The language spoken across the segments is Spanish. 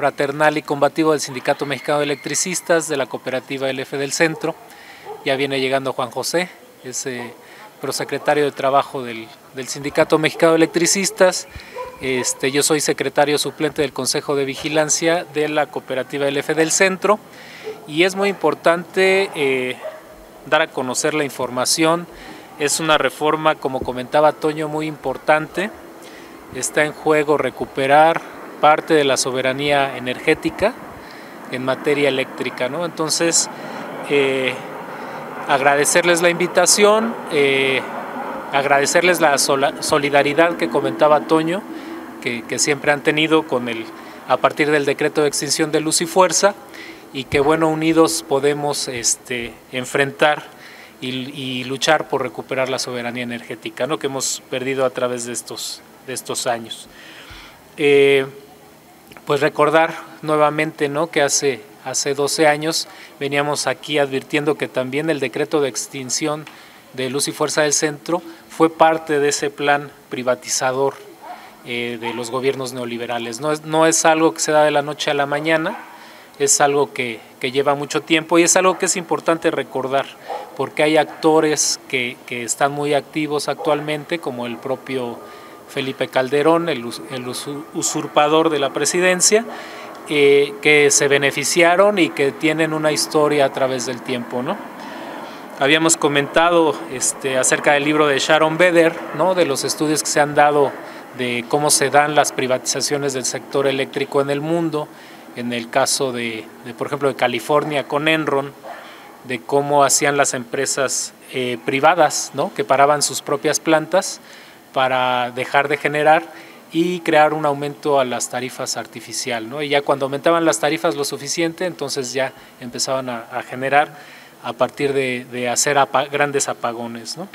fraternal y combativo del Sindicato Mexicano de Electricistas, de la cooperativa LF del Centro. Ya viene llegando Juan José, es eh, prosecretario de Trabajo del, Sindicato Mexicano de Electricistas. Este, yo soy secretario suplente del Consejo de Vigilancia de la cooperativa LF del Centro y es muy importante eh, dar a conocer la información. Es una reforma, como comentaba Toño, muy importante. Está en juego recuperar parte de la soberanía energética en materia eléctrica. ¿no? Entonces, eh, agradecerles la invitación, eh, agradecerles la solidaridad que comentaba Toño, que, siempre han tenido con el, a partir del decreto de extinción de luz y fuerza, y que bueno, unidos podemos este, enfrentar y, y, luchar por recuperar la soberanía energética ¿no? que hemos perdido a través de estos, de estos años. Eh, pues recordar nuevamente ¿no? que hace, hace 12 años veníamos aquí advirtiendo que también el decreto de extinción de Luz y Fuerza del Centro fue parte de ese plan privatizador eh, de los gobiernos neoliberales. No es, no es algo que se da de la noche a la mañana, es algo que, que, lleva mucho tiempo y es algo que es importante recordar, porque hay actores que, que están muy activos actualmente, como el propio Felipe Calderón, el, usurpador de la presidencia, eh, que se beneficiaron y que tienen una historia a través del tiempo, ¿no? Habíamos comentado este, acerca del libro de Sharon Beder, ¿no? de los estudios que se han dado de cómo se dan las privatizaciones del sector eléctrico en el mundo, en el caso de, de por ejemplo, de California con Enron, de cómo hacían las empresas eh, privadas, ¿no? que paraban sus propias plantas para dejar de generar y crear un aumento a las tarifas artificial. ¿no? Y ya cuando aumentaban las tarifas lo suficiente, entonces ya empezaban a, generar a partir de, hacer grandes apagones. ¿no?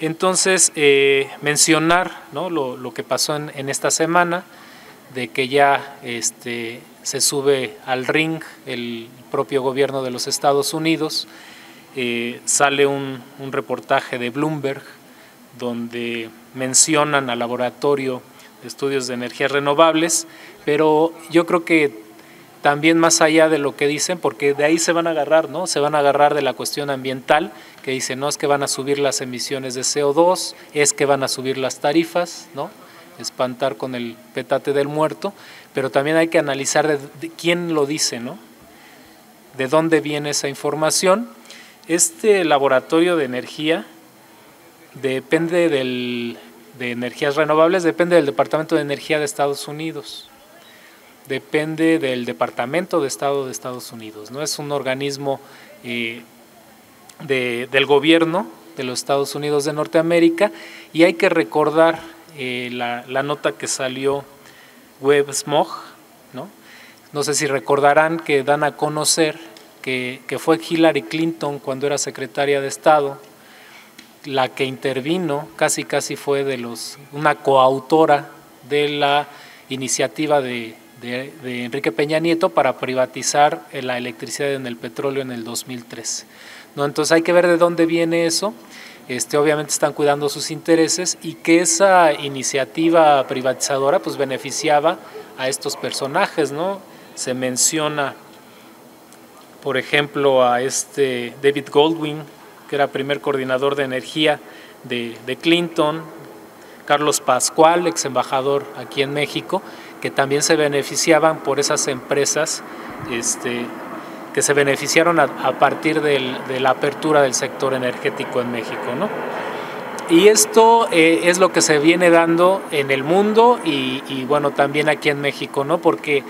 Entonces, eh, mencionar ¿no? lo, que pasó en, esta semana, de que ya este, se sube al ring el propio gobierno de los Estados Unidos, eh, sale un reportaje de Bloomberg donde mencionan al laboratorio de estudios de energías renovables, pero yo creo que también más allá de lo que dicen, porque de ahí se van a agarrar, ¿no? Se van a agarrar de la cuestión ambiental, que dicen, no es que van a subir las emisiones de CO2, es que van a subir las tarifas, ¿no? Espantar con el petate del muerto, pero también hay que analizar de, de quién lo dice, ¿no? De dónde viene esa información. Este laboratorio de energía depende del, de energías renovables, depende del Departamento de Energía de Estados Unidos, depende del Departamento de Estado de Estados Unidos, no es un organismo eh, de, del gobierno de los Estados Unidos de Norteamérica. Y hay que recordar eh, la, la, nota que salió Web Smog, ¿no? no sé si recordarán que dan a conocer que, que fue Hillary Clinton cuando era secretaria de Estado la que intervino casi casi fue de los una coautora de la iniciativa de, de, Enrique Peña Nieto para privatizar la electricidad en el petróleo en el 2003. ¿no? Entonces hay que ver de dónde viene eso. Este, obviamente están cuidando sus intereses y que esa iniciativa privatizadora pues beneficiaba a estos personajes, ¿no? Se menciona, por ejemplo, a este David Goldwyn, que era primer coordinador de energía de, Clinton, Carlos Pascual, ex embajador aquí en México, que también se beneficiaban por esas empresas este, que se beneficiaron a, partir de la apertura del sector energético en México. ¿no? Y esto eh, es lo que se viene dando en el mundo y, bueno, también aquí en México, ¿no? porque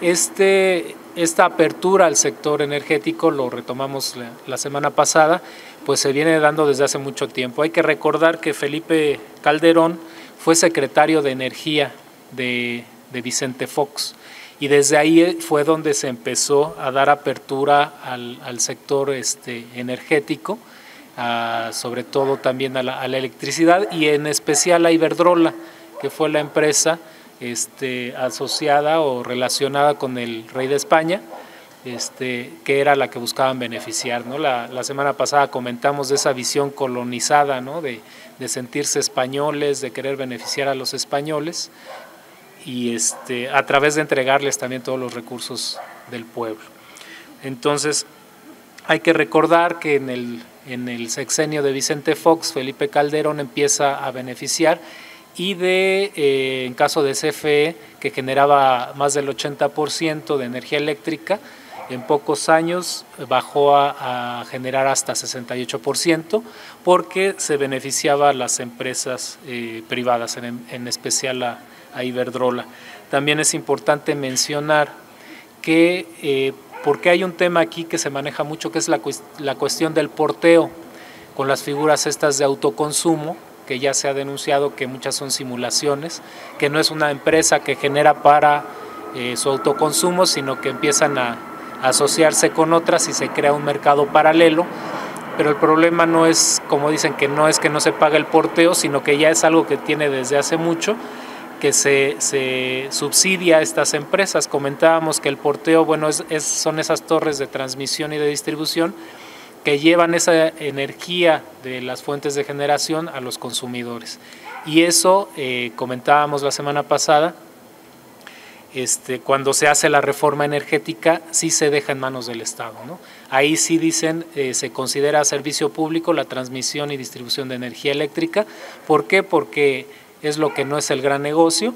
este, esta apertura al sector energético, lo retomamos la semana pasada, pues se viene dando desde hace mucho tiempo. Hay que recordar que Felipe Calderón fue secretario de Energía de, Vicente Fox y desde ahí fue donde se empezó a dar apertura al, sector este, energético, sobre todo también a la, a la, electricidad y en especial a Iberdrola, que fue la empresa este, asociada o relacionada con el rey de España, este, que era la que buscaban beneficiar. La, semana pasada comentamos de esa visión colonizada, de, sentirse españoles, de querer beneficiar a los españoles, y este, a través de entregarles también todos los recursos del pueblo. Entonces, hay que recordar que en el, en el sexenio de Vicente Fox, Felipe Calderón empieza a beneficiar y de, eh, en caso de CFE, que generaba más del 80% de energía eléctrica, en pocos años bajó a, generar hasta 68% porque se beneficiaba a las empresas eh, privadas, en, especial a, Iberdrola. También es importante mencionar que, eh, porque hay un tema aquí que se maneja mucho, que es la, la cuestión del porteo, con las figuras estas de autoconsumo, que ya se ha denunciado que muchas son simulaciones, que no es una empresa que genera para eh, su autoconsumo, sino que empiezan a, asociarse con otras y se crea un mercado paralelo. Pero el problema no es, como dicen, que no es que no se pague el porteo, sino que ya es algo que tiene desde hace mucho, que se, se subsidia a estas empresas. Comentábamos que el porteo, bueno, es, son esas torres de transmisión y de distribución que llevan esa energía de las fuentes de generación a los consumidores. Y eso, eh, comentábamos la semana pasada, este, cuando se hace la reforma energética, sí se deja en manos del Estado. ¿no? Ahí sí dicen, eh, se considera servicio público la transmisión y distribución de energía eléctrica. ¿Por qué? Porque es lo que no es el gran negocio,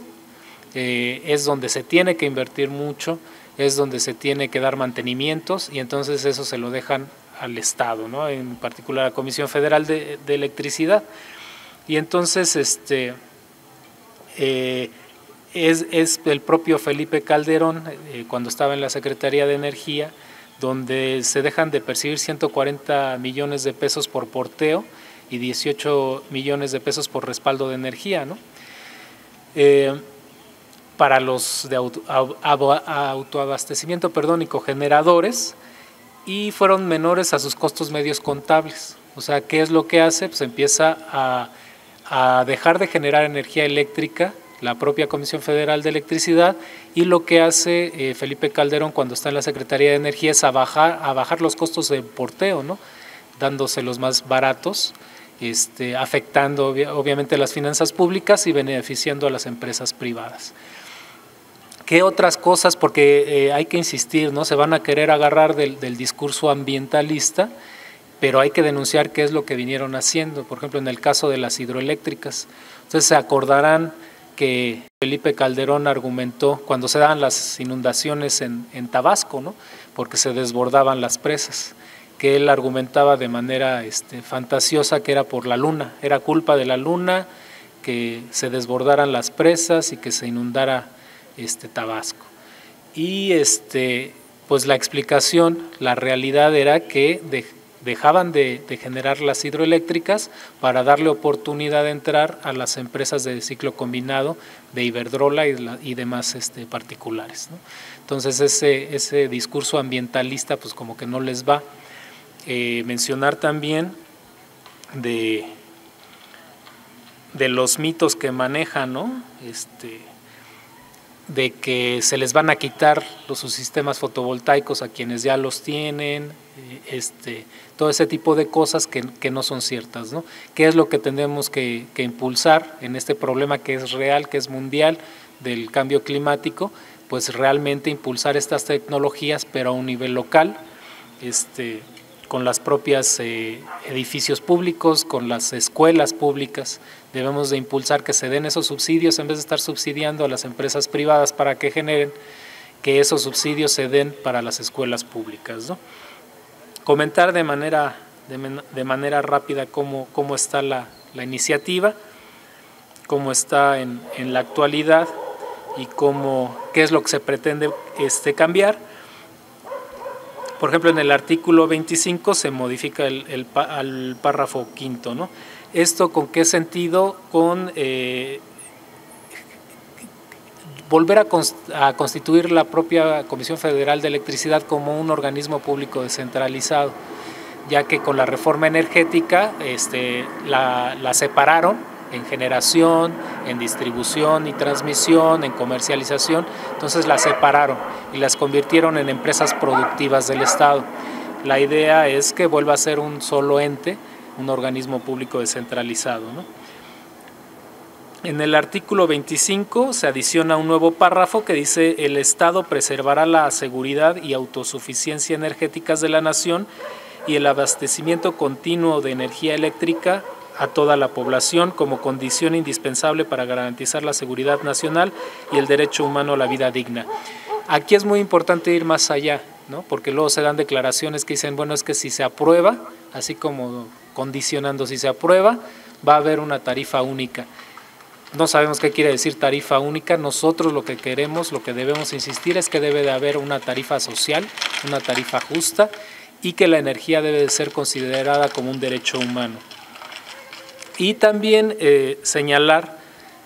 eh, es donde se tiene que invertir mucho, es donde se tiene que dar mantenimientos y entonces eso se lo dejan al Estado, ¿no? en particular a la Comisión Federal de, Electricidad. Y entonces este, eh, es, es, el propio Felipe Calderón, eh, cuando estaba en la Secretaría de Energía, donde se dejan de percibir 140 millones de pesos por porteo y 18 millones de pesos por respaldo de energía. ¿no? Eh, para los de autoabastecimiento perdón, y cogeneradores, y fueron menores a sus costos medios contables. O sea, ¿qué es lo que hace? Pues empieza a, dejar de generar energía eléctrica la propia Comisión Federal de Electricidad y lo que hace eh, Felipe Calderón cuando está en la Secretaría de Energía es a bajar, a bajar los costos de porteo, ¿no? dándoselos más baratos, este, afectando obviamente las finanzas públicas y beneficiando a las empresas privadas. ¿Qué otras cosas? Porque eh, hay que insistir, ¿no? Se van a querer agarrar del, discurso ambientalista, pero hay que denunciar qué es lo que vinieron haciendo. Por ejemplo, en el caso de las hidroeléctricas. Entonces se acordarán que Felipe Calderón argumentó cuando se daban las inundaciones en, Tabasco, ¿no? porque se desbordaban las presas, que él argumentaba de manera este, fantasiosa que era por la luna, era culpa de la luna que se desbordaran las presas y que se inundara este, Tabasco. Y este, pues la explicación, la realidad era que dejaban de, generar las hidroeléctricas para darle oportunidad de entrar a las empresas de ciclo combinado de Iberdrola y, demás este, particulares. Entonces ese, ese discurso ambientalista pues como que no les va. Eh, mencionar también de, de los mitos que manejan, ¿no? Este, de que se les van a quitar los sistemas fotovoltaicos a quienes ya los tienen, eh, este, todo ese tipo de cosas que, no son ciertas. ¿no? ¿Qué es lo que tenemos que, impulsar en este problema que es real, que es mundial del cambio climático? Pues realmente impulsar estas tecnologías, pero a un nivel local, este, con las propias eh, edificios públicos, con las escuelas públicas. Debemos de impulsar que se den esos subsidios en vez de estar subsidiando a las empresas privadas para que generen, que esos subsidios se den para las escuelas públicas. Comentar de manera, de, manera rápida cómo, cómo está la, iniciativa, cómo está en, en, la actualidad y cómo, qué es lo que se pretende este, cambiar por ejemplo, en el artículo 25 se modifica el, al párrafo quinto, ¿no? ¿Esto con qué sentido? Con eh, volver a, constituir la propia Comisión Federal de Electricidad como un organismo público descentralizado, ya que con la reforma energética este, la separaron en generación, en distribución y transmisión, en comercialización, entonces las separaron y las convirtieron en empresas productivas del Estado. La idea es que vuelva a ser un solo ente, un organismo público descentralizado. En el artículo 25 se adiciona un nuevo párrafo que dice el Estado preservará la seguridad y autosuficiencia energéticas de la nación y el abastecimiento continuo de energía eléctrica a toda la población como condición indispensable para garantizar la seguridad nacional y el derecho humano a la vida digna. Aquí es muy importante ir más allá, ¿no? porque luego se dan declaraciones que dicen, bueno, es que si se aprueba, así como condicionando, si se aprueba, va a haber una tarifa única. No sabemos qué quiere decir tarifa única. Nosotros lo que queremos, lo que debemos insistir es que debe de haber una tarifa social, una tarifa justa y que la energía debe de ser considerada como un derecho humano. Y también eh, señalar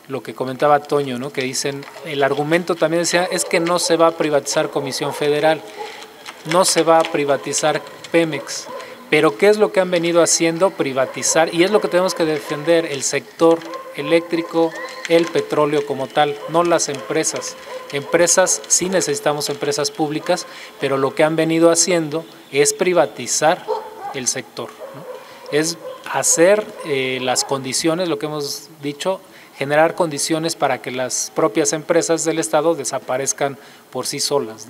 lo que comentaba Toño, ¿no? que dicen, el argumento también decía, es que no se va a privatizar Comisión Federal, no se va a privatizar Pemex, pero ¿qué es lo que han venido haciendo? Privatizar, y es lo que tenemos que defender, el sector eléctrico, el petróleo como tal, no las empresas. Empresas, sí necesitamos empresas públicas, pero lo que han venido haciendo es privatizar el sector. Es hacer eh, las condiciones, lo que hemos dicho, generar condiciones para que las propias empresas del Estado desaparezcan por sí solas.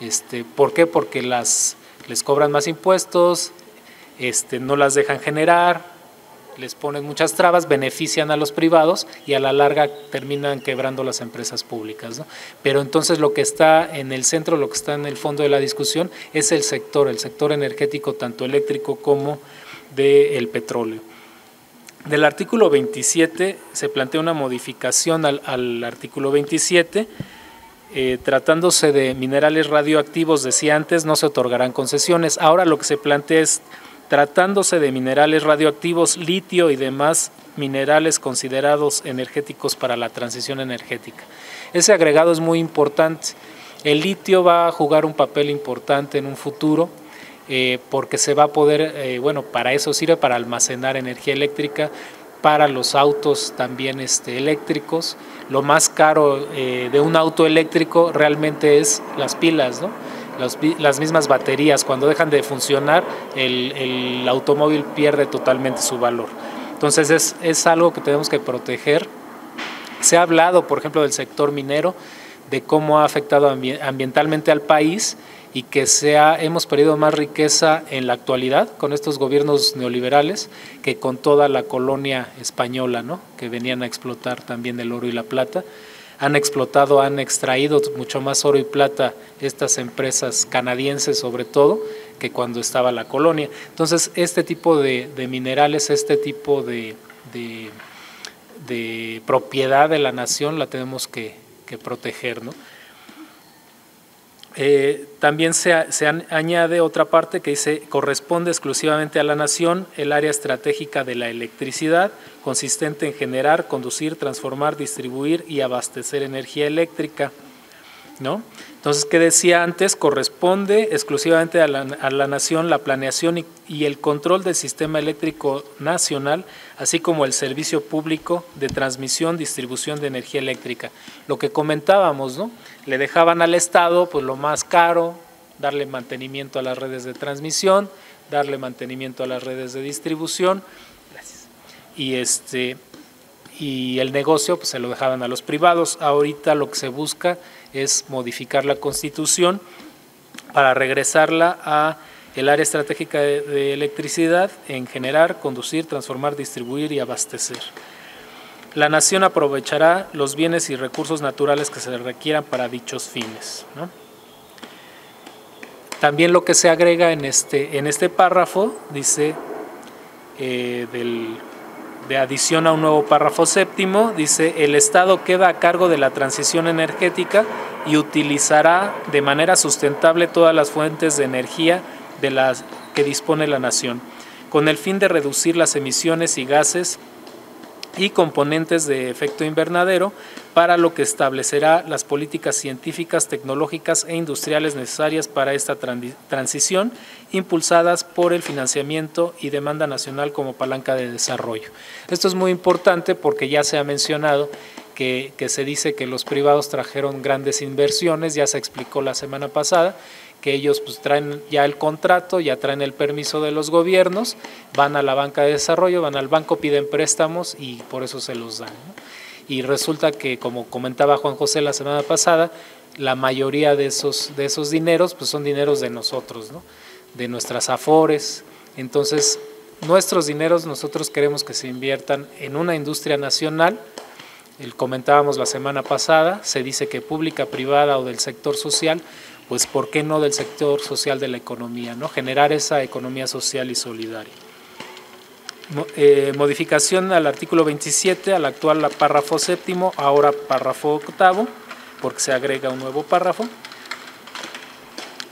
Este, ¿Por qué? Porque las, les cobran más impuestos, este, no las dejan generar, les ponen muchas trabas, benefician a los privados y a la larga terminan quebrando las empresas públicas. Pero entonces lo que está en el centro, lo que está en el fondo de la discusión es el sector, el sector energético, tanto eléctrico como del petróleo. Del artículo 27 se plantea una modificación al, artículo 27. Eh, tratándose de minerales radioactivos, decía antes, no se otorgarán concesiones. Ahora lo que se plantea es tratándose de minerales radioactivos, litio y demás minerales considerados energéticos para la transición energética. Ese agregado es muy importante. El litio va a jugar un papel importante en un futuro eh, porque se va a poder, eh, bueno, para eso sirve para almacenar energía eléctrica, para los autos también este, eléctricos. Lo más caro eh, de un auto eléctrico realmente es las pilas, ¿no? las, mismas baterías, cuando dejan de funcionar, el, automóvil pierde totalmente su valor. Entonces es, es, algo que tenemos que proteger. Se ha hablado, por ejemplo, del sector minero, de cómo ha afectado ambientalmente al país y que se hemos perdido más riqueza en la actualidad con estos gobiernos neoliberales que con toda la colonia española, ¿no? que venían a explotar también el oro y la plata han explotado, han extraído mucho más oro y plata estas empresas canadienses sobre todo que cuando estaba la colonia. Entonces, este tipo de, minerales, este tipo de, de, propiedad de la nación la tenemos que, que proteger. ¿no? Eh, también se, añade otra parte que dice, corresponde exclusivamente a la nación el área estratégica de la electricidad, consistente en generar, conducir, transformar, distribuir y abastecer energía eléctrica. ¿no? Entonces, ¿qué decía antes? Corresponde exclusivamente a la, nación la planeación y, el control del sistema eléctrico nacional, así como el servicio público de transmisión, distribución de energía eléctrica. Lo que comentábamos, ¿no? Le dejaban al Estado pues lo más caro, darle mantenimiento a las redes de transmisión, darle mantenimiento a las redes de distribución. Y este y el negocio pues se lo dejaban a los privados. Ahorita lo que se busca es modificar la Constitución para regresarla a el área estratégica de, electricidad en generar, conducir, transformar, distribuir y abastecer. La nación aprovechará los bienes y recursos naturales que se requieran para dichos fines. También lo que se agrega en este, en este párrafo dice eh, del de adición a un nuevo párrafo séptimo, dice, el Estado queda a cargo de la transición energética y utilizará de manera sustentable todas las fuentes de energía de las que dispone la nación, con el fin de reducir las emisiones y gases y componentes de efecto invernadero, para lo que establecerá las políticas científicas, tecnológicas e industriales necesarias para esta transición, impulsadas por el financiamiento y demanda nacional como palanca de desarrollo. Esto es muy importante porque ya se ha mencionado que, que se dice que los privados trajeron grandes inversiones, ya se explicó la semana pasada, que ellos pues traen ya el contrato, ya traen el permiso de los gobiernos, van a la banca de desarrollo, van al banco, piden préstamos y por eso se los dan. y resulta que, como comentaba Juan José la semana pasada, la mayoría de esos, de esos dineros pues son dineros de nosotros, ¿no? de nuestras afores. Entonces, nuestros dineros nosotros queremos que se inviertan en una industria nacional. El comentábamos la semana pasada, se dice que pública, privada o del sector social, pues ¿por qué no del sector social de la economía? ¿no? Generar esa economía social y solidaria. Eh, modificación al artículo 27, al actual párrafo séptimo, ahora párrafo octavo, porque se agrega un nuevo párrafo.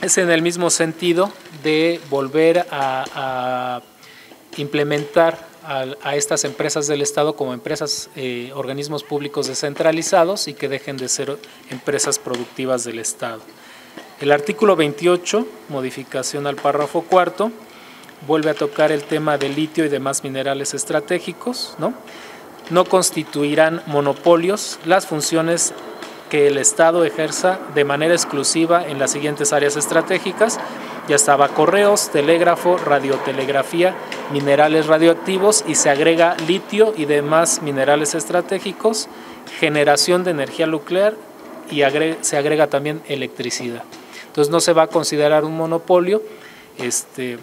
Es en el mismo sentido de volver a, implementar a, estas empresas del Estado como empresas, eh, organismos públicos descentralizados y que dejen de ser empresas productivas del Estado. El artículo 28, modificación al párrafo cuarto, vuelve a tocar el tema del litio y demás minerales estratégicos, ¿no? No constituirán monopolios las funciones que el Estado ejerza de manera exclusiva en las siguientes áreas estratégicas. Ya estaba correos, telégrafo, radiotelegrafía, minerales radioactivos y se agrega litio y demás minerales estratégicos, generación de energía nuclear y se agrega también electricidad. Entonces no se va a considerar un monopolio, este,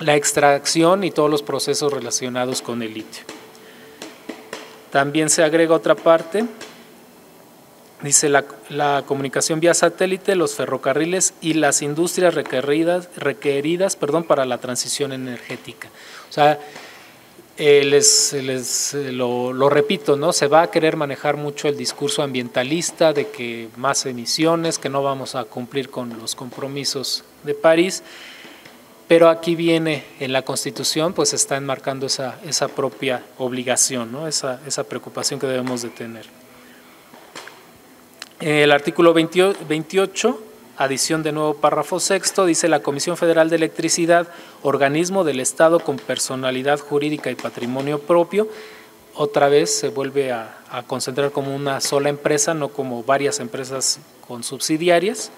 la extracción y todos los procesos relacionados con el litio. También se agrega otra parte, dice la, comunicación vía satélite, los ferrocarriles y las industrias requeridas, requeridas perdón, para la transición energética. O sea, eh, les, les lo, lo, repito, ¿no? Se va a querer manejar mucho el discurso ambientalista de que más emisiones, que no vamos a cumplir con los compromisos de París pero aquí viene en la Constitución, pues está enmarcando esa, esa propia obligación, ¿no? esa, esa preocupación que debemos de tener. El artículo 28, adición de nuevo párrafo sexto, dice la Comisión Federal de Electricidad, organismo del Estado con personalidad jurídica y patrimonio propio, otra vez se vuelve a, a concentrar como una sola empresa, no como varias empresas con subsidiarias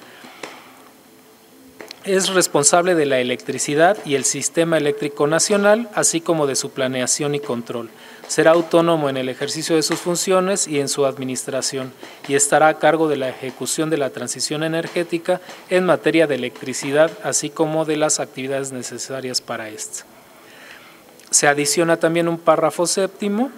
es responsable de la electricidad y el sistema eléctrico nacional, así como de su planeación y control. Será autónomo en el ejercicio de sus funciones y en su administración, y estará a cargo de la ejecución de la transición energética en materia de electricidad, así como de las actividades necesarias para esta. Se adiciona también un párrafo séptimo.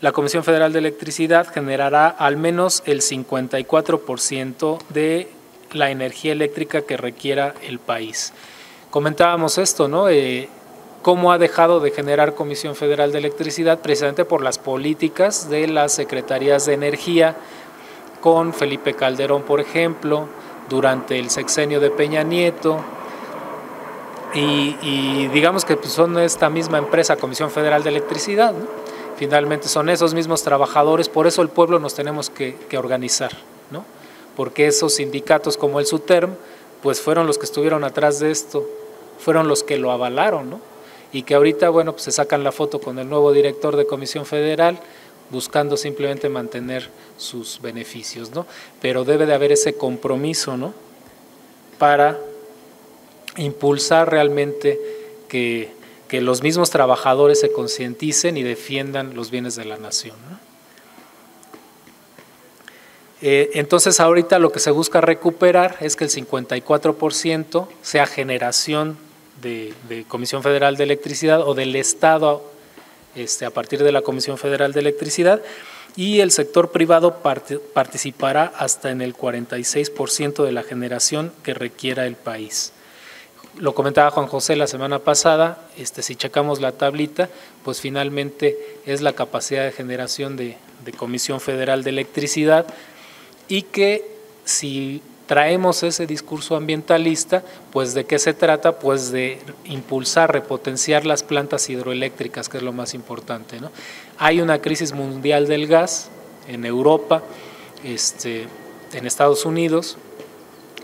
La Comisión Federal de Electricidad generará al menos el 54% de la energía eléctrica que requiera el país. Comentábamos esto, ¿no? Eh, cómo ha dejado de generar Comisión Federal de Electricidad precisamente por las políticas de las secretarías de energía, con Felipe Calderón, por ejemplo, durante el sexenio de Peña Nieto, y, digamos que pues, son esta misma empresa, Comisión Federal de Electricidad, finalmente son esos mismos trabajadores, por eso el pueblo nos tenemos que, que organizar. ¿no? porque esos sindicatos como el SUTERM, pues fueron los que estuvieron atrás de esto, fueron los que lo avalaron, ¿no? Y que ahorita, bueno, pues se sacan la foto con el nuevo director de Comisión Federal, buscando simplemente mantener sus beneficios, ¿no? Pero debe de haber ese compromiso, ¿no? Para impulsar realmente que, que los mismos trabajadores se concienticen y defiendan los bienes de la nación. ¿no? Eh, entonces ahorita lo que se busca recuperar es que el 54% sea generación de, Comisión Federal de Electricidad o del Estado este, a partir de la Comisión Federal de Electricidad y el sector privado participará hasta en el 46% de la generación que requiera el país. Lo comentaba Juan José la semana pasada, este, si checamos la tablita, pues finalmente es la capacidad de generación de, de Comisión Federal de Electricidad y que si traemos ese discurso ambientalista, pues de qué se trata? Pues de impulsar, repotenciar las plantas hidroeléctricas, que es lo más importante. ¿no? Hay una crisis mundial del gas en Europa, este, en Estados Unidos,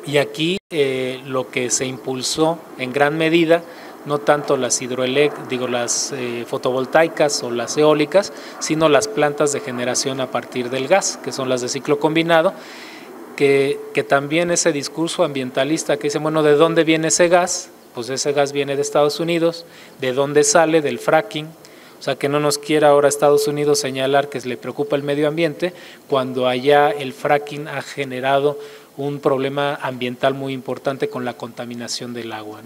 y aquí eh, lo que se impulsó en gran medida no tanto las hidroeléctricas, digo las eh, fotovoltaicas o las eólicas, sino las plantas de generación a partir del gas, que son las de ciclo combinado, que, también ese discurso ambientalista que dice, bueno, ¿de dónde viene ese gas? Pues ese gas viene de Estados Unidos, ¿de dónde sale? Del fracking. O sea, que no nos quiera ahora Estados Unidos señalar que le preocupa el medio ambiente cuando allá el fracking ha generado un problema ambiental muy importante con la contaminación del agua.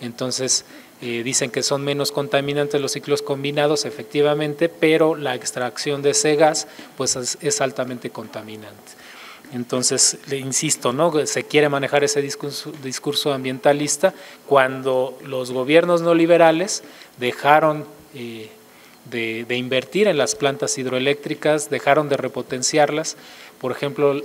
Entonces, eh, dicen que son menos contaminantes los ciclos combinados, efectivamente, pero la extracción de ese gas pues es, altamente contaminante. Entonces, insisto, ¿no? se quiere manejar ese discurso, ambientalista cuando los gobiernos no liberales dejaron eh, de, de, invertir en las plantas hidroeléctricas, dejaron de repotenciarlas. Por ejemplo,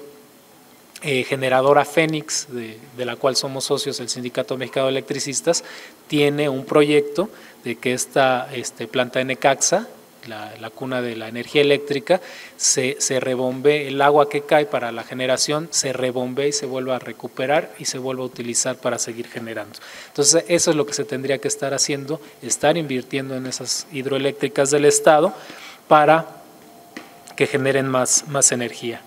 eh, generadora Fénix, de, la cual somos socios el Sindicato Mexicano de Electricistas, tiene un proyecto de que esta este, planta de Necaxa, la, cuna de la energía eléctrica, se, se rebombe, el agua que cae para la generación se rebombe y se vuelva a recuperar y se vuelva a utilizar para seguir generando. Entonces, eso es lo que se tendría que estar haciendo, estar invirtiendo en esas hidroeléctricas del Estado para que generen más, más energía.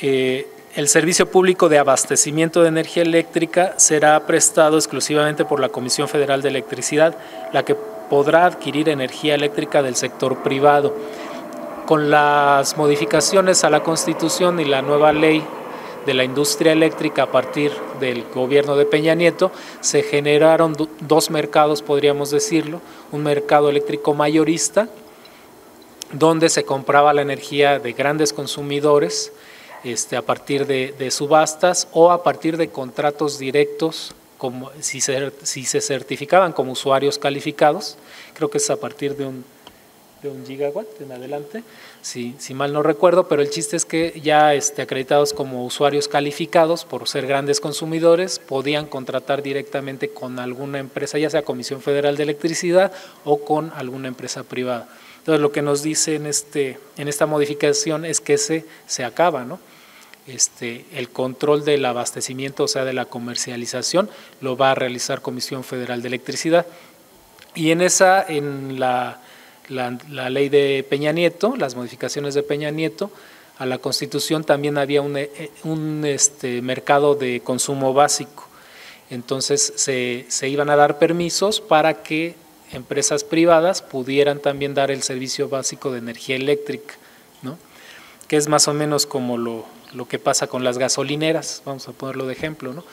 Eh, el servicio público de abastecimiento de energía eléctrica será prestado exclusivamente por la Comisión Federal de Electricidad, la que podrá adquirir energía eléctrica del sector privado. Con las modificaciones a la Constitución y la nueva ley de la industria eléctrica a partir del gobierno de Peña Nieto, se generaron dos mercados, podríamos decirlo, un mercado eléctrico mayorista, donde se compraba la energía de grandes consumidores, este, a partir de, subastas o a partir de contratos directos, como si se, si se certificaban como usuarios calificados, creo que es a partir de un, de un gigawatt en adelante, si, si, mal no recuerdo, pero el chiste es que ya este, acreditados como usuarios calificados por ser grandes consumidores, podían contratar directamente con alguna empresa, ya sea Comisión Federal de Electricidad o con alguna empresa privada. Entonces lo que nos dice en, este, en esta modificación es que ese se acaba, ¿no? Este, el control del abastecimiento, o sea, de la comercialización, lo va a realizar Comisión Federal de Electricidad. Y en esa, en la, ley de Peña Nieto, las modificaciones de Peña Nieto, a la Constitución también había un, eh, este, mercado de consumo básico. Entonces se, se iban a dar permisos para que empresas privadas pudieran también dar el servicio básico de energía eléctrica, ¿no? que es más o menos como lo, lo, que pasa con las gasolineras, vamos a ponerlo de ejemplo, ¿no?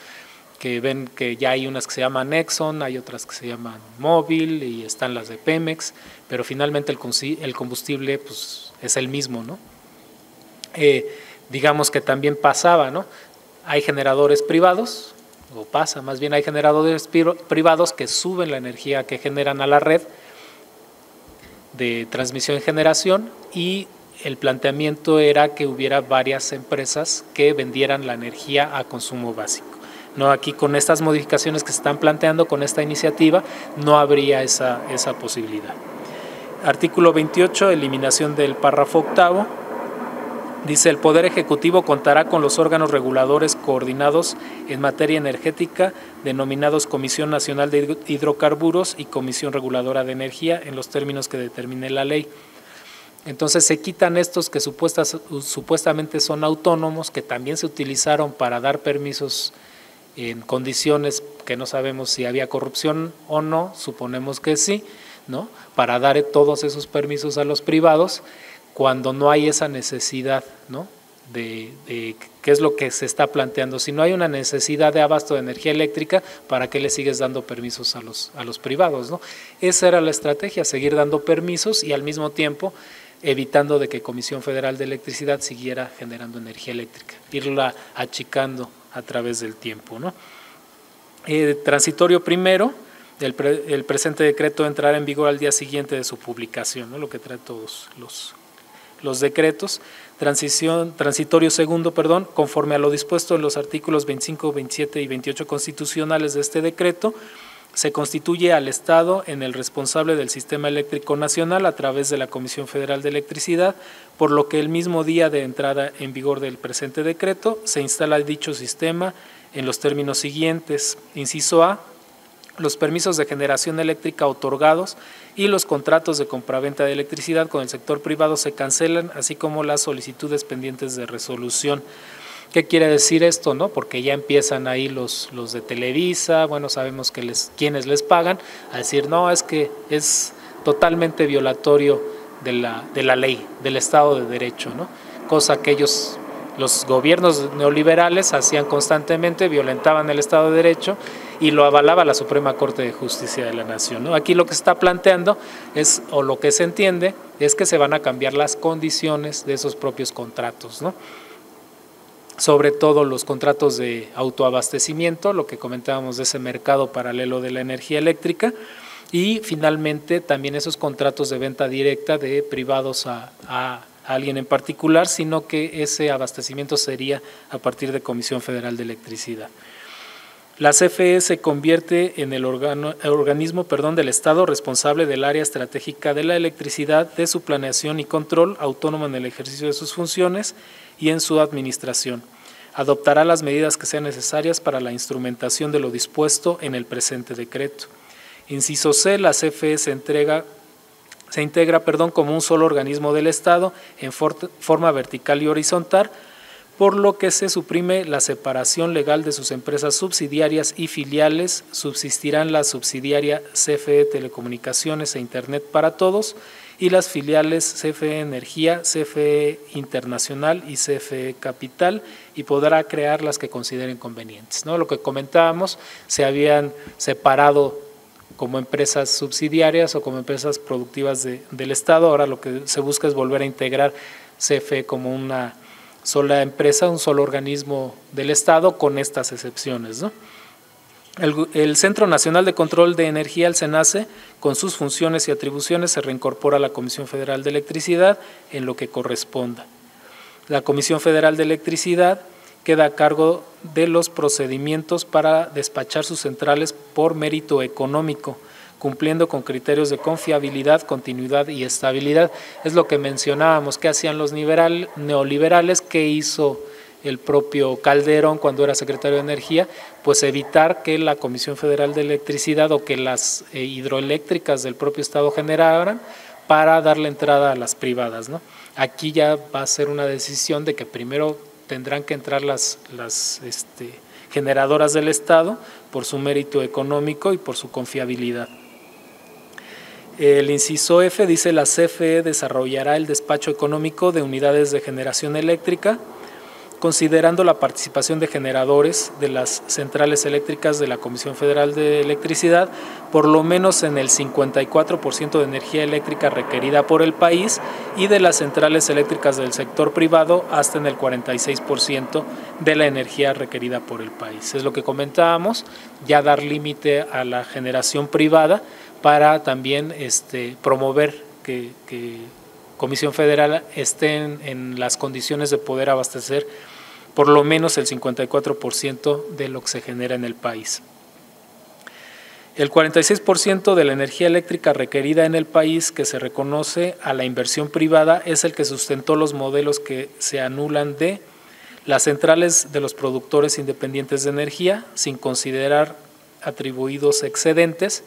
que ven que ya hay unas que se llaman Exxon, hay otras que se llaman Móvil y están las de Pemex, pero finalmente el, combustible pues, es el mismo. ¿no? Eh, digamos que también pasaba, ¿no? hay generadores privados, o pasa, más bien hay generadores privados que suben la energía que generan a la red de transmisión y generación y el planteamiento era que hubiera varias empresas que vendieran la energía a consumo básico. No, aquí con estas modificaciones que se están planteando, con esta iniciativa, no habría esa, esa posibilidad. Artículo 28, eliminación del párrafo octavo Dice, el Poder Ejecutivo contará con los órganos reguladores coordinados en materia energética, denominados Comisión Nacional de Hidrocarburos y Comisión Reguladora de Energía, en los términos que determine la ley. Entonces se quitan estos que supuestamente son autónomos, que también se utilizaron para dar permisos en condiciones que no sabemos si había corrupción o no, suponemos que sí, ¿no? Para dar todos esos permisos a los privados cuando no hay esa necesidad, ¿no? De, qué es lo que se está planteando. Si no hay una necesidad de abasto de energía eléctrica, ¿para qué le sigues dando permisos a los, a los privados? ¿no? Esa era la estrategia, seguir dando permisos y al mismo tiempo evitando de que Comisión Federal de Electricidad siguiera generando energía eléctrica, irla achicando a través del tiempo. ¿no? Eh, transitorio primero, el, presente decreto entrará en vigor al día siguiente de su publicación, ¿no? lo que trae todos los los decretos, transición, transitorio segundo, perdón, conforme a lo dispuesto en los artículos 25, 27 y 28 constitucionales de este decreto, se constituye al Estado en el responsable del sistema eléctrico nacional a través de la Comisión Federal de Electricidad, por lo que el mismo día de entrada en vigor del presente decreto se instala dicho sistema en los términos siguientes. Inciso A, los permisos de generación eléctrica otorgados y los contratos de compraventa de electricidad con el sector privado se cancelan, así como las solicitudes pendientes de resolución. ¿Qué quiere decir esto? no? Porque ya empiezan ahí los, los de Televisa, bueno, sabemos que les, quienes les pagan, a decir, no, es que es totalmente violatorio de la, de la ley, del Estado de Derecho, ¿no? cosa que ellos los gobiernos neoliberales hacían constantemente, violentaban el Estado de Derecho y lo avalaba la Suprema Corte de Justicia de la Nación. Aquí lo que se está planteando es, o lo que se entiende, es que se van a cambiar las condiciones de esos propios contratos, ¿no? Sobre todo los contratos de autoabastecimiento, lo que comentábamos de ese mercado paralelo de la energía eléctrica, y finalmente también esos contratos de venta directa de privados a, a alguien en particular, sino que ese abastecimiento sería a partir de Comisión Federal de Electricidad. La CFE se convierte en el organismo perdón, del Estado responsable del área estratégica de la electricidad, de su planeación y control, autónomo en el ejercicio de sus funciones y en su administración. Adoptará las medidas que sean necesarias para la instrumentación de lo dispuesto en el presente decreto. Inciso C, la CFE se entrega se integra perdón, como un solo organismo del Estado en forma vertical y horizontal, por lo que se suprime la separación legal de sus empresas subsidiarias y filiales, subsistirán la subsidiaria CFE Telecomunicaciones e Internet para Todos y las filiales CFE Energía, CFE Internacional y CFE Capital y podrá crear las que consideren convenientes. ¿no? Lo que comentábamos, se habían separado como empresas subsidiarias o como empresas productivas del Estado. Ahora lo que se busca es volver a integrar CFE como una sola empresa, un solo organismo del Estado con estas excepciones. El, Centro Nacional de Control de Energía, el CENACE, con sus funciones y atribuciones, se reincorpora a la Comisión Federal de Electricidad en lo que corresponda. La Comisión Federal de Electricidad queda a cargo de los procedimientos para despachar sus centrales por mérito económico, cumpliendo con criterios de confiabilidad, continuidad y estabilidad. Es lo que mencionábamos, que hacían los neoliberales, que hizo el propio Calderón cuando era secretario de Energía, pues evitar que la Comisión Federal de Electricidad o que las eh, hidroeléctricas del propio Estado generaran para darle entrada a las privadas. ¿no? Aquí ya va a ser una decisión de que primero tendrán que entrar las, este, generadoras del Estado por su mérito económico y por su confiabilidad. El inciso F dice la CFE desarrollará el despacho económico de unidades de generación eléctrica considerando la participación de generadores de las centrales eléctricas de la Comisión Federal de Electricidad, por lo menos en el 54% de energía eléctrica requerida por el país y de las centrales eléctricas del sector privado hasta en el 46% de la energía requerida por el país. Es lo que comentábamos, ya dar límite a la generación privada para también este, promover que, que Comisión Federal esté en las condiciones de poder abastecer por lo menos el 54% de lo que se genera en el país. El 46% de la energía eléctrica requerida en el país que se reconoce a la inversión privada es el que sustentó los modelos que se anulan de las centrales de los productores independientes de energía, sin considerar atribuidos excedentes,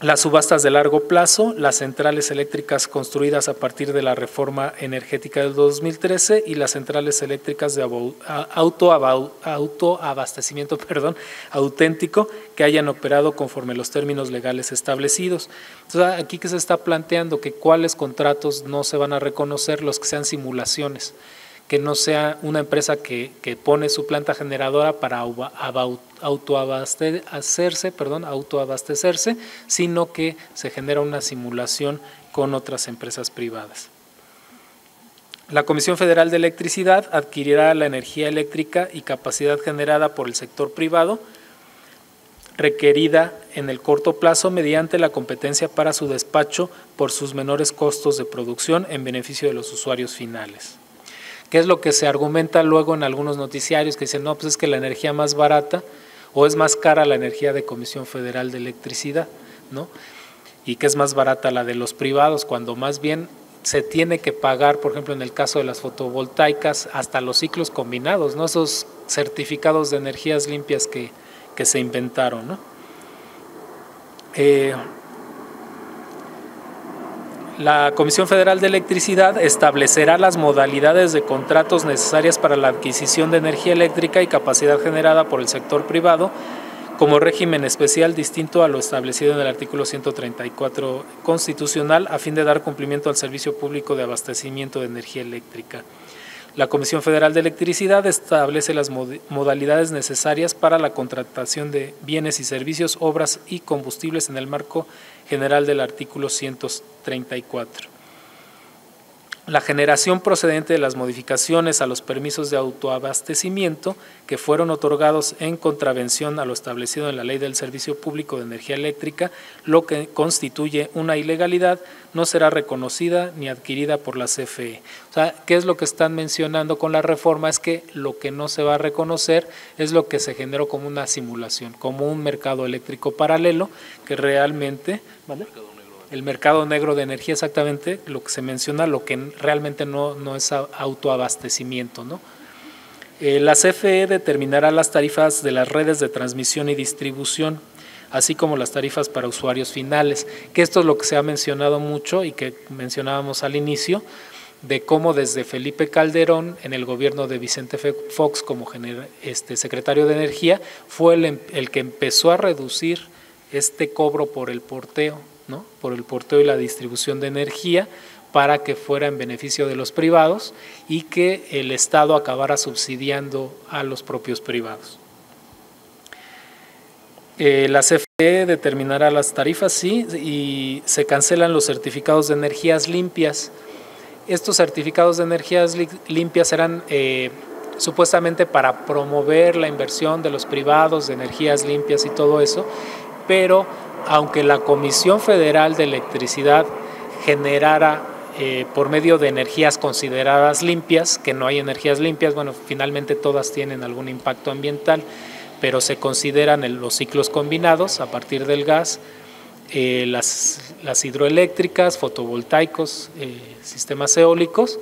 las subastas de largo plazo, las centrales eléctricas construidas a partir de la reforma energética del 2013 y las centrales eléctricas de autoabastecimiento auténtico que hayan operado conforme los términos legales establecidos. Entonces, aquí que se está planteando que cuáles contratos no se van a reconocer, los que sean simulaciones que no sea una empresa que, pone su planta generadora para autoabastecerse, perdón, autoabastecerse, sino que se genera una simulación con otras empresas privadas. La Comisión Federal de Electricidad adquirirá la energía eléctrica y capacidad generada por el sector privado requerida en el corto plazo mediante la competencia para su despacho por sus menores costos de producción en beneficio de los usuarios finales. ¿Qué es lo que se argumenta luego en algunos noticiarios que dicen, no, pues es que la energía más barata o es más cara la energía de Comisión Federal de Electricidad, ¿no? Y que es más barata la de los privados, cuando más bien se tiene que pagar, por ejemplo, en el caso de las fotovoltaicas, hasta los ciclos combinados, ¿no? Esos certificados de energías limpias que, que se inventaron, ¿no? Eh, la Comisión Federal de Electricidad establecerá las modalidades de contratos necesarias para la adquisición de energía eléctrica y capacidad generada por el sector privado como régimen especial distinto a lo establecido en el artículo 134 constitucional a fin de dar cumplimiento al servicio público de abastecimiento de energía eléctrica. La Comisión Federal de Electricidad establece las modalidades necesarias para la contratación de bienes y servicios, obras y combustibles en el marco general del artículo 134 la generación procedente de las modificaciones a los permisos de autoabastecimiento que fueron otorgados en contravención a lo establecido en la Ley del Servicio Público de Energía Eléctrica, lo que constituye una ilegalidad, no será reconocida ni adquirida por la CFE. O sea, ¿qué es lo que están mencionando con la reforma? Es que lo que no se va a reconocer es lo que se generó como una simulación, como un mercado eléctrico paralelo que realmente... ¿vale? El mercado negro de energía exactamente lo que se menciona, lo que realmente no, no es autoabastecimiento. ¿no? Eh, la CFE determinará las tarifas de las redes de transmisión y distribución, así como las tarifas para usuarios finales, que esto es lo que se ha mencionado mucho y que mencionábamos al inicio, de cómo desde Felipe Calderón, en el gobierno de Vicente Fox como este, secretario de Energía, fue el, em, el que empezó a reducir este cobro por el porteo por el porteo y la distribución de energía para que fuera en beneficio de los privados y que el Estado acabara subsidiando a los propios privados. Eh, la CFE determinará las tarifas, sí, y se cancelan los certificados de energías limpias. Estos certificados de energías limpias serán eh, supuestamente para promover la inversión de los privados de energías limpias y todo eso, pero aunque la Comisión Federal de Electricidad generara eh, por medio de energías consideradas limpias, que no hay energías limpias, bueno, finalmente todas tienen algún impacto ambiental, pero se consideran los ciclos combinados a partir del gas, eh, las, hidroeléctricas, fotovoltaicos, eh, sistemas eólicos,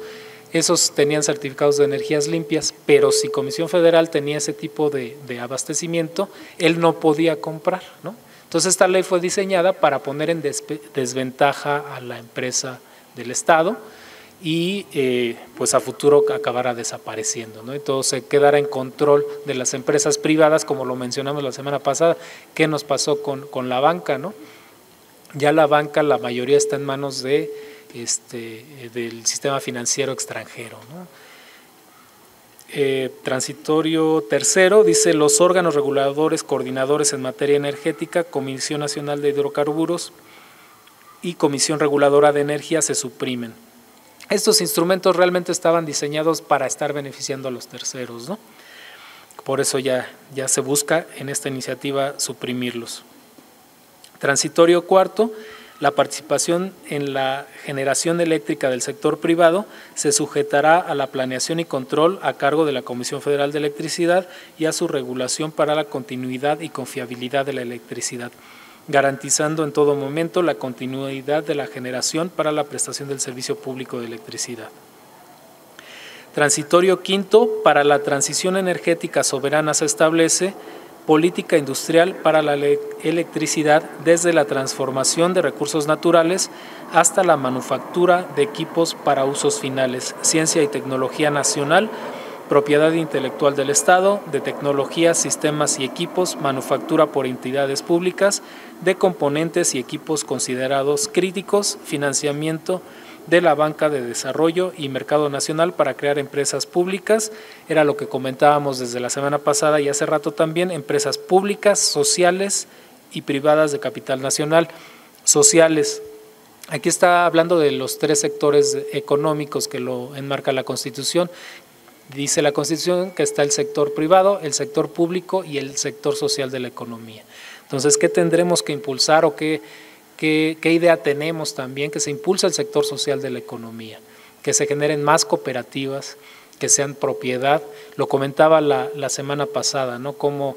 esos tenían certificados de energías limpias, pero si Comisión Federal tenía ese tipo de, de abastecimiento, él no podía comprar, ¿no? Entonces esta ley fue diseñada para poner en desventaja a la empresa del Estado y eh, pues a futuro acabará desapareciendo, ¿no? Entonces quedará en control de las empresas privadas, como lo mencionamos la semana pasada, ¿qué nos pasó con, con la banca, no? Ya la banca, la mayoría está en manos de este, del sistema financiero extranjero, ¿no? Eh, transitorio tercero dice los órganos reguladores coordinadores en materia energética, Comisión Nacional de Hidrocarburos y Comisión Reguladora de Energía se suprimen. Estos instrumentos realmente estaban diseñados para estar beneficiando a los terceros, ¿no? Por eso ya, ya se busca en esta iniciativa suprimirlos. Transitorio cuarto, la participación en la generación eléctrica del sector privado se sujetará a la planeación y control a cargo de la Comisión Federal de Electricidad y a su regulación para la continuidad y confiabilidad de la electricidad, garantizando en todo momento la continuidad de la generación para la prestación del servicio público de electricidad. Transitorio quinto, para la transición energética soberana se establece política industrial para la electricidad desde la transformación de recursos naturales hasta la manufactura de equipos para usos finales, ciencia y tecnología nacional, propiedad intelectual del Estado, de tecnologías, sistemas y equipos, manufactura por entidades públicas, de componentes y equipos considerados críticos, financiamiento, de la banca de desarrollo y mercado nacional para crear empresas públicas. Era lo que comentábamos desde la semana pasada y hace rato también, empresas públicas, sociales y privadas de capital nacional. Sociales. Aquí está hablando de los tres sectores económicos que lo enmarca la Constitución. Dice la Constitución que está el sector privado, el sector público y el sector social de la economía. Entonces, ¿qué tendremos que impulsar o qué qué, idea tenemos también, que se impulsa el sector social de la economía, que se generen más cooperativas, que sean propiedad. Lo comentaba la, semana pasada, ¿no? Cómo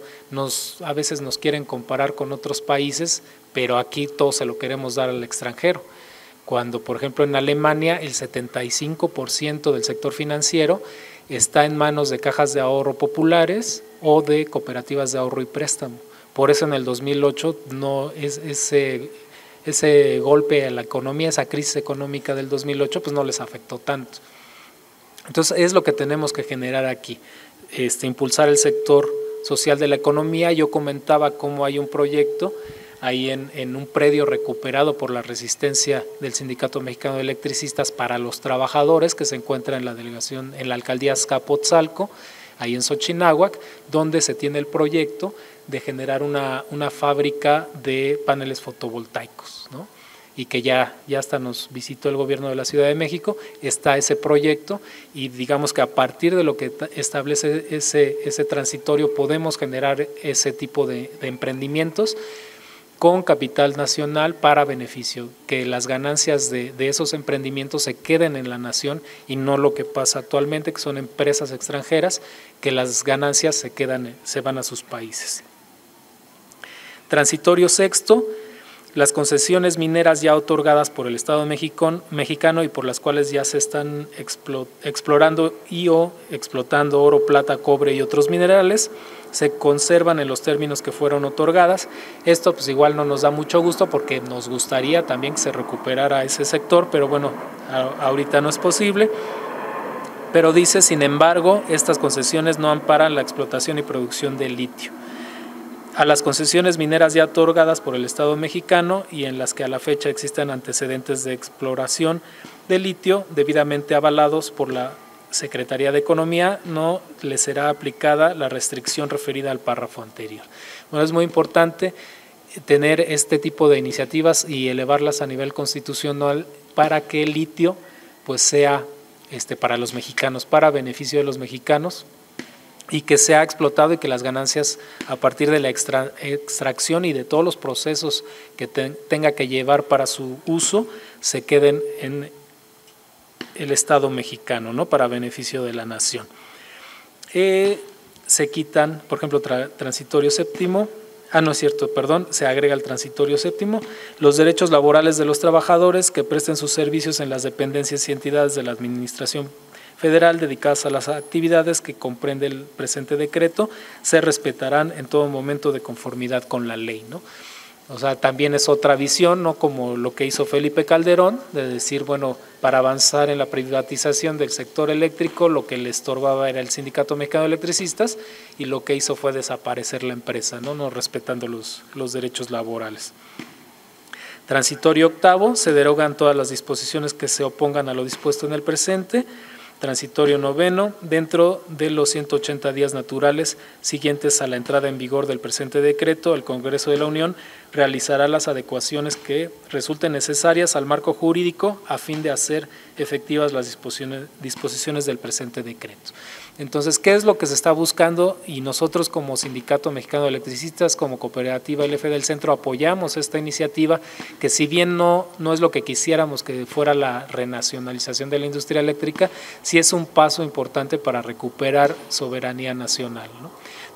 a veces nos quieren comparar con otros países, pero aquí todo se lo queremos dar al extranjero. Cuando, por ejemplo, en Alemania el 75% del sector financiero está en manos de cajas de ahorro populares o de cooperativas de ahorro y préstamo. Por eso en el 2008 no es ese ese golpe a la economía, esa crisis económica del 2008, pues no les afectó tanto. Entonces es lo que tenemos que generar aquí, este, impulsar el sector social de la economía. Yo comentaba cómo hay un proyecto ahí en, un predio recuperado por la resistencia del Sindicato Mexicano de Electricistas para los trabajadores que se encuentra en la delegación, en la alcaldía Azcapotzalco, ahí en Xochinahuac, donde se tiene el proyecto de generar una, una fábrica de paneles fotovoltaicos, ¿no? y que ya, ya hasta nos visitó el gobierno de la Ciudad de México, está ese proyecto y digamos que a partir de lo que establece ese, ese transitorio podemos generar ese tipo de, emprendimientos con capital nacional para beneficio, que las ganancias de, de, esos emprendimientos se queden en la nación y no lo que pasa actualmente, que son empresas extranjeras, que las ganancias se, quedan, se van a sus países. Transitorio sexto, las concesiones mineras ya otorgadas por el Estado mexicano y por las cuales ya se están explorando y o explotando oro, plata, cobre y otros minerales, se conservan en los términos que fueron otorgadas. Esto pues igual no nos da mucho gusto porque nos gustaría también que se recuperara ese sector, pero bueno, ahorita no es posible. Pero dice, sin embargo, estas concesiones no amparan la explotación y producción de litio a las concesiones mineras ya otorgadas por el Estado mexicano y en las que a la fecha existen antecedentes de exploración de litio debidamente avalados por la Secretaría de Economía, no le será aplicada la restricción referida al párrafo anterior. Bueno, es muy importante tener este tipo de iniciativas y elevarlas a nivel constitucional para que el litio pues sea este, para los mexicanos, para beneficio de los mexicanos, y que sea explotado y que las ganancias a partir de la extracción y de todos los procesos que tenga que llevar para su uso se queden en el Estado mexicano, ¿no? para beneficio de la nación. Eh, se quitan, por ejemplo, transitorio séptimo, ah, no es cierto, perdón, se agrega el transitorio séptimo, los derechos laborales de los trabajadores que presten sus servicios en las dependencias y entidades de la administración federal dedicadas a las actividades que comprende el presente decreto se respetarán en todo momento de conformidad con la ley, ¿no? O sea, también es otra visión, no como lo que hizo Felipe Calderón, de decir, bueno, para avanzar en la privatización del sector eléctrico, lo que le estorbaba era el Sindicato Mexicano de Electricistas y lo que hizo fue desaparecer la empresa, no, no respetando los, los derechos laborales. Transitorio octavo, se derogan todas las disposiciones que se opongan a lo dispuesto en el presente transitorio noveno, dentro de los 180 días naturales siguientes a la entrada en vigor del presente decreto, el Congreso de la Unión realizará las adecuaciones que resulten necesarias al marco jurídico a fin de hacer efectivas las disposiciones, disposiciones del presente decreto. Entonces, ¿qué es lo que se está buscando? Y nosotros como Sindicato Mexicano de Electricistas, como cooperativa LF del Centro, apoyamos esta iniciativa que si bien no, no es lo que quisiéramos que fuera la renacionalización de la industria eléctrica, sí es un paso importante para recuperar soberanía nacional.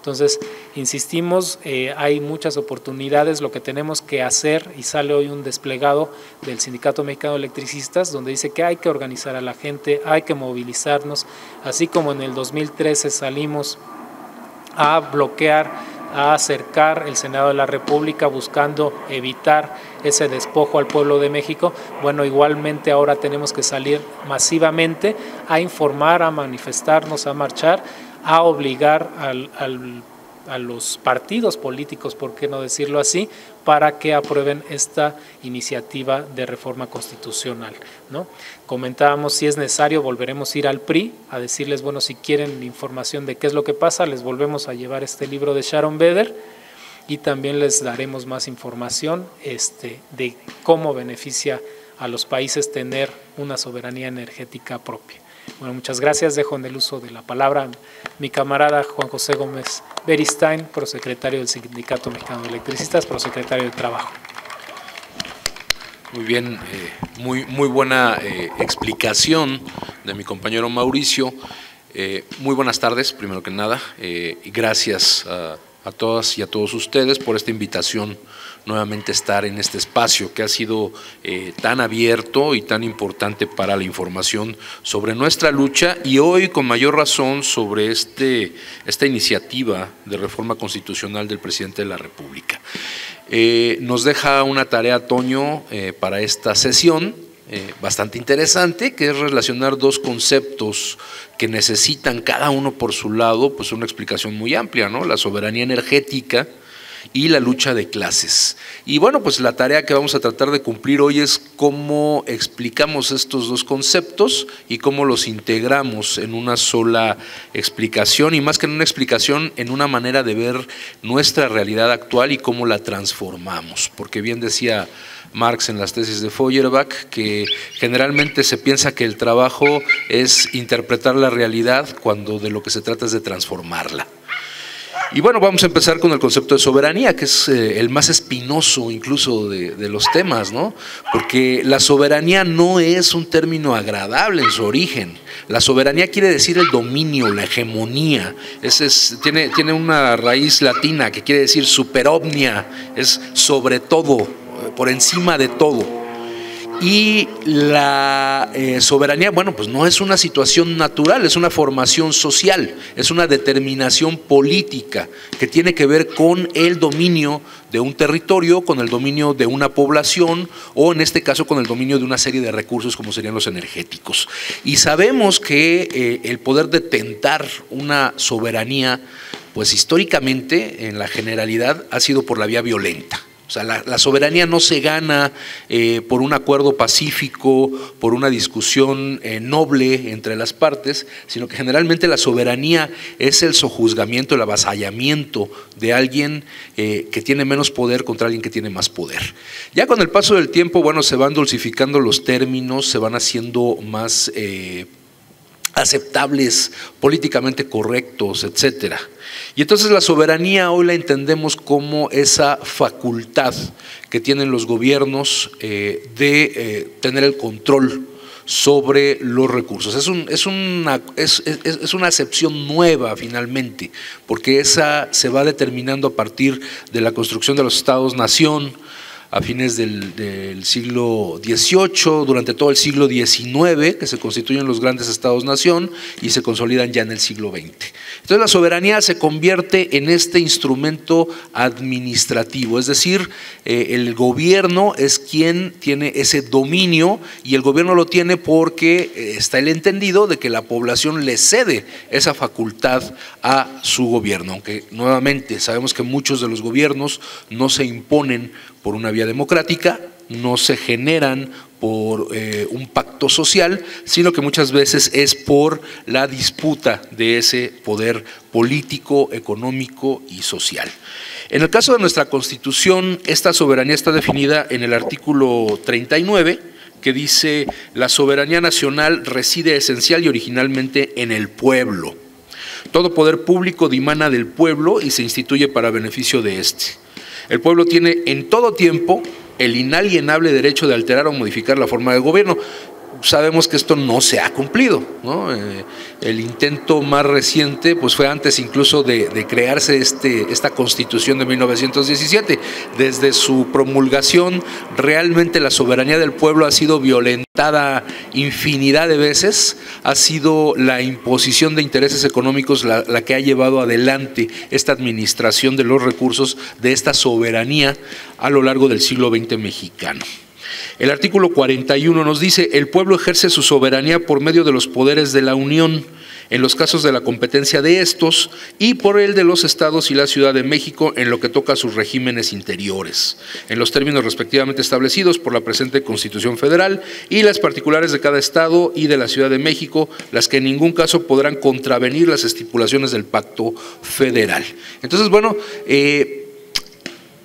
Entonces, insistimos, eh, hay muchas oportunidades, lo que tenemos que hacer, y sale hoy un desplegado del Sindicato Mexicano de Electricistas, donde dice que hay que organizar a la gente, hay que movilizarnos, así como en el 2013 salimos a bloquear, a acercar el Senado de la República buscando evitar ese despojo al pueblo de México, bueno, igualmente ahora tenemos que salir masivamente a informar, a manifestarnos, a marchar a obligar a los partidos políticos, por qué no decirlo así, para que aprueben esta iniciativa de reforma constitucional. ¿no? Comentábamos si es necesario, volveremos a ir al PRI a decirles, bueno, si quieren información de qué es lo que pasa, les volvemos a llevar este libro de Sharon Beder y también les daremos más información este, de cómo beneficia a los países tener una soberanía energética propia. Bueno, muchas gracias. Dejo en el uso de la palabra mi camarada Juan José Gómez Beristain, prosecretario del Sindicato Mexicano de Electricistas, prosecretario de Trabajo. Muy bien, eh, muy, muy buena eh, explicación de mi compañero Mauricio. Eh, muy buenas tardes, primero que nada, y gracias a, a todas y a todos ustedes por esta invitación nuevamente estar en este espacio que ha sido eh, tan abierto y tan importante para la información sobre nuestra lucha y hoy con mayor razón sobre este, esta iniciativa de reforma constitucional del presidente de la República. Eh, nos deja una tarea, Toño, eh, para esta sesión bastante interesante, que es relacionar dos conceptos que necesitan cada uno por su lado, pues una explicación muy amplia, ¿no? La soberanía energética y la lucha de clases. Y bueno, pues la tarea que vamos a tratar de cumplir hoy es cómo explicamos estos dos conceptos y cómo los integramos en una sola explicación y más que en una explicación, en una manera de ver nuestra realidad actual y cómo la transformamos. Porque bien decía Marx en las tesis de Feuerbach, que generalmente se piensa que el trabajo es interpretar la realidad cuando de lo que se trata es de transformarla. Y bueno, vamos a empezar con el concepto de soberanía, que es eh, el más espinoso incluso de, los temas, ¿no? Porque la soberanía no es un término agradable en su origen. La soberanía quiere decir el dominio, la hegemonía. es, tiene, tiene una raíz latina que quiere decir superomnia, es sobre todo, por encima de todo. Y la eh, soberanía, bueno, pues no es una situación natural, es una formación social, es una determinación política que tiene que ver con el dominio de un territorio, con el dominio de una población o en este caso con el dominio de una serie de recursos como serían los energéticos. Y sabemos que eh, el poder detentar una soberanía, pues históricamente en la generalidad ha sido por la vía violenta. O sea, la, soberanía no se gana eh, por un acuerdo pacífico, por una discusión eh, noble entre las partes, sino que generalmente la soberanía es el sojuzgamiento, el avasallamiento de alguien eh, que tiene menos poder contra alguien que tiene más poder. Ya con el paso del tiempo, bueno, se van dulcificando los términos, se van haciendo más aceptables, políticamente correctos, etcétera. Y entonces la soberanía hoy la entendemos como esa facultad que tienen los gobiernos eh, de eh, tener el control sobre los recursos. Es, es, una, es, es, una acepción nueva finalmente, porque esa se va determinando a partir de la construcción de los estados-nación, a fines del, siglo XVIII, durante todo el siglo XIX, que se constituyen los grandes estados-nación y se consolidan ya en el siglo XX. Entonces la soberanía se convierte en este instrumento administrativo, es decir, eh, el gobierno es quien tiene ese dominio y el gobierno lo tiene porque eh, está el entendido de que la población le cede esa facultad a su gobierno, aunque nuevamente sabemos que muchos de los gobiernos no se imponen por una vía democrática, no se generan por eh, un pacto social, sino que muchas veces es por la disputa de ese poder político, económico y social. En el caso de nuestra Constitución, esta soberanía está definida en el artículo 39, que dice, la soberanía nacional reside esencial y originalmente en el pueblo. Todo poder público dimana del pueblo y se instituye para beneficio de éste. El pueblo tiene en todo tiempo el inalienable derecho de alterar o modificar la forma de gobierno sabemos que esto no se ha cumplido. Eh, el intento más reciente pues fue antes incluso de, crearse este, esta constitución de 1917. Desde su promulgación realmente la soberanía del pueblo ha sido violentada infinidad de veces, ha sido la imposición de intereses económicos la, la que ha llevado adelante esta administración de los recursos de esta soberanía a lo largo del siglo XX mexicano. El artículo 41 nos dice, el pueblo ejerce su soberanía por medio de los poderes de la Unión, en los casos de la competencia de estos y por el de los estados y la Ciudad de México en lo que toca a sus regímenes interiores, en los términos respectivamente establecidos por la presente Constitución Federal y las particulares de cada estado y de la Ciudad de México, las que en ningún caso podrán contravenir las estipulaciones del Pacto Federal. Entonces, bueno, eh,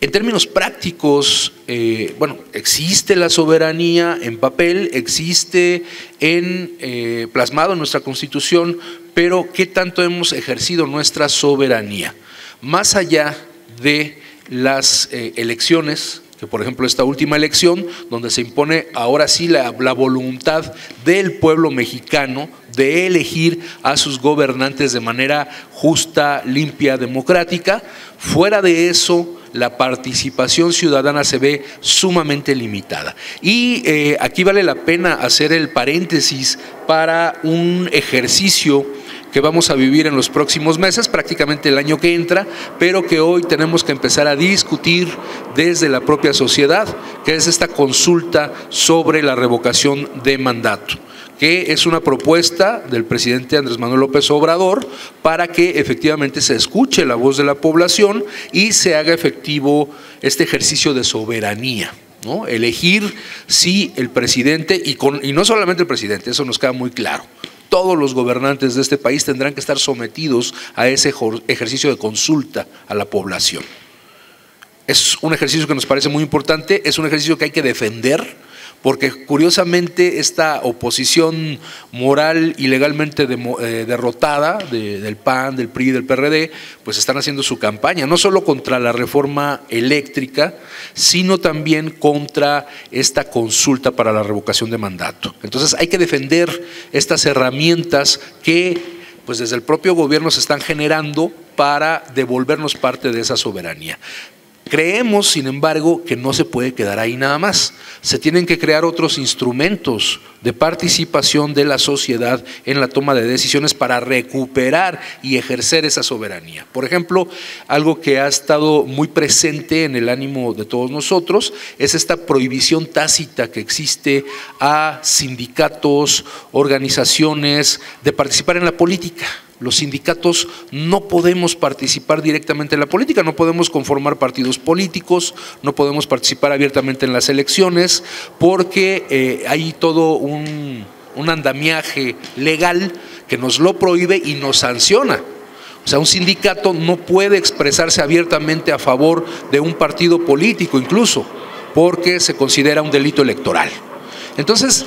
en términos prácticos, eh, bueno, existe la soberanía en papel, existe en eh, plasmado en nuestra Constitución, pero ¿qué tanto hemos ejercido nuestra soberanía? Más allá de las eh, elecciones, que por ejemplo esta última elección, donde se impone ahora sí la, la voluntad del pueblo mexicano de elegir a sus gobernantes de manera justa, limpia, democrática, fuera de eso, la participación ciudadana se ve sumamente limitada. Y eh, aquí vale la pena hacer el paréntesis para un ejercicio que vamos a vivir en los próximos meses, prácticamente el año que entra, pero que hoy tenemos que empezar a discutir desde la propia sociedad, que es esta consulta sobre la revocación de mandato que es una propuesta del presidente Andrés Manuel López Obrador para que efectivamente se escuche la voz de la población y se haga efectivo este ejercicio de soberanía. ¿no? Elegir si el presidente, y, con, y no solamente el presidente, eso nos queda muy claro, todos los gobernantes de este país tendrán que estar sometidos a ese ejercicio de consulta a la población. Es un ejercicio que nos parece muy importante, es un ejercicio que hay que defender porque curiosamente esta oposición moral y legalmente eh, derrotada del PAN, del PRI, del PRD, pues están haciendo su campaña, no solo contra la reforma eléctrica, sino también contra esta consulta para la revocación de mandato. Entonces hay que defender estas herramientas que pues desde el propio gobierno se están generando para devolvernos parte de esa soberanía. Creemos, sin embargo, que no se puede quedar ahí nada más. Se tienen que crear otros instrumentos de participación de la sociedad en la toma de decisiones para recuperar y ejercer esa soberanía. Por ejemplo, algo que ha estado muy presente en el ánimo de todos nosotros es esta prohibición tácita que existe a sindicatos, organizaciones de participar en la política. Los sindicatos no podemos participar directamente en la política, no podemos conformar partidos políticos, no podemos participar abiertamente en las elecciones, porque eh, hay todo un, un andamiaje legal que nos lo prohíbe y nos sanciona. O sea, un sindicato no puede expresarse abiertamente a favor de un partido político incluso, porque se considera un delito electoral. Entonces,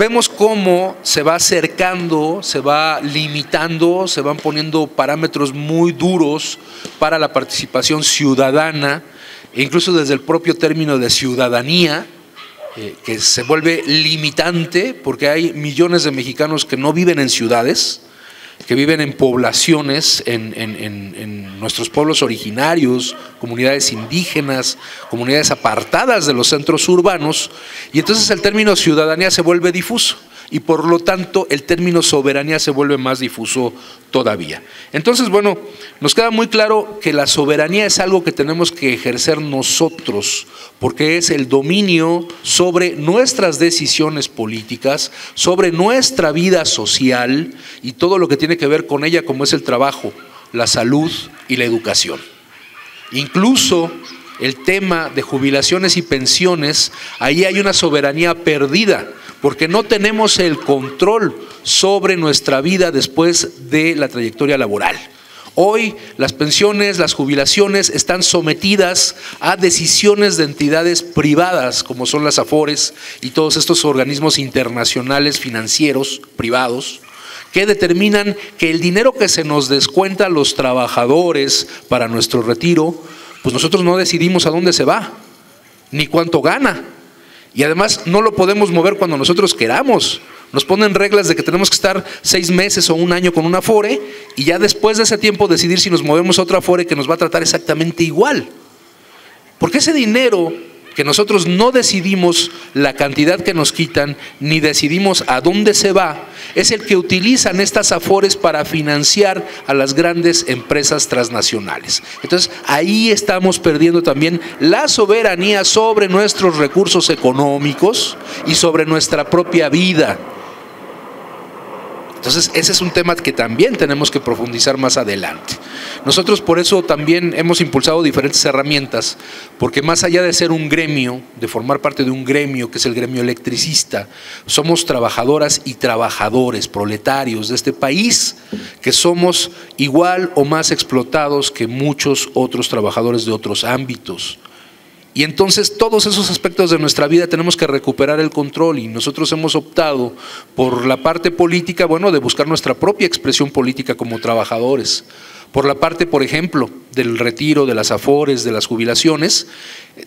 vemos cómo se va acercando, se va limitando, se van poniendo parámetros muy duros para la participación ciudadana, e incluso desde el propio término de ciudadanía, eh, que se vuelve limitante porque hay millones de mexicanos que no viven en ciudades, que viven en poblaciones, en, nuestros pueblos originarios, comunidades indígenas, comunidades apartadas de los centros urbanos, y entonces el término ciudadanía se vuelve difuso y por lo tanto el término soberanía se vuelve más difuso todavía. Entonces, bueno, nos queda muy claro que la soberanía es algo que tenemos que ejercer nosotros, porque es el dominio sobre nuestras decisiones políticas, sobre nuestra vida social y todo lo que tiene que ver con ella, como es el trabajo, la salud y la educación. Incluso el tema de jubilaciones y pensiones, ahí hay una soberanía perdida porque no tenemos el control sobre nuestra vida después de la trayectoria laboral. Hoy las pensiones, las jubilaciones están sometidas a decisiones de entidades privadas, como son las AFORES y todos estos organismos internacionales financieros privados, que determinan que el dinero que se nos descuenta a los trabajadores para nuestro retiro, pues nosotros no decidimos a dónde se va, ni cuánto gana. Y además no lo podemos mover cuando nosotros queramos. Nos ponen reglas de que tenemos que estar seis meses o un año con una Afore y ya después de ese tiempo decidir si nos movemos a otra Afore que nos va a tratar exactamente igual. Porque ese dinero que nosotros no decidimos la cantidad que nos quitan, ni decidimos a dónde se va, es el que utilizan estas afores para financiar a las grandes empresas transnacionales. Entonces, ahí estamos perdiendo también la soberanía sobre nuestros recursos económicos y sobre nuestra propia vida. Entonces, ese es un tema que también tenemos que profundizar más adelante. Nosotros por eso también hemos impulsado diferentes herramientas, porque más allá de ser un gremio, de formar parte de un gremio que es el gremio electricista, somos trabajadoras y trabajadores, proletarios de este país, que somos igual o más explotados que muchos otros trabajadores de otros ámbitos. Y entonces todos esos aspectos de nuestra vida tenemos que recuperar el control y nosotros hemos optado por la parte política, bueno, de buscar nuestra propia expresión política como trabajadores. Por la parte, por ejemplo, del retiro, de las afores, de las jubilaciones,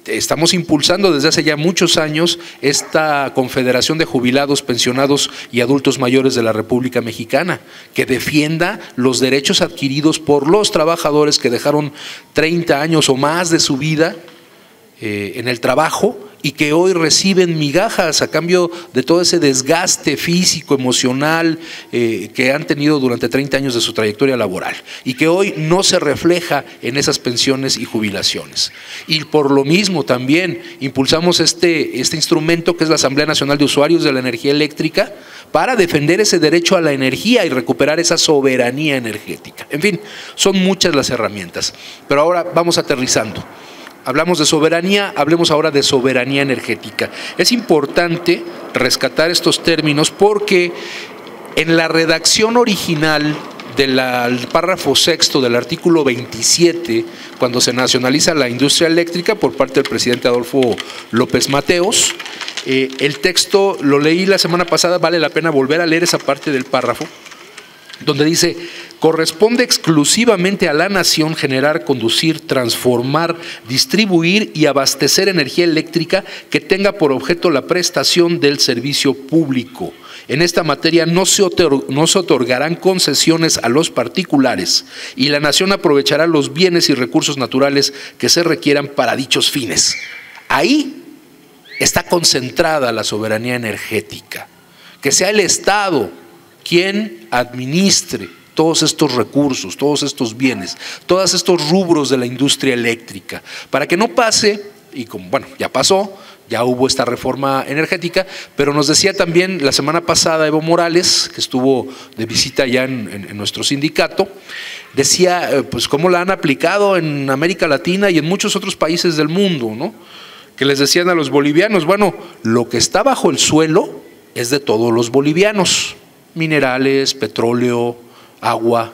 estamos impulsando desde hace ya muchos años esta Confederación de Jubilados, Pensionados y Adultos Mayores de la República Mexicana, que defienda los derechos adquiridos por los trabajadores que dejaron 30 años o más de su vida eh, en el trabajo y que hoy reciben migajas a cambio de todo ese desgaste físico, emocional eh, que han tenido durante 30 años de su trayectoria laboral y que hoy no se refleja en esas pensiones y jubilaciones. Y por lo mismo también impulsamos este, este instrumento que es la Asamblea Nacional de Usuarios de la Energía Eléctrica para defender ese derecho a la energía y recuperar esa soberanía energética. En fin, son muchas las herramientas, pero ahora vamos aterrizando. Hablamos de soberanía, hablemos ahora de soberanía energética. Es importante rescatar estos términos porque en la redacción original del párrafo sexto del artículo 27, cuando se nacionaliza la industria eléctrica por parte del presidente Adolfo López Mateos, eh, el texto lo leí la semana pasada, vale la pena volver a leer esa parte del párrafo, donde dice, corresponde exclusivamente a la nación generar, conducir, transformar, distribuir y abastecer energía eléctrica que tenga por objeto la prestación del servicio público. En esta materia no se, otorgarán concesiones a los particulares y la nación aprovechará los bienes y recursos naturales que se requieran para dichos fines. Ahí está concentrada la soberanía energética. Que sea el Estado quien administre todos estos recursos, todos estos bienes, todos estos rubros de la industria eléctrica, para que no pase, y como, bueno, ya pasó, ya hubo esta reforma energética, pero nos decía también la semana pasada Evo Morales, que estuvo de visita ya en, nuestro sindicato, decía eh, pues cómo la han aplicado en América Latina y en muchos otros países del mundo, ¿no? Que les decían a los bolivianos, bueno, lo que está bajo el suelo es de todos los bolivianos, minerales, petróleo, agua.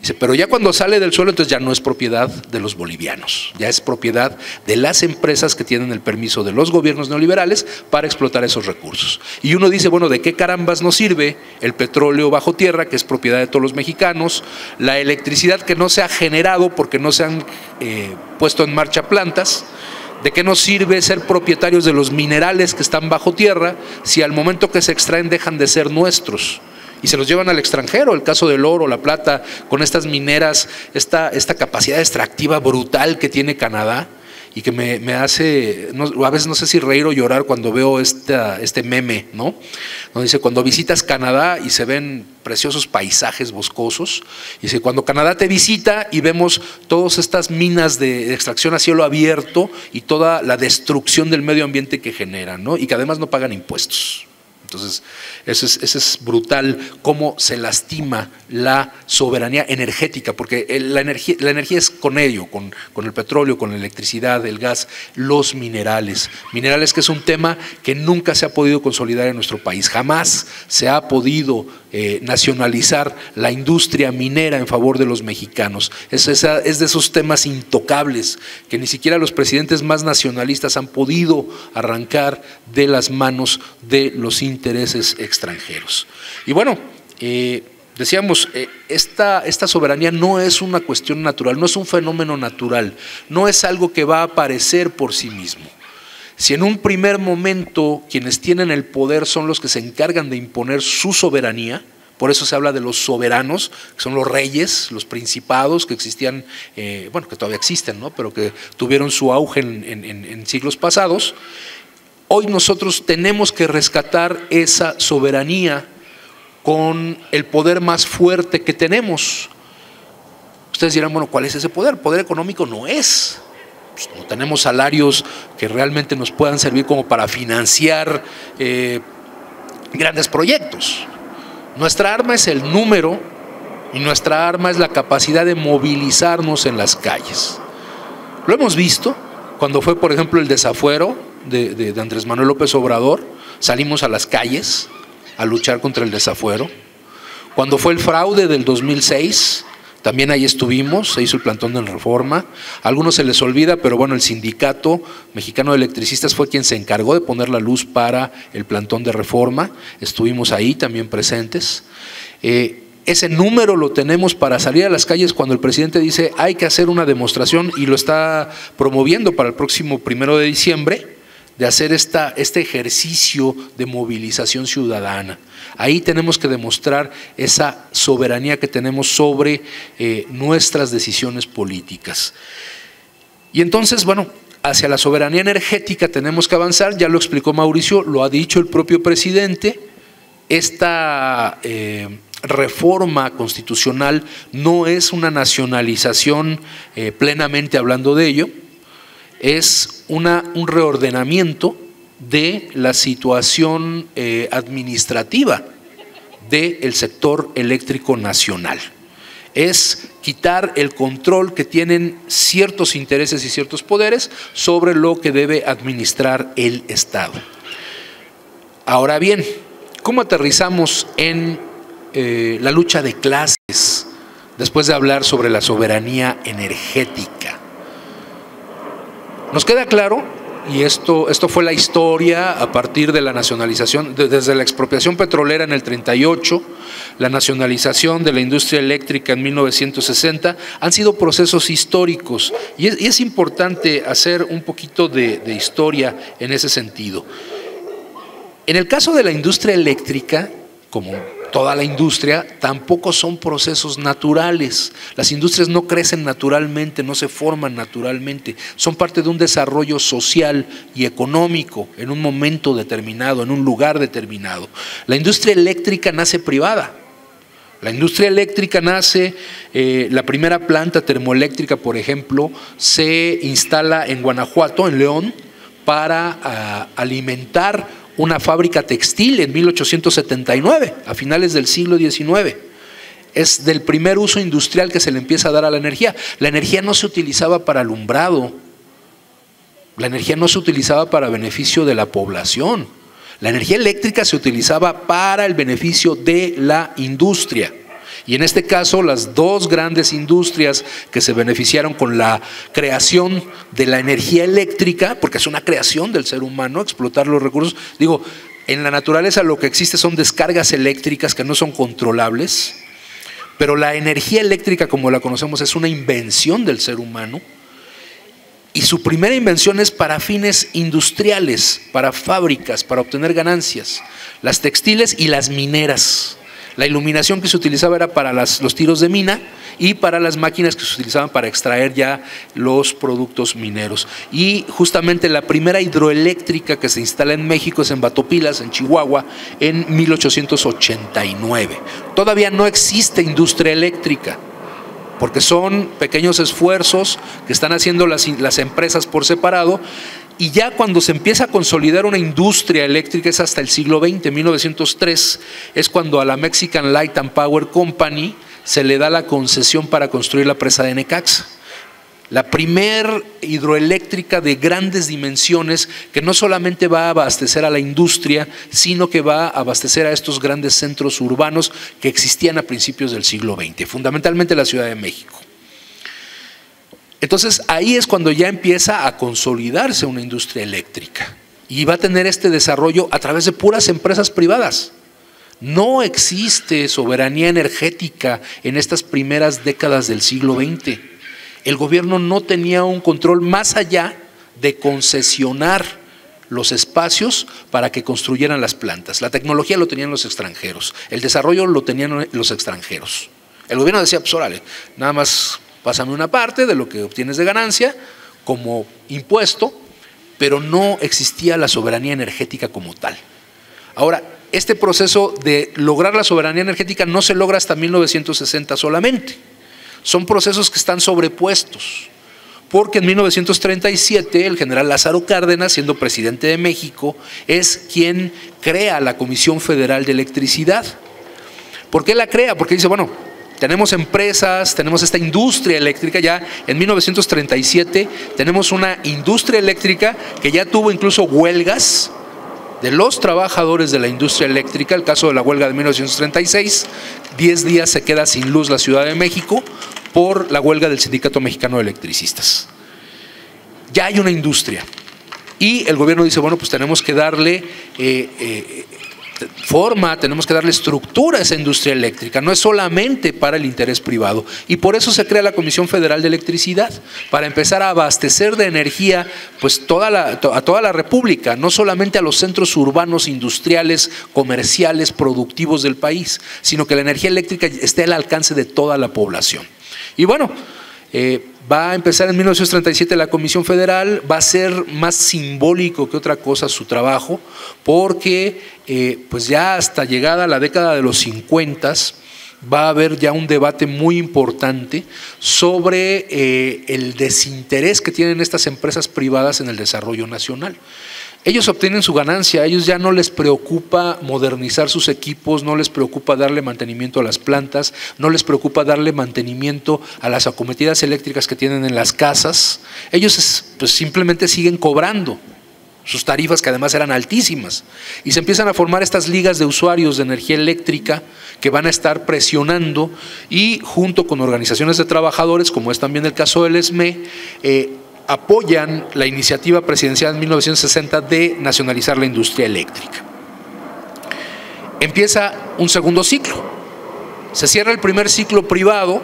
Dice, pero ya cuando sale del suelo, entonces ya no es propiedad de los bolivianos, ya es propiedad de las empresas que tienen el permiso de los gobiernos neoliberales para explotar esos recursos. Y uno dice, bueno, ¿de qué carambas nos sirve el petróleo bajo tierra, que es propiedad de todos los mexicanos, la electricidad que no se ha generado porque no se han eh, puesto en marcha plantas? ¿De qué nos sirve ser propietarios de los minerales que están bajo tierra si al momento que se extraen dejan de ser nuestros? Y se los llevan al extranjero, el caso del oro, la plata, con estas mineras, esta, esta capacidad extractiva brutal que tiene Canadá y que me, hace, a veces no sé si reír o llorar cuando veo esta, este meme, ¿no? Donde dice, cuando visitas Canadá y se ven preciosos paisajes boscosos, dice, cuando Canadá te visita y vemos todas estas minas de extracción a cielo abierto y toda la destrucción del medio ambiente que generan, ¿no? Y que además no pagan impuestos. Entonces, eso es, es, brutal cómo se lastima la soberanía energética, porque la energía, la energía es con ello, con, con, el petróleo, con la electricidad, el gas, los minerales. Minerales que es un tema que nunca se ha podido consolidar en nuestro país, jamás se ha podido eh, nacionalizar la industria minera en favor de los mexicanos. Es, es de esos temas intocables que ni siquiera los presidentes más nacionalistas han podido arrancar de las manos de los intereses extranjeros. Y bueno, eh, decíamos, eh, esta, esta soberanía no es una cuestión natural, no es un fenómeno natural, no es algo que va a aparecer por sí mismo. Si en un primer momento quienes tienen el poder son los que se encargan de imponer su soberanía, por eso se habla de los soberanos, que son los reyes, los principados que existían, eh, bueno, que todavía existen, ¿no? pero que tuvieron su auge en, siglos pasados. Hoy nosotros tenemos que rescatar esa soberanía con el poder más fuerte que tenemos. Ustedes dirán, bueno, ¿cuál es ese poder? Poder económico no es. Pues, no tenemos salarios que realmente nos puedan servir como para financiar eh, grandes proyectos. Nuestra arma es el número y nuestra arma es la capacidad de movilizarnos en las calles. Lo hemos visto cuando fue, por ejemplo, el desafuero de, Andrés Manuel López Obrador. Salimos a las calles a luchar contra el desafuero. Cuando fue el fraude del 2006, también ahí estuvimos, se hizo el plantón de reforma. A algunos se les olvida, pero bueno, el sindicato mexicano de electricistas fue quien se encargó de poner la luz para el plantón de reforma. Estuvimos ahí también presentes. Eh, ese número lo tenemos para salir a las calles cuando el presidente dice hay que hacer una demostración y lo está promoviendo para el próximo primero de diciembre de hacer esta, este ejercicio de movilización ciudadana. Ahí tenemos que demostrar esa soberanía que tenemos sobre eh, nuestras decisiones políticas. Y entonces, bueno, hacia la soberanía energética tenemos que avanzar, ya lo explicó Mauricio, lo ha dicho el propio presidente, esta eh, reforma constitucional no es una nacionalización eh, plenamente hablando de ello, es un reordenamiento de la situación eh, administrativa del sector eléctrico nacional. Es quitar el control que tienen ciertos intereses y ciertos poderes sobre lo que debe administrar el Estado. Ahora bien, ¿cómo aterrizamos en eh, la lucha de clases después de hablar sobre la soberanía energética? Nos queda claro y esto, esto fue la historia a partir de la nacionalización, desde la expropiación petrolera en el 38, la nacionalización de la industria eléctrica en 1960, han sido procesos históricos y es, importante hacer un poquito de historia en ese sentido. En el caso de la industria eléctrica, como toda la industria, tampoco son procesos naturales. Las industrias no crecen naturalmente, no se forman naturalmente, son parte de un desarrollo social y económico en un momento determinado, en un lugar determinado. La industria eléctrica nace privada. La industria eléctrica nace, eh, la primera planta termoeléctrica, por ejemplo, se instala en Guanajuato, en León, para ah, alimentar una fábrica textil en 1879, a finales del siglo XIX. Es del primer uso industrial que se le empieza a dar a la energía. La energía no se utilizaba para alumbrado, la energía no se utilizaba para beneficio de la población. La energía eléctrica se utilizaba para el beneficio de la industria. Y en este caso, las dos grandes industrias que se beneficiaron con la creación de la energía eléctrica, porque es una creación del ser humano, explotar los recursos, digo, en la naturaleza lo que existe son descargas eléctricas que no son controlables, pero la energía eléctrica como la conocemos es una invención del ser humano. Y su primera invención es para fines industriales, para fábricas, para obtener ganancias, las textiles y las mineras. La iluminación que se utilizaba era para los tiros de mina y para las máquinas que se utilizaban para extraer ya los productos mineros. Y justamente la primera hidroeléctrica que se instala en México es en Batopilas, en Chihuahua, en 1889. Todavía no existe industria eléctrica porque son pequeños esfuerzos que están haciendo las, empresas por separado y ya cuando se empieza a consolidar una industria eléctrica es hasta el siglo XX, 1903, es cuando a la Mexican Light and Power Company se le da la concesión para construir la presa de Necaxa. La primer hidroeléctrica de grandes dimensiones que no solamente va a abastecer a la industria, sino que va a abastecer a estos grandes centros urbanos que existían a principios del siglo XX, fundamentalmente la Ciudad de México. Entonces ahí es cuando ya empieza a consolidarse una industria eléctrica y va a tener este desarrollo a través de puras empresas privadas. No existe soberanía energética en estas primeras décadas del siglo XX. El gobierno no tenía un control más allá de concesionar los espacios para que construyeran las plantas. La tecnología lo tenían los extranjeros, el desarrollo lo tenían los extranjeros. El gobierno decía, pues órale, nada más Pásame una parte de lo que obtienes de ganancia como impuesto, pero no existía la soberanía energética como tal. Ahora, este proceso de lograr la soberanía energética no se logra hasta 1960 solamente. Son procesos que están sobrepuestos. Porque en 1937 el general Lázaro Cárdenas, siendo presidente de México, es quien crea la Comisión Federal de Electricidad. ¿Por qué la crea? Porque dice, bueno, tenemos empresas, tenemos esta industria eléctrica, ya en 1937 tenemos una industria eléctrica que ya tuvo incluso huelgas de los trabajadores de la industria eléctrica, el caso de la huelga de 1936, 10 días se queda sin luz la Ciudad de México por la huelga del Sindicato Mexicano de Electricistas. Ya hay una industria. Y el gobierno dice, bueno, pues tenemos que darle eh, eh, forma, tenemos que darle estructura a esa industria eléctrica, no es solamente para el interés privado. Y por eso se crea la Comisión Federal de Electricidad, para empezar a abastecer de energía pues, toda la, a toda la República, no solamente a los centros urbanos, industriales, comerciales, productivos del país, sino que la energía eléctrica esté al alcance de toda la población. Y bueno, Eh, va a empezar en 1937 la Comisión Federal, va a ser más simbólico que otra cosa su trabajo, porque eh, pues ya hasta llegada la década de los 50 va a haber ya un debate muy importante sobre eh, el desinterés que tienen estas empresas privadas en el desarrollo nacional. Ellos obtienen su ganancia, a ellos ya no les preocupa modernizar sus equipos, no les preocupa darle mantenimiento a las plantas, no les preocupa darle mantenimiento a las acometidas eléctricas que tienen en las casas. Ellos pues, simplemente siguen cobrando sus tarifas que además eran altísimas. Y se empiezan a formar estas ligas de usuarios de energía eléctrica que van a estar presionando y junto con organizaciones de trabajadores, como es también el caso del ESME, eh, apoyan la iniciativa presidencial en 1960 de nacionalizar la industria eléctrica. Empieza un segundo ciclo. Se cierra el primer ciclo privado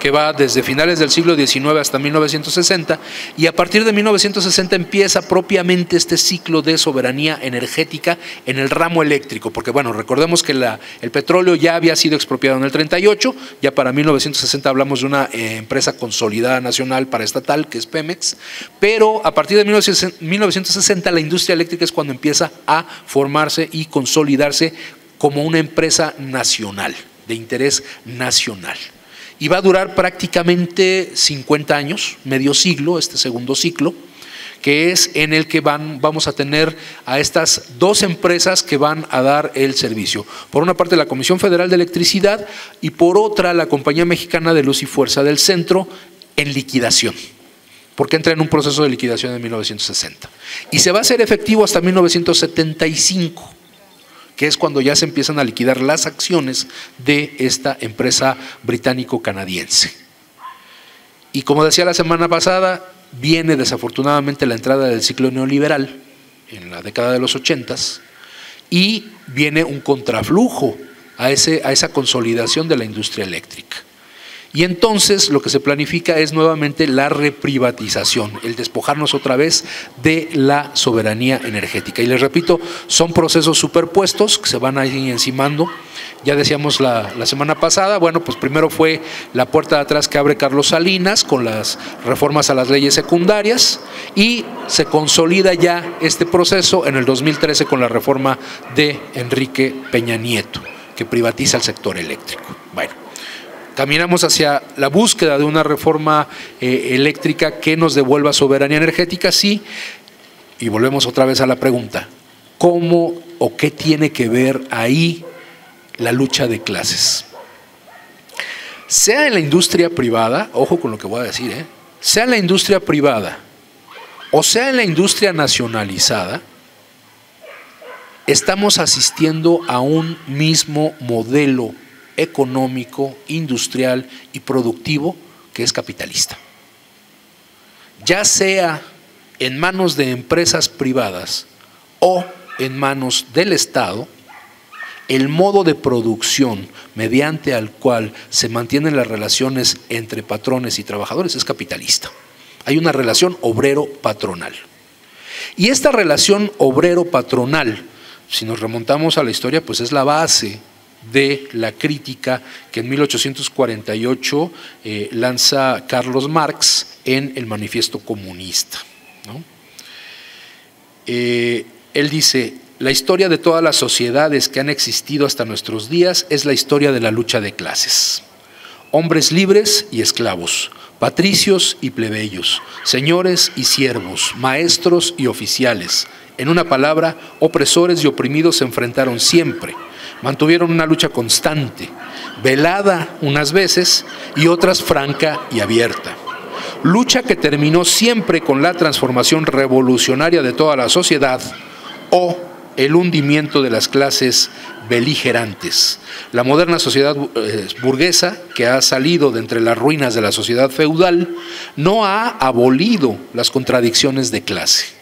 que va desde finales del siglo XIX hasta 1960, y a partir de 1960 empieza propiamente este ciclo de soberanía energética en el ramo eléctrico, porque bueno, recordemos que el petróleo ya había sido expropiado en el 38, ya para 1960 hablamos de una eh, empresa consolidada nacional para estatal, que es Pemex, pero a partir de 1960 la industria eléctrica es cuando empieza a formarse y consolidarse como una empresa nacional, de interés nacional y va a durar prácticamente 50 años, medio siglo, este segundo ciclo, que es en el que van, vamos a tener a estas dos empresas que van a dar el servicio. Por una parte la Comisión Federal de Electricidad y por otra la Compañía Mexicana de Luz y Fuerza del Centro en liquidación porque entra en un proceso de liquidación en 1960. Y se va a hacer efectivo hasta 1975 que es cuando ya se empiezan a liquidar las acciones de esta empresa británico-canadiense. Y como decía la semana pasada, viene desafortunadamente la entrada del ciclo neoliberal en la década de los ochentas y viene un contraflujo a, ese, a esa consolidación de la industria eléctrica. Y entonces lo que se planifica es nuevamente la reprivatización, el despojarnos otra vez de la soberanía energética. Y les repito, son procesos superpuestos que se van a ir encimando. Ya decíamos la, la, semana pasada, bueno, pues primero fue la puerta de atrás que abre Carlos Salinas con las reformas a las leyes secundarias y se consolida ya este proceso en el 2013 con la reforma de Enrique Peña Nieto, que privatiza el sector eléctrico. Bueno. Caminamos hacia la búsqueda de una reforma eh, eléctrica que nos devuelva soberanía energética, sí. Y volvemos otra vez a la pregunta, ¿cómo o qué tiene que ver ahí la lucha de clases? Sea en la industria privada, ojo con lo que voy a decir, ¿eh? sea en la industria privada o sea en la industria nacionalizada, estamos asistiendo a un mismo modelo económico, industrial y productivo que es capitalista. Ya sea en manos de empresas privadas o en manos del Estado, el modo de producción mediante al cual se mantienen las relaciones entre patrones y trabajadores es capitalista. Hay una relación obrero-patronal. Y esta relación obrero-patronal, si nos remontamos a la historia, pues es la base de la crítica que en 1848 eh, lanza Carlos Marx en el Manifiesto Comunista. Eh, él dice, la historia de todas las sociedades que han existido hasta nuestros días es la historia de la lucha de clases. Hombres libres y esclavos, patricios y plebeyos, señores y siervos, maestros y oficiales. En una palabra, opresores y oprimidos se enfrentaron siempre mantuvieron una lucha constante, velada unas veces y otras franca y abierta. Lucha que terminó siempre con la transformación revolucionaria de toda la sociedad o el hundimiento de las clases beligerantes. La moderna sociedad eh, burguesa, que ha salido de entre las ruinas de la sociedad feudal, no ha abolido las contradicciones de clase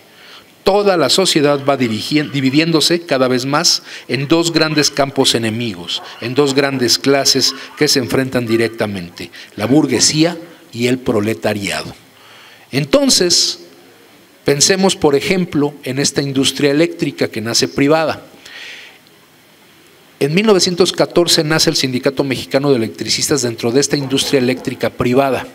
toda la sociedad va dividiéndose cada vez más en dos grandes campos enemigos, en dos grandes clases que se enfrentan directamente, la burguesía y el proletariado. Entonces, pensemos, por ejemplo, en esta industria eléctrica que nace privada. En 1914 nace el Sindicato Mexicano de Electricistas dentro de esta industria eléctrica privada.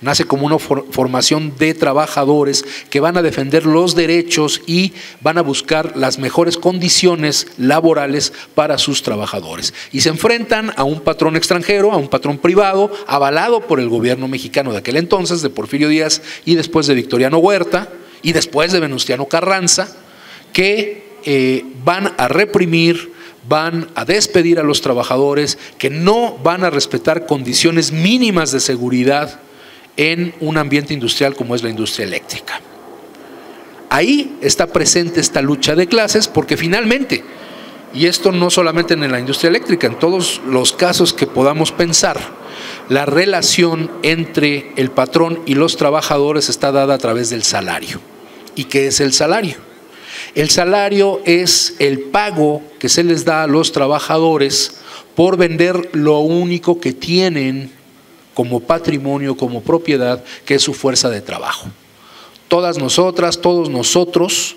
Nace como una formación de trabajadores que van a defender los derechos y van a buscar las mejores condiciones laborales para sus trabajadores. Y se enfrentan a un patrón extranjero, a un patrón privado, avalado por el gobierno mexicano de aquel entonces, de Porfirio Díaz y después de Victoriano Huerta y después de Venustiano Carranza, que eh, van a reprimir, van a despedir a los trabajadores, que no van a respetar condiciones mínimas de seguridad en un ambiente industrial como es la industria eléctrica. Ahí está presente esta lucha de clases porque finalmente, y esto no solamente en la industria eléctrica, en todos los casos que podamos pensar, la relación entre el patrón y los trabajadores está dada a través del salario. ¿Y qué es el salario? El salario es el pago que se les da a los trabajadores por vender lo único que tienen como patrimonio, como propiedad, que es su fuerza de trabajo. Todas nosotras, todos nosotros,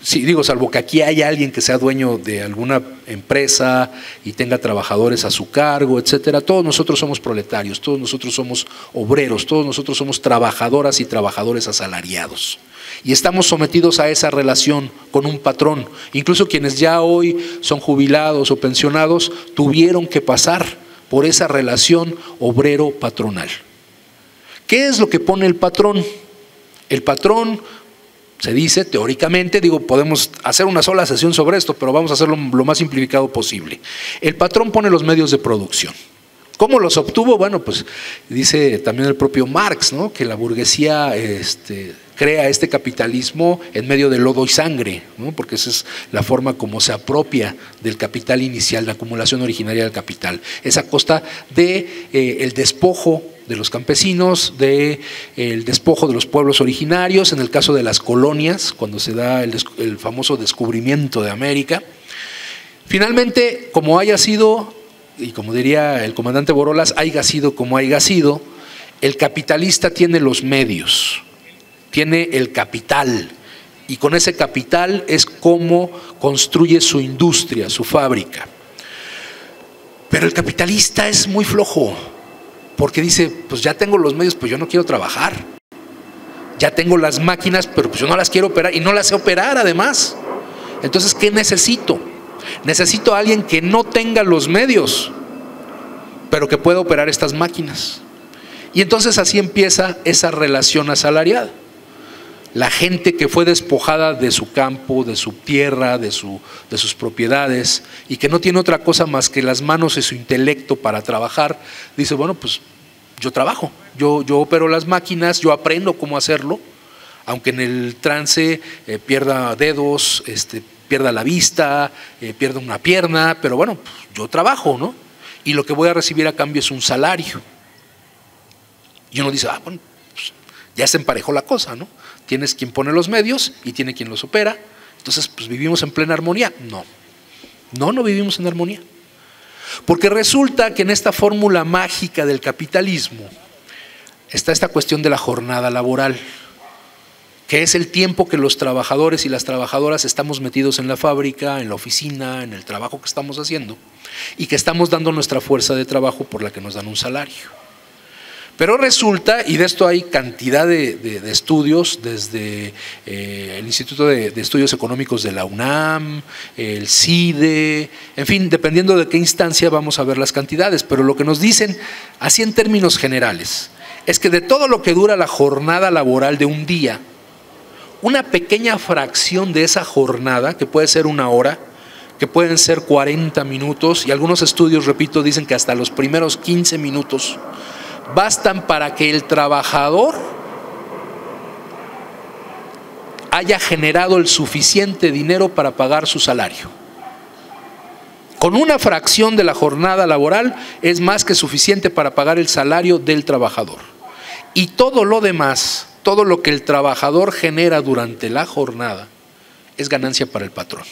sí, digo, salvo que aquí haya alguien que sea dueño de alguna empresa y tenga trabajadores a su cargo, etcétera, todos nosotros somos proletarios, todos nosotros somos obreros, todos nosotros somos trabajadoras y trabajadores asalariados. Y estamos sometidos a esa relación con un patrón. Incluso quienes ya hoy son jubilados o pensionados tuvieron que pasar por esa relación obrero-patronal. ¿Qué es lo que pone el patrón? El patrón, se dice teóricamente, digo, podemos hacer una sola sesión sobre esto, pero vamos a hacerlo lo más simplificado posible. El patrón pone los medios de producción. ¿Cómo los obtuvo? Bueno, pues dice también el propio Marx, ¿no? que la burguesía este, crea este capitalismo en medio de lodo y sangre, porque esa es la forma como se apropia del capital inicial, la acumulación originaria del capital. Es a costa del de, eh, despojo de los campesinos, del el despojo de los pueblos originarios, en el caso de las colonias, cuando se da el, el famoso descubrimiento de América. Finalmente, como haya sido, y como diría el comandante Borolas, haya sido como haya sido, el capitalista tiene los medios, tiene el capital y con ese capital es como construye su industria, su fábrica. Pero el capitalista es muy flojo, porque dice, pues ya tengo los medios, pues yo no quiero trabajar. Ya tengo las máquinas, pero pues yo no las quiero operar y no las sé operar además. Entonces, ¿qué necesito? Necesito a alguien que no tenga los medios, pero que pueda operar estas máquinas. Y entonces así empieza esa relación asalariada la gente que fue despojada de su campo, de su tierra, de, su, de, sus propiedades y que no tiene otra cosa más que las manos y su intelecto para trabajar, dice, bueno, pues yo trabajo, yo, yo opero las máquinas, yo aprendo cómo hacerlo, aunque en el trance eh, pierda dedos, este, pierda la vista, eh, pierda una pierna, pero bueno, pues yo trabajo, ¿no? Y lo que voy a recibir a cambio es un salario. Y uno dice, ah, bueno, pues ya se emparejó la cosa, ¿no? Tienes quien pone los medios y tiene quien los opera. Entonces, pues vivimos en plena armonía. No, no, no vivimos en armonía. Porque resulta que en esta fórmula mágica del capitalismo está esta cuestión de la jornada laboral, que es el tiempo que los trabajadores y las trabajadoras estamos metidos en la fábrica, en la oficina, en el trabajo que estamos haciendo, y que estamos dando nuestra fuerza de trabajo por la que nos dan un salario. Pero resulta, y de esto hay cantidad de, estudios, desde eh, el Instituto de, Estudios Económicos de la UNAM, el CIDE, en fin, dependiendo de qué instancia vamos a ver las cantidades, pero lo que nos dicen, así en términos generales, es que de todo lo que dura la jornada laboral de un día, una pequeña fracción de esa jornada, que puede ser una hora, que pueden ser 40 minutos, y algunos estudios, repito, dicen que hasta los primeros 15 minutos, bastan para que el trabajador haya generado el suficiente dinero para pagar su salario. Con una fracción de la jornada laboral es más que suficiente para pagar el salario del trabajador. Y todo lo demás, todo lo que el trabajador genera durante la jornada, es ganancia para el patrón.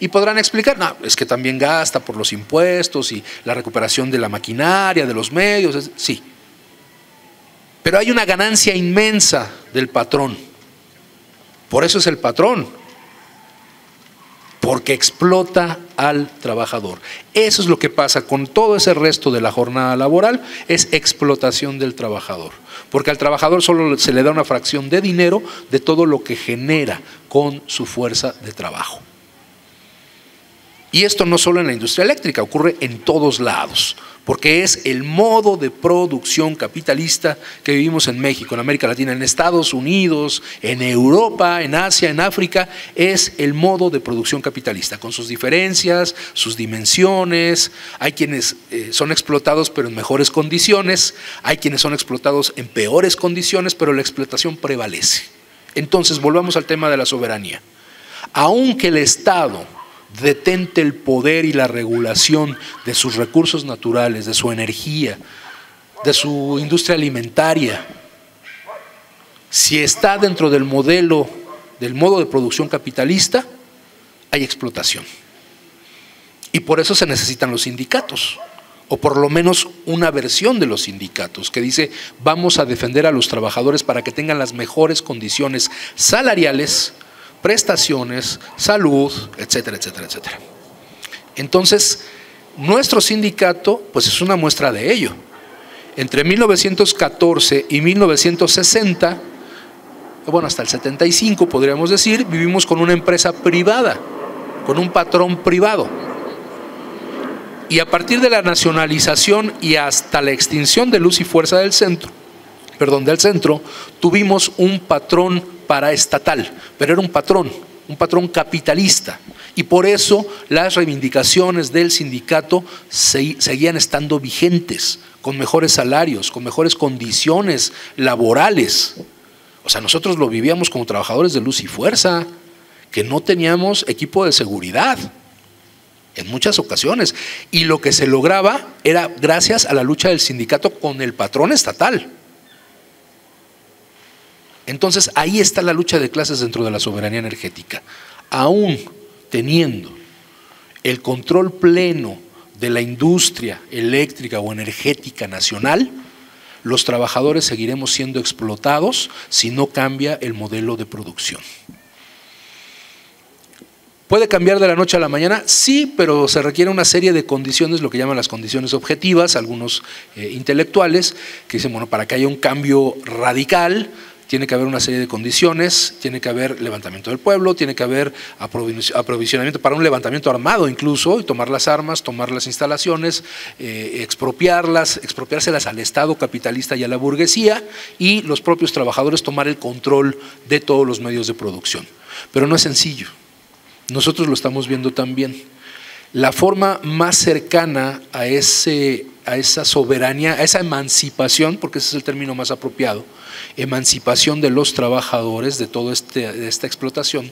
Y podrán explicar, no, es que también gasta por los impuestos y la recuperación de la maquinaria, de los medios, sí. Pero hay una ganancia inmensa del patrón. Por eso es el patrón. Porque explota al trabajador. Eso es lo que pasa con todo ese resto de la jornada laboral, es explotación del trabajador. Porque al trabajador solo se le da una fracción de dinero de todo lo que genera con su fuerza de trabajo. Y esto no solo en la industria eléctrica, ocurre en todos lados porque es el modo de producción capitalista que vivimos en México, en América Latina, en Estados Unidos, en Europa, en Asia, en África, es el modo de producción capitalista, con sus diferencias, sus dimensiones, hay quienes eh, son explotados pero en mejores condiciones, hay quienes son explotados en peores condiciones, pero la explotación prevalece. Entonces, volvamos al tema de la soberanía. Aunque el Estado detente el poder y la regulación de sus recursos naturales, de su energía, de su industria alimentaria, si está dentro del modelo, del modo de producción capitalista, hay explotación. Y por eso se necesitan los sindicatos, o por lo menos una versión de los sindicatos que dice vamos a defender a los trabajadores para que tengan las mejores condiciones salariales, prestaciones, salud, etcétera, etcétera, etcétera. Entonces, nuestro sindicato, pues es una muestra de ello. Entre 1914 y 1960, bueno, hasta el 75 podríamos decir, vivimos con una empresa privada, con un patrón privado. Y a partir de la nacionalización y hasta la extinción de Luz y Fuerza del Centro, perdón, del centro, tuvimos un patrón paraestatal, pero era un patrón, un patrón capitalista. Y por eso las reivindicaciones del sindicato seguían estando vigentes, con mejores salarios, con mejores condiciones laborales. O sea, nosotros lo vivíamos como trabajadores de luz y fuerza, que no teníamos equipo de seguridad en muchas ocasiones. Y lo que se lograba era gracias a la lucha del sindicato con el patrón estatal. Entonces ahí está la lucha de clases dentro de la soberanía energética. Aún teniendo el control pleno de la industria eléctrica o energética nacional, los trabajadores seguiremos siendo explotados si no cambia el modelo de producción. ¿Puede cambiar de la noche a la mañana? Sí, pero se requiere una serie de condiciones, lo que llaman las condiciones objetivas, algunos eh, intelectuales, que dicen, bueno, para que haya un cambio radical, tiene que haber una serie de condiciones, tiene que haber levantamiento del pueblo, tiene que haber aprovisionamiento para un levantamiento armado incluso, y tomar las armas, tomar las instalaciones, eh, expropiarlas, expropiárselas al Estado capitalista y a la burguesía, y los propios trabajadores tomar el control de todos los medios de producción. Pero no es sencillo. Nosotros lo estamos viendo también. La forma más cercana a, ese, a esa soberanía, a esa emancipación, porque ese es el término más apropiado, emancipación de los trabajadores de toda este, esta explotación,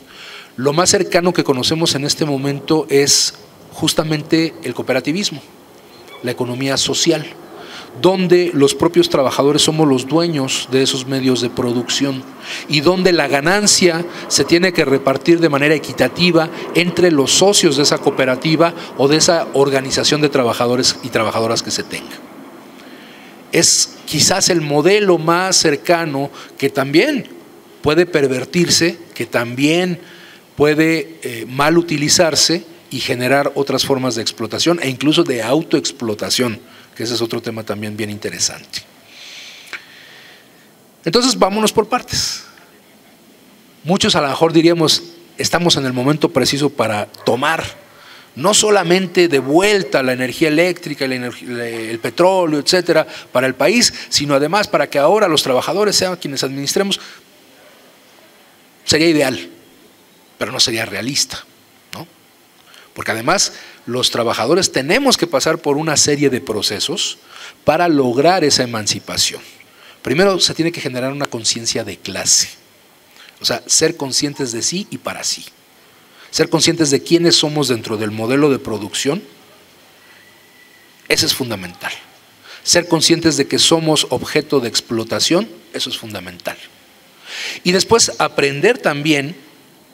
lo más cercano que conocemos en este momento es justamente el cooperativismo, la economía social, donde los propios trabajadores somos los dueños de esos medios de producción y donde la ganancia se tiene que repartir de manera equitativa entre los socios de esa cooperativa o de esa organización de trabajadores y trabajadoras que se tenga. Es quizás el modelo más cercano que también puede pervertirse, que también puede eh, mal utilizarse y generar otras formas de explotación e incluso de autoexplotación, que ese es otro tema también bien interesante. Entonces vámonos por partes. Muchos a lo mejor diríamos, estamos en el momento preciso para tomar no solamente de vuelta la energía eléctrica, el petróleo, etcétera, para el país, sino además para que ahora los trabajadores sean quienes administremos, sería ideal, pero no sería realista, ¿no? Porque además los trabajadores tenemos que pasar por una serie de procesos para lograr esa emancipación. Primero se tiene que generar una conciencia de clase, o sea, ser conscientes de sí y para sí ser conscientes de quiénes somos dentro del modelo de producción, eso es fundamental. Ser conscientes de que somos objeto de explotación, eso es fundamental. Y después aprender también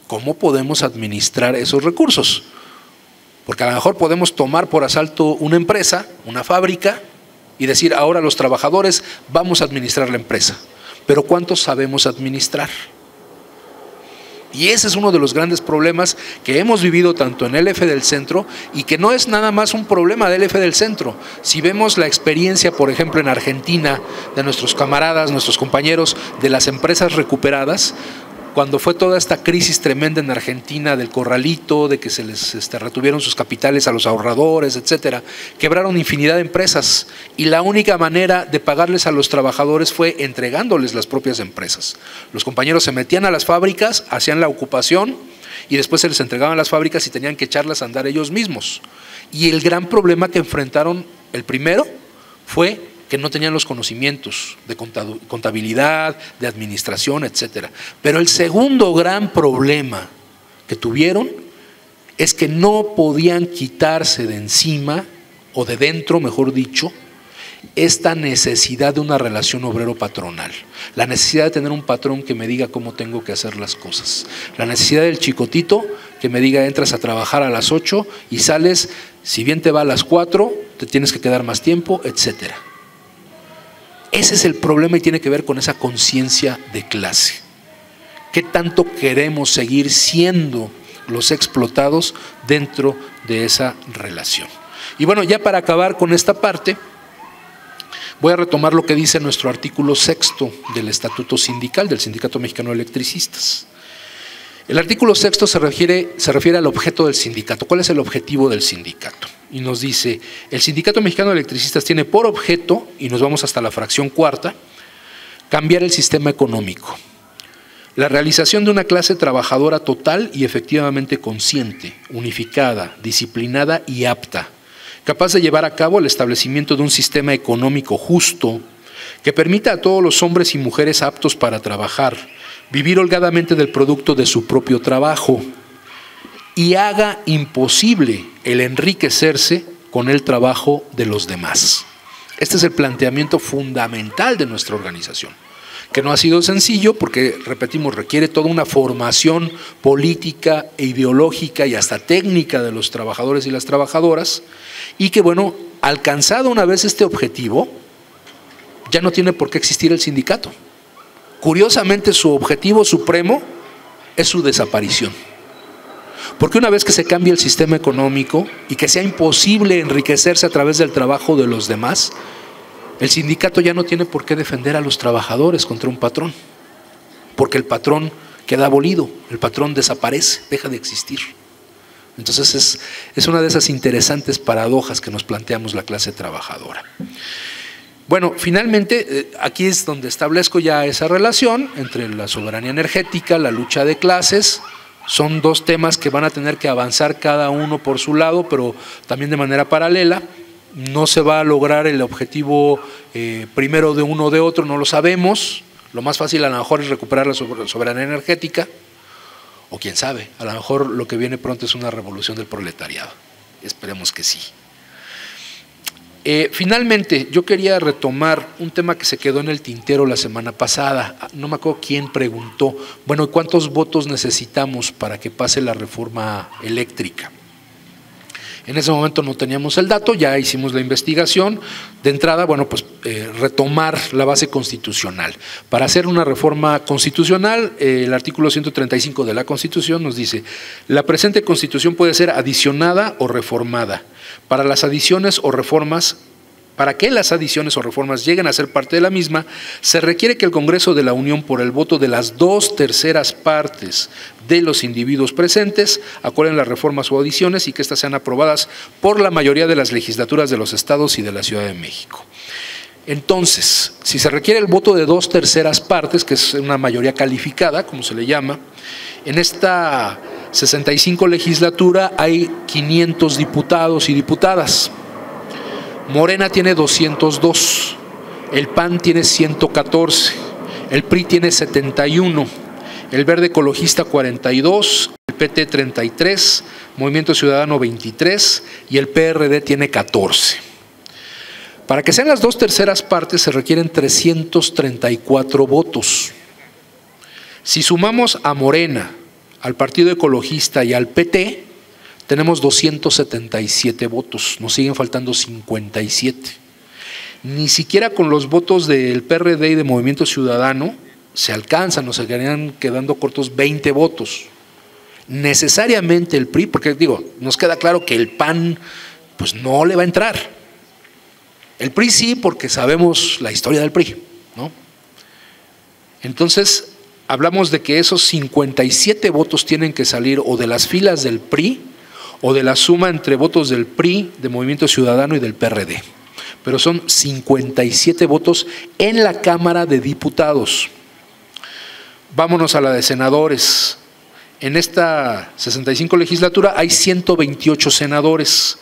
cómo podemos administrar esos recursos. Porque a lo mejor podemos tomar por asalto una empresa, una fábrica, y decir, ahora los trabajadores vamos a administrar la empresa. Pero ¿cuántos sabemos administrar? Y ese es uno de los grandes problemas que hemos vivido tanto en el F del centro y que no es nada más un problema del F del centro. Si vemos la experiencia, por ejemplo, en Argentina, de nuestros camaradas, nuestros compañeros de las empresas recuperadas, cuando fue toda esta crisis tremenda en Argentina del corralito, de que se les este, retuvieron sus capitales a los ahorradores, etcétera, quebraron infinidad de empresas y la única manera de pagarles a los trabajadores fue entregándoles las propias empresas. Los compañeros se metían a las fábricas, hacían la ocupación y después se les entregaban las fábricas y tenían que echarlas a andar ellos mismos. Y el gran problema que enfrentaron, el primero, fue que no tenían los conocimientos de contabilidad, de administración, etcétera. Pero el segundo gran problema que tuvieron es que no podían quitarse de encima, o de dentro, mejor dicho, esta necesidad de una relación obrero-patronal, la necesidad de tener un patrón que me diga cómo tengo que hacer las cosas, la necesidad del chicotito que me diga entras a trabajar a las 8 y sales, si bien te va a las 4, te tienes que quedar más tiempo, etcétera. Ese es el problema y tiene que ver con esa conciencia de clase. ¿Qué tanto queremos seguir siendo los explotados dentro de esa relación? Y bueno, ya para acabar con esta parte, voy a retomar lo que dice nuestro artículo sexto del Estatuto Sindical del Sindicato Mexicano de Electricistas. El artículo sexto se refiere, se refiere al objeto del sindicato. ¿Cuál es el objetivo del sindicato? Y nos dice, el Sindicato Mexicano de Electricistas tiene por objeto, y nos vamos hasta la fracción cuarta, cambiar el sistema económico. La realización de una clase trabajadora total y efectivamente consciente, unificada, disciplinada y apta, capaz de llevar a cabo el establecimiento de un sistema económico justo que permita a todos los hombres y mujeres aptos para trabajar, vivir holgadamente del producto de su propio trabajo y haga imposible el enriquecerse con el trabajo de los demás. Este es el planteamiento fundamental de nuestra organización, que no ha sido sencillo porque, repetimos, requiere toda una formación política e ideológica y hasta técnica de los trabajadores y las trabajadoras, y que, bueno, alcanzado una vez este objetivo, ya no tiene por qué existir el sindicato. Curiosamente, su objetivo supremo es su desaparición. Porque una vez que se cambie el sistema económico y que sea imposible enriquecerse a través del trabajo de los demás, el sindicato ya no tiene por qué defender a los trabajadores contra un patrón. Porque el patrón queda abolido, el patrón desaparece, deja de existir. Entonces es, es una de esas interesantes paradojas que nos planteamos la clase trabajadora. Bueno, finalmente, eh, aquí es donde establezco ya esa relación entre la soberanía energética, la lucha de clases. Son dos temas que van a tener que avanzar cada uno por su lado, pero también de manera paralela. No se va a lograr el objetivo eh, primero de uno o de otro, no lo sabemos. Lo más fácil a lo mejor es recuperar la soberanía energética, o quién sabe, a lo mejor lo que viene pronto es una revolución del proletariado. Esperemos que sí. Eh, finalmente, yo quería retomar un tema que se quedó en el tintero la semana pasada. No me acuerdo quién preguntó, bueno, ¿cuántos votos necesitamos para que pase la reforma eléctrica? En ese momento no teníamos el dato, ya hicimos la investigación. De entrada, bueno, pues eh, retomar la base constitucional. Para hacer una reforma constitucional, eh, el artículo 135 de la Constitución nos dice, la presente constitución puede ser adicionada o reformada para las adiciones o reformas para que las adiciones o reformas lleguen a ser parte de la misma, se requiere que el Congreso de la Unión, por el voto de las dos terceras partes de los individuos presentes, acuerden las reformas o adiciones y que éstas sean aprobadas por la mayoría de las legislaturas de los estados y de la Ciudad de México. Entonces, si se requiere el voto de dos terceras partes, que es una mayoría calificada, como se le llama, en esta 65 legislatura hay 500 diputados y diputadas. Morena tiene 202, el PAN tiene 114, el PRI tiene 71, el Verde Ecologista 42, el PT 33, Movimiento Ciudadano 23 y el PRD tiene 14. Para que sean las dos terceras partes se requieren 334 votos. Si sumamos a Morena, al Partido Ecologista y al PT, tenemos 277 votos, nos siguen faltando 57. Ni siquiera con los votos del PRD y de Movimiento Ciudadano se alcanzan se quedarían quedando cortos 20 votos. Necesariamente el PRI, porque digo, nos queda claro que el PAN pues no le va a entrar. El PRI sí, porque sabemos la historia del PRI, ¿no? Entonces, hablamos de que esos 57 votos tienen que salir o de las filas del PRI o de la suma entre votos del PRI, de Movimiento Ciudadano y del PRD. Pero son 57 votos en la Cámara de Diputados. Vámonos a la de senadores. En esta 65 legislatura hay 128 senadores.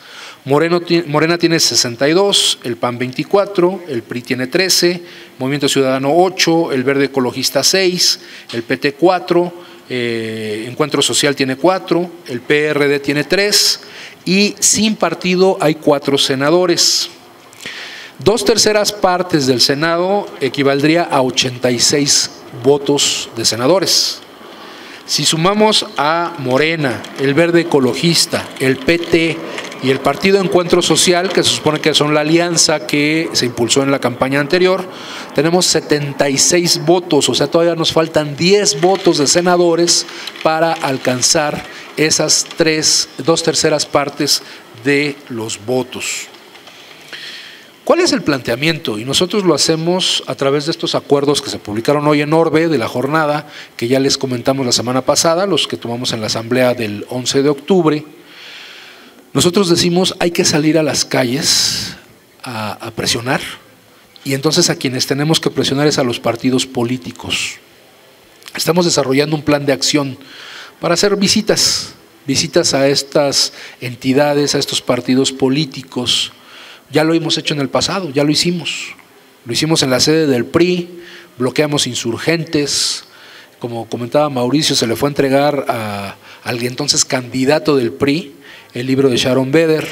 Morena tiene 62, el PAN 24, el PRI tiene 13, Movimiento Ciudadano 8, el Verde Ecologista 6, el PT 4, eh, Encuentro Social tiene 4, el PRD tiene 3 y sin partido hay 4 senadores. Dos terceras partes del Senado equivaldría a 86 votos de senadores. Si sumamos a Morena, el Verde Ecologista, el PT y el Partido Encuentro Social, que se supone que son la alianza que se impulsó en la campaña anterior, tenemos 76 votos, o sea, todavía nos faltan 10 votos de senadores para alcanzar esas tres, dos terceras partes de los votos. ¿Cuál es el planteamiento? Y nosotros lo hacemos a través de estos acuerdos que se publicaron hoy en Orbe de la jornada, que ya les comentamos la semana pasada, los que tomamos en la asamblea del 11 de octubre. Nosotros decimos hay que salir a las calles a, a presionar y entonces a quienes tenemos que presionar es a los partidos políticos. Estamos desarrollando un plan de acción para hacer visitas, visitas a estas entidades, a estos partidos políticos, ya lo hemos hecho en el pasado, ya lo hicimos. Lo hicimos en la sede del PRI, bloqueamos insurgentes, como comentaba Mauricio, se le fue a entregar a, al entonces candidato del PRI el libro de Sharon Beder.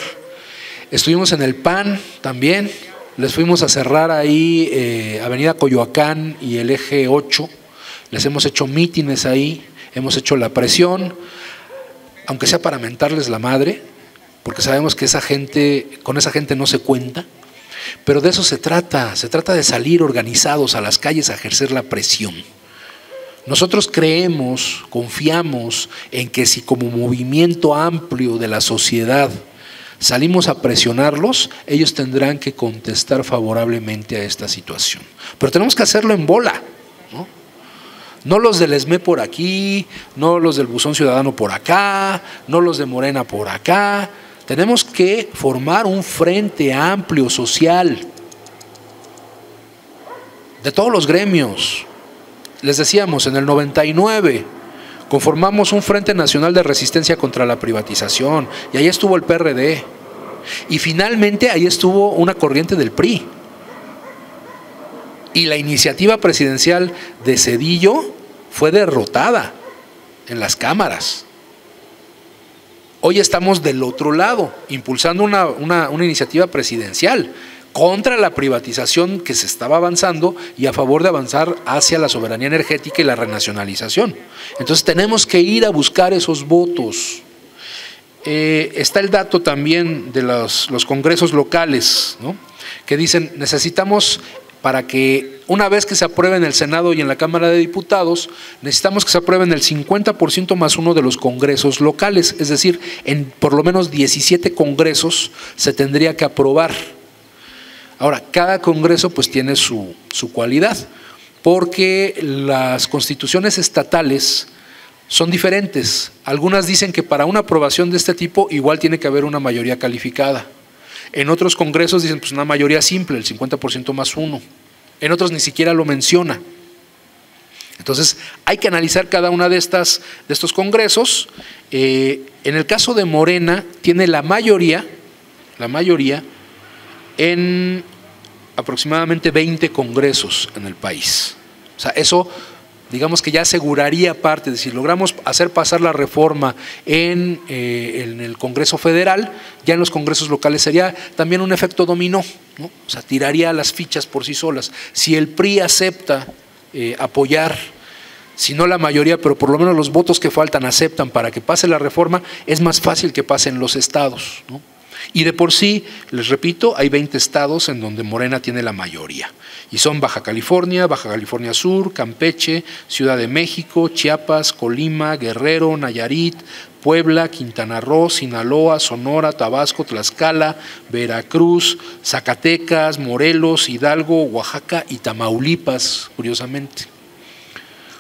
Estuvimos en el PAN también, les fuimos a cerrar ahí eh, Avenida Coyoacán y el eje 8, les hemos hecho mítines ahí, hemos hecho la presión, aunque sea para mentarles la madre, porque sabemos que esa gente, con esa gente no se cuenta, pero de eso se trata, se trata de salir organizados a las calles a ejercer la presión. Nosotros creemos, confiamos en que si como movimiento amplio de la sociedad salimos a presionarlos, ellos tendrán que contestar favorablemente a esta situación. Pero tenemos que hacerlo en bola, ¿no? No los del ESME por aquí, no los del Buzón Ciudadano por acá, no los de Morena por acá, tenemos que formar un frente amplio social de todos los gremios. Les decíamos, en el 99 conformamos un Frente Nacional de Resistencia contra la Privatización y ahí estuvo el PRD. Y finalmente ahí estuvo una corriente del PRI. Y la iniciativa presidencial de Cedillo fue derrotada en las cámaras. Hoy estamos del otro lado, impulsando una, iniciativa presidencial contra la privatización que se estaba avanzando y a favor de avanzar hacia la soberanía energética y la renacionalización. Entonces tenemos que ir a buscar esos votos. Eh, está el dato también de los, los congresos locales, ¿no? que dicen necesitamos para que una vez que se apruebe en el Senado y en la Cámara de Diputados, necesitamos que se aprueben el 50% más uno de los congresos locales, es decir, en por lo menos 17 congresos se tendría que aprobar. Ahora, cada congreso pues tiene su, su cualidad, porque las constituciones estatales son diferentes. Algunas dicen que para una aprobación de este tipo igual tiene que haber una mayoría calificada. En otros congresos dicen pues una mayoría simple, el 50% más uno. En otros ni siquiera lo menciona. Entonces hay que analizar cada una de de estos congresos. Eh, en el caso de Morena tiene la mayoría, la mayoría en aproximadamente 20 congresos en el país. O sea, eso digamos que ya aseguraría parte, de si logramos hacer pasar la reforma en, eh, en, el Congreso Federal, ya en los congresos locales sería también un efecto dominó, ¿no? o sea, tiraría las fichas por sí solas. Si el PRI acepta eh, apoyar, si no la mayoría, pero por lo menos los votos que faltan aceptan para que pase la reforma, es más fácil que pasen los estados. ¿no? Y de por sí, les repito, hay 20 estados en donde Morena tiene la mayoría. Y son Baja California, Baja California Sur, Campeche, Ciudad de México, Chiapas, Colima, Guerrero, Nayarit, Puebla, Quintana Roo, Sinaloa, Sonora, Tabasco, Tlaxcala, Veracruz, Zacatecas, Morelos, Hidalgo, Oaxaca y Tamaulipas, curiosamente.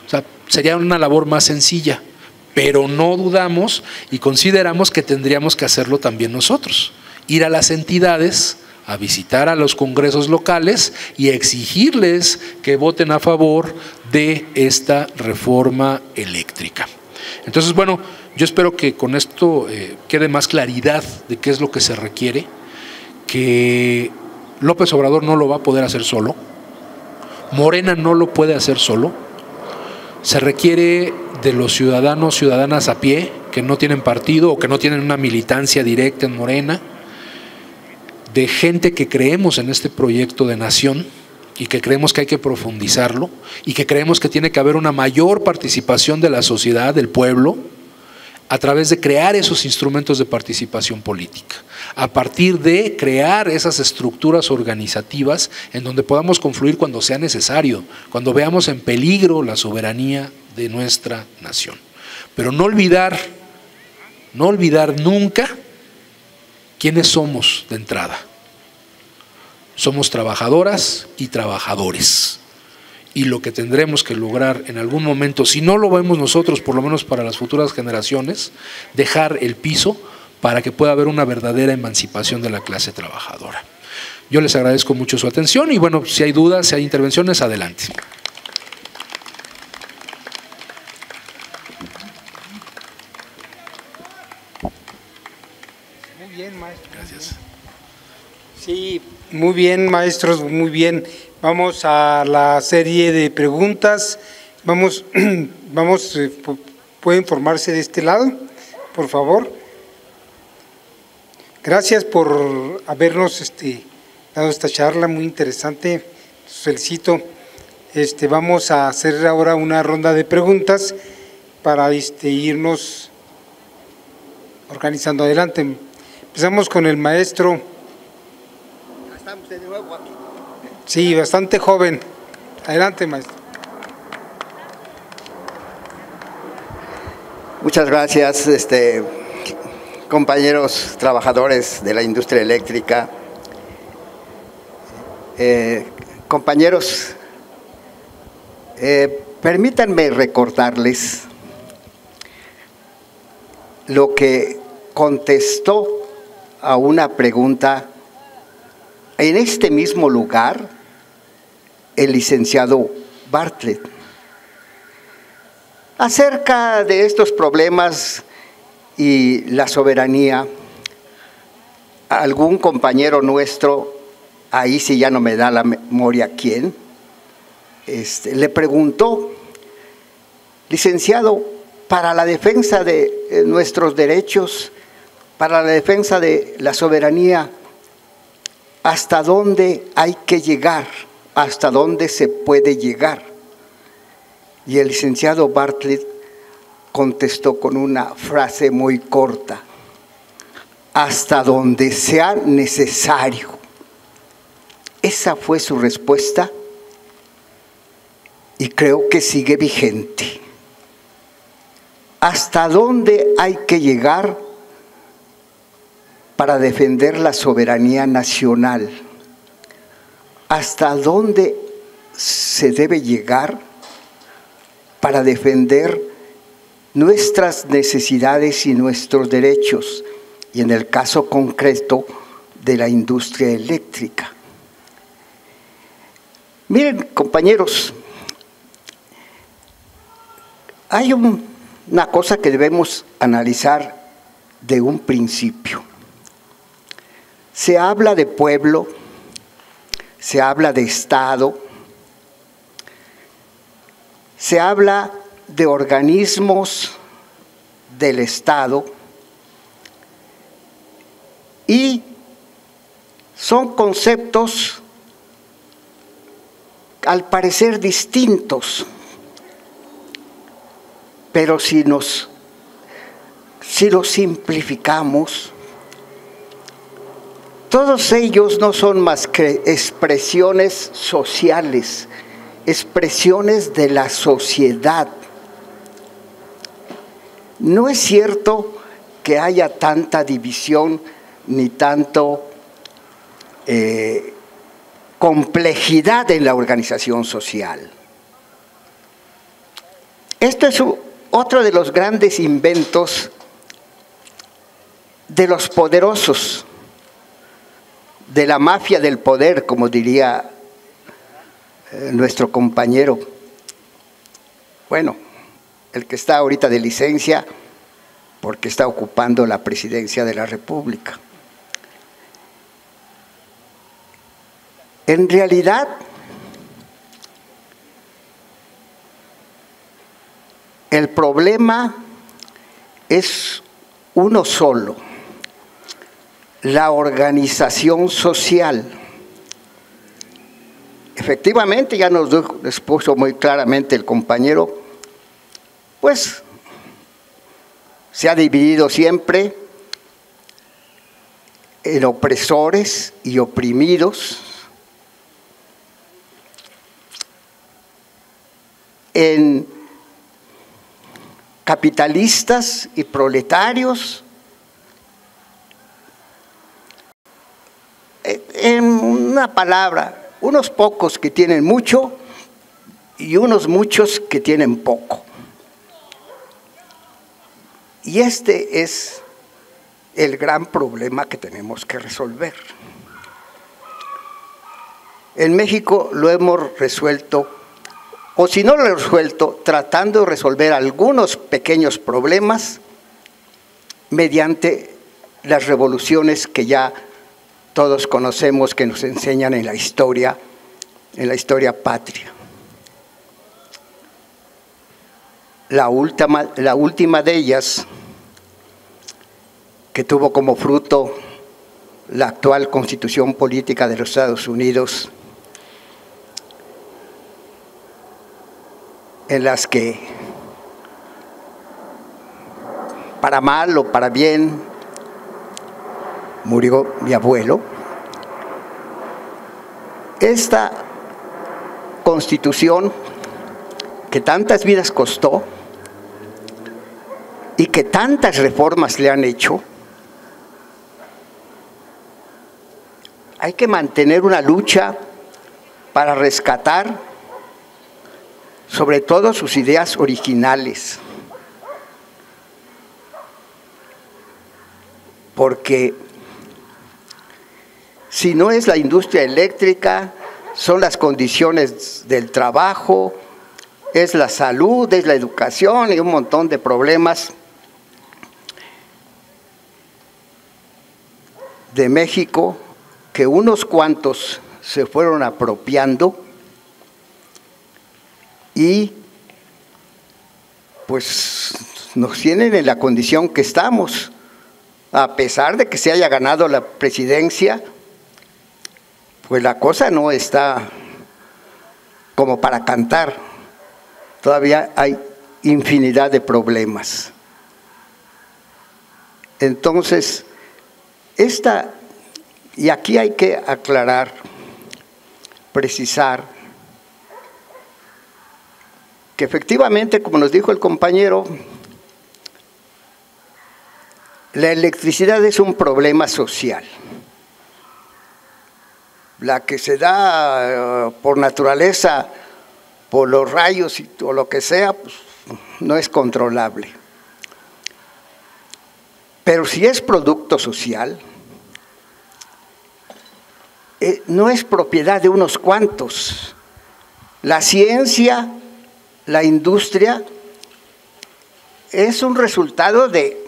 O sea, sería una labor más sencilla, pero no dudamos y consideramos que tendríamos que hacerlo también nosotros. Ir a las entidades, a visitar a los congresos locales y exigirles que voten a favor de esta reforma eléctrica. Entonces, bueno, yo espero que con esto eh, quede más claridad de qué es lo que se requiere, que López Obrador no lo va a poder hacer solo, Morena no lo puede hacer solo, se requiere de los ciudadanos, ciudadanas a pie, que no tienen partido o que no tienen una militancia directa en Morena, de gente que creemos en este proyecto de nación y que creemos que hay que profundizarlo y que creemos que tiene que haber una mayor participación de la sociedad, del pueblo, a través de crear esos instrumentos de participación política, a partir de crear esas estructuras organizativas en donde podamos confluir cuando sea necesario, cuando veamos en peligro la soberanía de nuestra nación. Pero no olvidar, no olvidar nunca quiénes somos de entrada. Somos trabajadoras y trabajadores y lo que tendremos que lograr en algún momento, si no lo vemos nosotros, por lo menos para las futuras generaciones, dejar el piso para que pueda haber una verdadera emancipación de la clase trabajadora. Yo les agradezco mucho su atención y bueno, si hay dudas, si hay intervenciones, adelante. Muy bien, maestro. Gracias. Sí, muy bien, maestros, muy bien. Vamos a la serie de preguntas. Vamos, vamos, eh, pueden formarse de este lado, por favor. Gracias por habernos este, dado esta charla muy interesante. Felicito. Este, vamos a hacer ahora una ronda de preguntas para este, irnos organizando adelante. Empezamos con el maestro. De nuevo aquí. Sí, bastante joven. Adelante, maestro. Muchas gracias, este, compañeros trabajadores de la industria eléctrica, eh, compañeros, eh, permítanme recordarles lo que contestó a una pregunta en este mismo lugar el licenciado Bartlett. Acerca de estos problemas y la soberanía, algún compañero nuestro, ahí sí ya no me da la memoria quién, este, le preguntó, licenciado, para la defensa de eh, nuestros derechos, para la defensa de la soberanía, ¿hasta dónde hay que llegar? hasta dónde se puede llegar. Y el licenciado Bartlett contestó con una frase muy corta, hasta donde sea necesario. Esa fue su respuesta y creo que sigue vigente. ¿Hasta dónde hay que llegar para defender la soberanía nacional? hasta dónde se debe llegar para defender nuestras necesidades y nuestros derechos, y en el caso concreto de la industria eléctrica. Miren, compañeros, hay una cosa que debemos analizar de un principio. Se habla de pueblo, se habla de Estado, se habla de organismos del Estado y son conceptos al parecer distintos, pero si nos si lo simplificamos, todos ellos no son más que expresiones sociales, expresiones de la sociedad. No es cierto que haya tanta división ni tanto eh, complejidad en la organización social. Esto es otro de los grandes inventos de los poderosos de la mafia del poder, como diría eh, nuestro compañero. Bueno, el que está ahorita de licencia porque está ocupando la presidencia de la República. En realidad, el problema es uno solo la organización social. Efectivamente, ya nos expuso muy claramente el compañero, pues se ha dividido siempre en opresores y oprimidos, en capitalistas y proletarios, en una palabra, unos pocos que tienen mucho y unos muchos que tienen poco. Y este es el gran problema que tenemos que resolver. En México lo hemos resuelto, o si no lo hemos resuelto, tratando de resolver algunos pequeños problemas mediante las revoluciones que ya todos conocemos que nos enseñan en la historia, en la historia patria. La última, la última de ellas, que tuvo como fruto la actual constitución política de los Estados Unidos, en las que, para mal o para bien, murió mi abuelo, esta constitución que tantas vidas costó y que tantas reformas le han hecho, hay que mantener una lucha para rescatar sobre todo sus ideas originales. Porque si no es la industria eléctrica, son las condiciones del trabajo, es la salud, es la educación y un montón de problemas de México que unos cuantos se fueron apropiando y pues nos tienen en la condición que estamos, a pesar de que se haya ganado la presidencia, pues la cosa no está como para cantar. Todavía hay infinidad de problemas. Entonces, esta, y aquí hay que aclarar, precisar, que efectivamente, como nos dijo el compañero, la electricidad es un problema social la que se da eh, por naturaleza, por los rayos y o lo que sea, pues, no es controlable. Pero si es producto social, eh, no es propiedad de unos cuantos. La ciencia, la industria, es un resultado de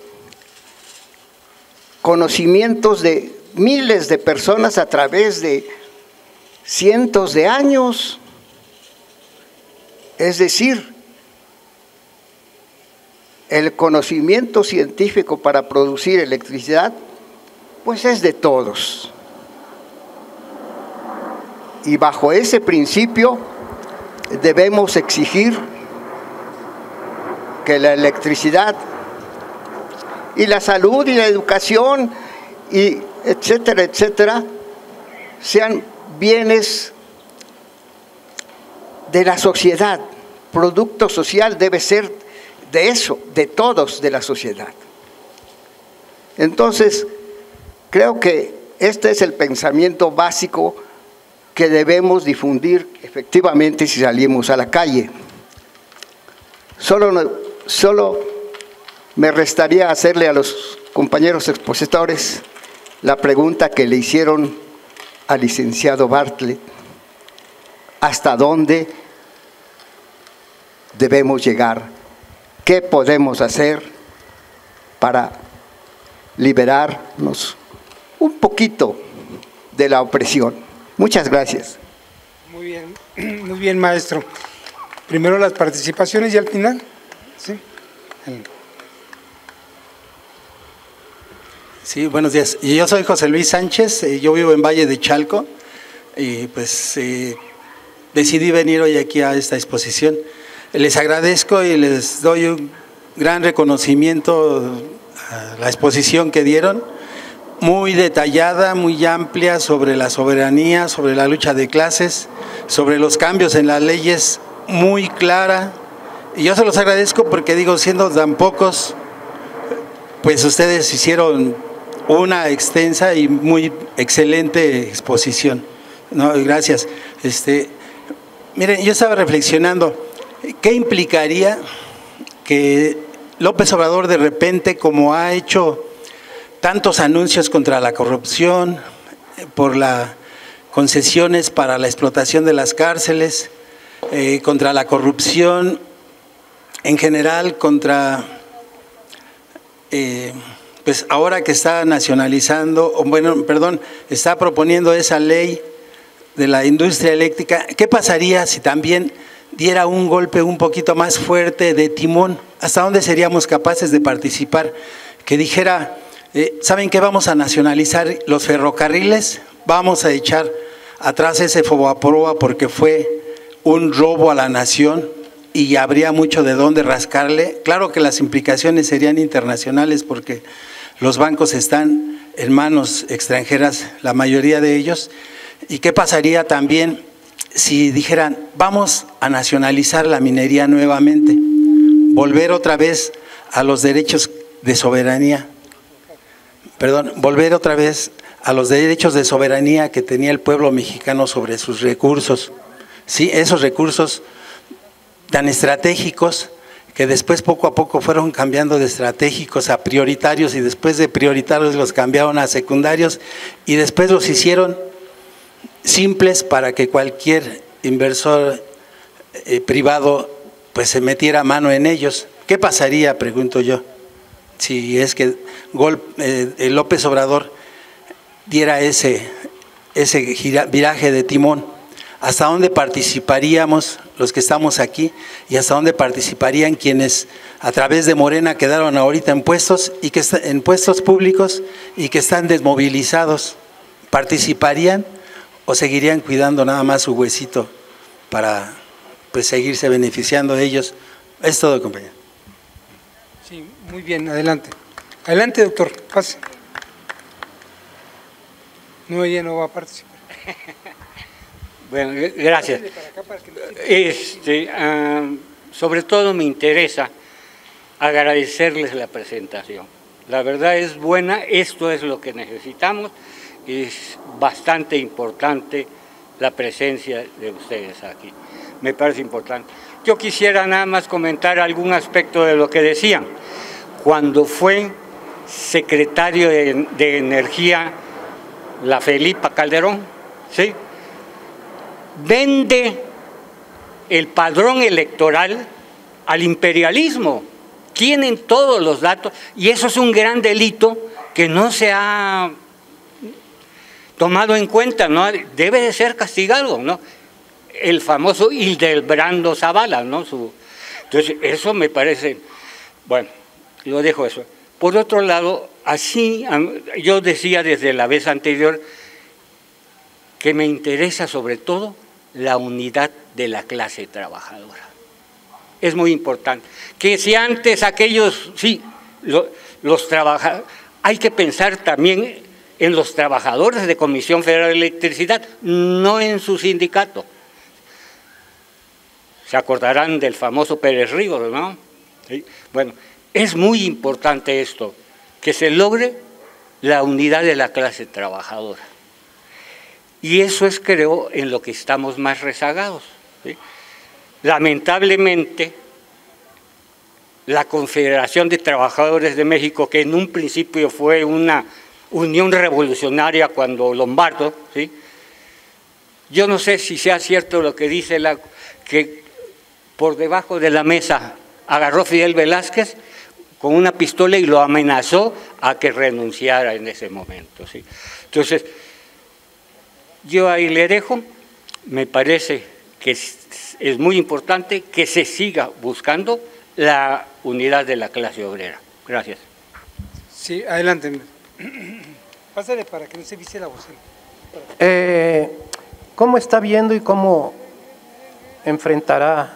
conocimientos de miles de personas a través de cientos de años. Es decir, el conocimiento científico para producir electricidad, pues es de todos. Y bajo ese principio debemos exigir que la electricidad y la salud y la educación y etcétera, etcétera, sean bienes de la sociedad. Producto social debe ser de eso, de todos de la sociedad. Entonces, creo que este es el pensamiento básico que debemos difundir efectivamente si salimos a la calle. Solo, solo me restaría hacerle a los compañeros expositores la pregunta que le hicieron al licenciado Bartlett. ¿Hasta dónde debemos llegar? ¿Qué podemos hacer para liberarnos un poquito de la opresión? Muchas gracias. Muy bien, muy bien, maestro. Primero las participaciones y al final. ¿Sí? Sí, buenos días. Yo soy José Luis Sánchez, eh, yo vivo en Valle de Chalco y pues eh, decidí venir hoy aquí a esta exposición. Les agradezco y les doy un gran reconocimiento a la exposición que dieron muy detallada, muy amplia sobre la soberanía, sobre la lucha de clases, sobre los cambios en las leyes, muy clara. Y yo se los agradezco porque digo, siendo tan pocos, pues ustedes hicieron una extensa y muy excelente exposición. No, gracias. Este, miren, yo estaba reflexionando, ¿qué implicaría que López Obrador de repente, como ha hecho tantos anuncios contra la corrupción, por las concesiones para la explotación de las cárceles, eh, contra la corrupción en general, contra, eh, pues ahora que está nacionalizando, bueno, perdón, está proponiendo esa ley de la industria eléctrica, ¿qué pasaría si también diera un golpe un poquito más fuerte de timón? ¿Hasta dónde seríamos capaces de participar? Que dijera, eh, ¿Saben qué? Vamos a nacionalizar los ferrocarriles, vamos a echar atrás ese Fobaproa porque fue un robo a la nación y habría mucho de dónde rascarle. Claro que las implicaciones serían internacionales porque los bancos están en manos extranjeras, la mayoría de ellos. ¿Y qué pasaría también si dijeran, vamos a nacionalizar la minería nuevamente, volver otra vez a los derechos de soberanía? perdón, volver otra vez a los derechos de soberanía que tenía el pueblo mexicano sobre sus recursos. Sí, esos recursos tan estratégicos que después poco a poco fueron cambiando de estratégicos a prioritarios y después de prioritarios los cambiaron a secundarios y después los hicieron simples para que cualquier inversor eh, privado pues se metiera mano en ellos. ¿Qué pasaría, pregunto yo? si es que eh, López Obrador diera ese, ese viraje de timón, hasta dónde participaríamos los que estamos aquí y hasta dónde participarían quienes a través de Morena quedaron ahorita en puestos y que en puestos públicos y que están desmovilizados. ¿Participarían o seguirían cuidando nada más su huesito para pues seguirse beneficiando de ellos? Es todo, compañero. Muy bien, adelante. Adelante, doctor, pase. No, ella no va a participar. bueno, gracias. Este, sobre todo me interesa agradecerles la presentación. La verdad es buena, esto es lo que necesitamos, es bastante importante la presencia de ustedes aquí. Me parece importante. Yo quisiera nada más comentar algún aspecto de lo que decían cuando fue secretario de, Energía la Felipa Calderón, ¿sí? Vende el padrón electoral al imperialismo. Tienen todos los datos y eso es un gran delito que no se ha tomado en cuenta, ¿no? Debe de ser castigado, ¿no? El famoso Hildebrando Zavala, ¿no? Su, entonces, eso me parece, bueno, lo dejo eso. Por otro lado, así yo decía desde la vez anterior que me interesa sobre todo la unidad de la clase trabajadora. Es muy importante. Que si antes aquellos, sí, los trabajadores, hay que pensar también en los trabajadores de Comisión Federal de Electricidad, no en su sindicato. Se acordarán del famoso Pérez Ríos, ¿no? Bueno, es muy importante esto, que se logre la unidad de la clase trabajadora. Y eso es, creo, en lo que estamos más rezagados. Lamentablemente, la Confederación de Trabajadores de México, que en un principio fue una unión revolucionaria cuando Lombardo, ¿sí? yo no sé si sea cierto lo que dice la que por debajo de la mesa agarró Fidel Velázquez con una pistola y lo amenazó a que renunciara en ese momento. ¿sí? Entonces, yo ahí le dejo, me parece que es muy importante que se siga buscando la unidad de la clase obrera. Gracias. Sí, adelante. Pásale para que no se vise la voz. Eh, ¿Cómo está viendo y cómo enfrentará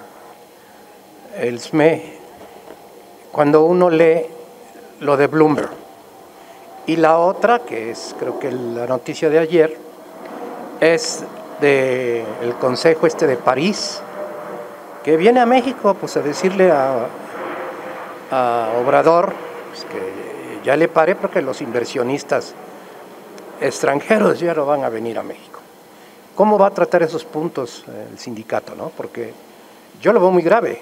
el SME cuando uno lee lo de Bloomberg? Y la otra, que es creo que la noticia de ayer, es del el Consejo este de París, que viene a México pues, a decirle a, a Obrador pues, que ya le pare porque los inversionistas extranjeros ya no van a venir a México. ¿Cómo va a tratar esos puntos el sindicato? ¿no? Porque yo lo veo muy grave.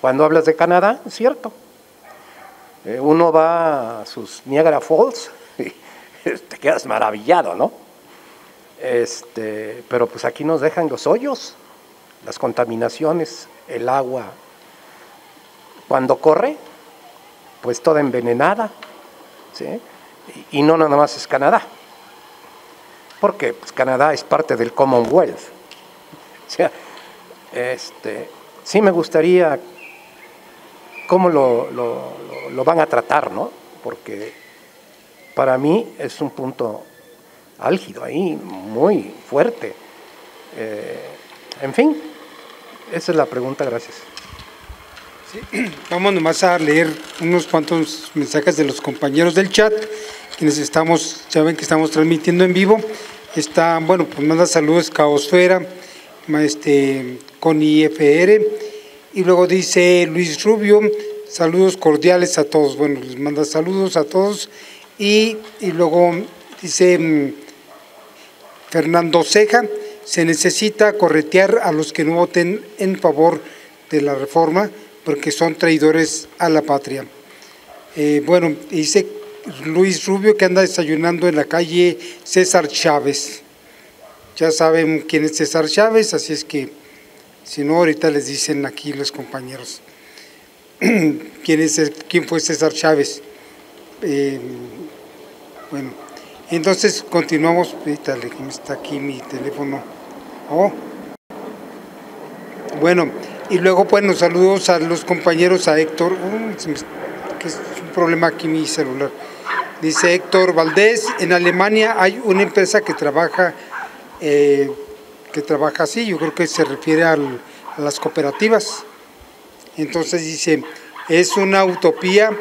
Cuando hablas de Canadá, es cierto. Eh, uno va a sus Niagara Falls y te quedas maravillado, ¿no? Este, pero pues aquí nos dejan los hoyos, las contaminaciones, el agua. Cuando corre, pues toda envenenada, ¿sí? y no nada más es Canadá, porque pues, Canadá es parte del Commonwealth. O sea, este, sí me gustaría cómo lo, lo, van a tratar, ¿no? Porque para mí es un punto álgido ahí, muy fuerte. Eh, en fin, esa es la pregunta, gracias. Vamos nomás a leer unos cuantos mensajes de los compañeros del chat, quienes estamos, saben que estamos transmitiendo en vivo. Está, bueno, pues manda saludos Caosfera, este, con IFR, y luego dice Luis Rubio, saludos cordiales a todos. Bueno, les manda saludos a todos. Y, y luego dice mm, Fernando Ceja, se necesita corretear a los que no voten en favor de la reforma porque son traidores a la patria. Eh, bueno, dice Luis Rubio que anda desayunando en la calle César Chávez. Ya saben quién es César Chávez, así es que si no, ahorita les dicen aquí los compañeros. ¿Quién, es, quién fue César Chávez? Eh, bueno, entonces continuamos. Ahorita está aquí mi teléfono. Oh. Bueno, y luego, bueno, saludos a los compañeros, a Héctor, es un problema aquí mi celular. Dice Héctor Valdés, en Alemania hay una empresa que trabaja, eh, que trabaja así, yo creo que se refiere a las cooperativas. Entonces dice, es una utopía,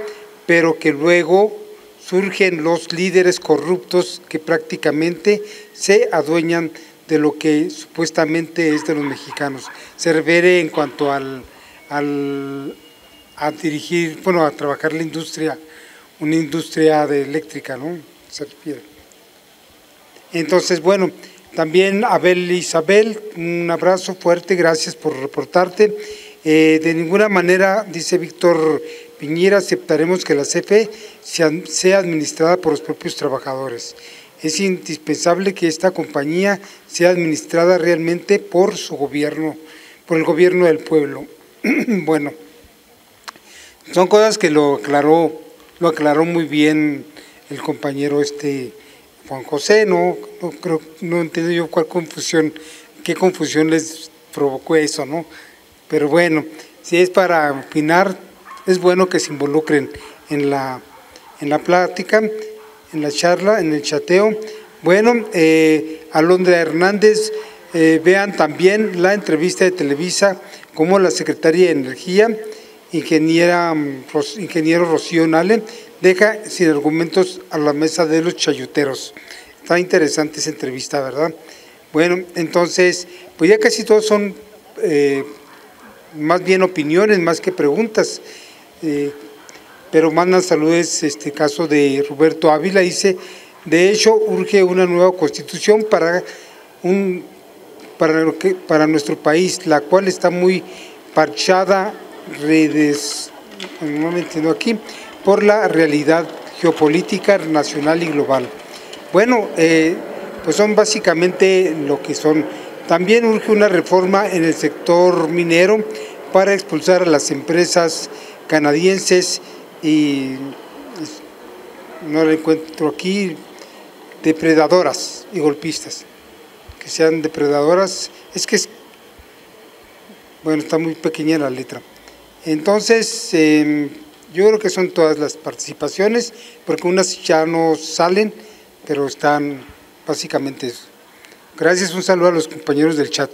pero que luego surgen los líderes corruptos que prácticamente se adueñan de lo que supuestamente es de los mexicanos. Se refiere en cuanto al, al a dirigir, bueno, a trabajar la industria, una industria de eléctrica, ¿no? Se refiere. Entonces, bueno, también Abel Isabel, un abrazo fuerte, gracias por reportarte. Eh, de ninguna manera, dice Víctor Piñera, aceptaremos que la CFE sea administrada por los propios trabajadores es indispensable que esta compañía sea administrada realmente por su gobierno, por el gobierno del pueblo. bueno, son cosas que lo aclaró, lo aclaró muy bien el compañero este Juan José, no, no creo, no entiendo yo cuál confusión, qué confusión les provocó eso, ¿no? Pero bueno, si es para opinar, es bueno que se involucren en la, en la plática en la charla, en el chateo. Bueno, eh, Alondra Hernández, eh, vean también la entrevista de Televisa como la Secretaria de Energía, ingeniera, mm, ingeniero Rocío Nale, deja sin argumentos a la mesa de los chayoteros. Está interesante esa entrevista, ¿verdad? Bueno, entonces, pues ya casi todos son eh, más bien opiniones, más que preguntas. Eh, pero mandan saludos este caso de Roberto Ávila, dice, de hecho urge una nueva constitución para, un, para, lo que, para nuestro país, la cual está muy parchada, redes, no aquí, por la realidad geopolítica nacional y global. Bueno, eh, pues son básicamente lo que son. También urge una reforma en el sector minero para expulsar a las empresas canadienses y no lo encuentro aquí, depredadoras y golpistas, que sean depredadoras, es que es, bueno, está muy pequeña la letra. Entonces, em, yo creo que son todas las participaciones, porque unas ya no salen, pero están básicamente eso. Gracias, un saludo a los compañeros del chat.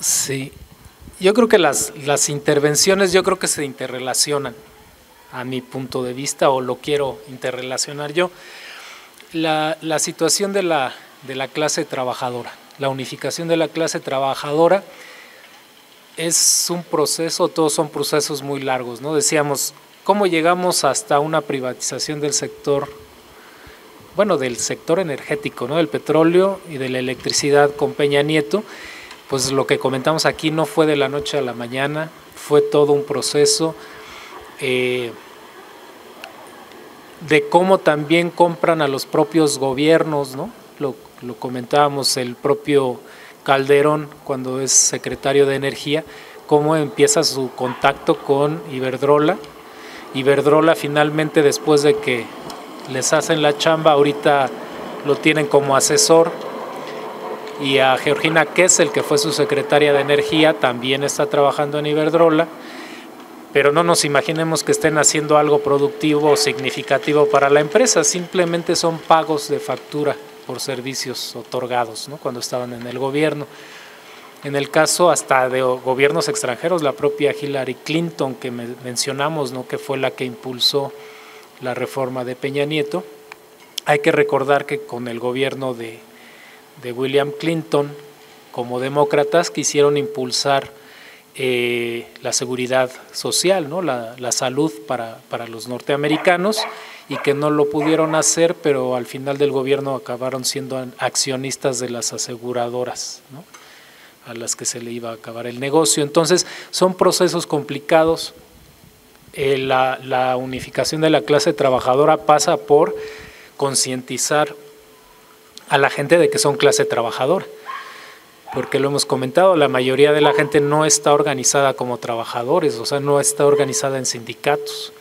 Sí, yo creo que las, las intervenciones yo creo que se interrelacionan a mi punto de vista o lo quiero interrelacionar yo. La, la situación de la, de la clase trabajadora, la unificación de la clase trabajadora es un proceso, todos son procesos muy largos, ¿no? Decíamos, ¿cómo llegamos hasta una privatización del sector, bueno, del sector energético, ¿no? Del petróleo y de la electricidad con Peña Nieto? Pues lo que comentamos aquí no fue de la noche a la mañana, fue todo un proceso eh, de cómo también compran a los propios gobiernos, ¿no? Lo, lo comentábamos el propio Calderón cuando es secretario de Energía, cómo empieza su contacto con Iberdrola. Iberdrola finalmente después de que les hacen la chamba, ahorita lo tienen como asesor y a Georgina Kessel, que fue su secretaria de Energía, también está trabajando en Iberdrola, pero no nos imaginemos que estén haciendo algo productivo o significativo para la empresa, simplemente son pagos de factura por servicios otorgados ¿no? cuando estaban en el gobierno. En el caso hasta de gobiernos extranjeros, la propia Hillary Clinton que mencionamos, ¿no? que fue la que impulsó la reforma de Peña Nieto, hay que recordar que con el gobierno de de William Clinton, como demócratas quisieron impulsar eh, la seguridad social, ¿no? la, salud para, para, los norteamericanos y que no lo pudieron hacer, pero al final del gobierno acabaron siendo accionistas de las aseguradoras, ¿no? a las que se le iba a acabar el negocio. Entonces son procesos complicados. Eh, la, la unificación de la clase trabajadora pasa por concientizar a la gente de que son clase trabajadora. Porque lo hemos comentado, la mayoría de la gente no está organizada como trabajadores, o sea, no está organizada en sindicatos.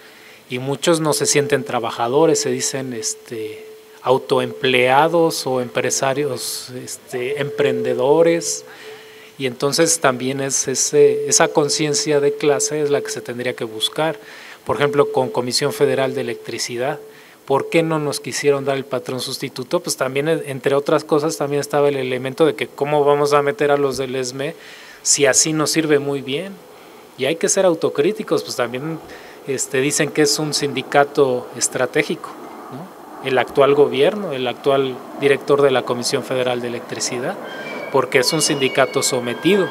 Y muchos no se sienten trabajadores, se dicen este, autoempleados o empresarios, este, emprendedores. Y entonces también es ese, esa conciencia de clase es la que se tendría que buscar. Por ejemplo, con Comisión Federal de Electricidad ¿Por qué no nos quisieron dar el patrón sustituto? Pues también, entre otras cosas, también estaba el elemento de que cómo vamos a meter a los del ESME si así nos sirve muy bien. Y hay que ser autocríticos, pues también este, dicen que es un sindicato estratégico. El actual gobierno, el actual director de la Comisión Federal de Electricidad, porque es un sindicato sometido.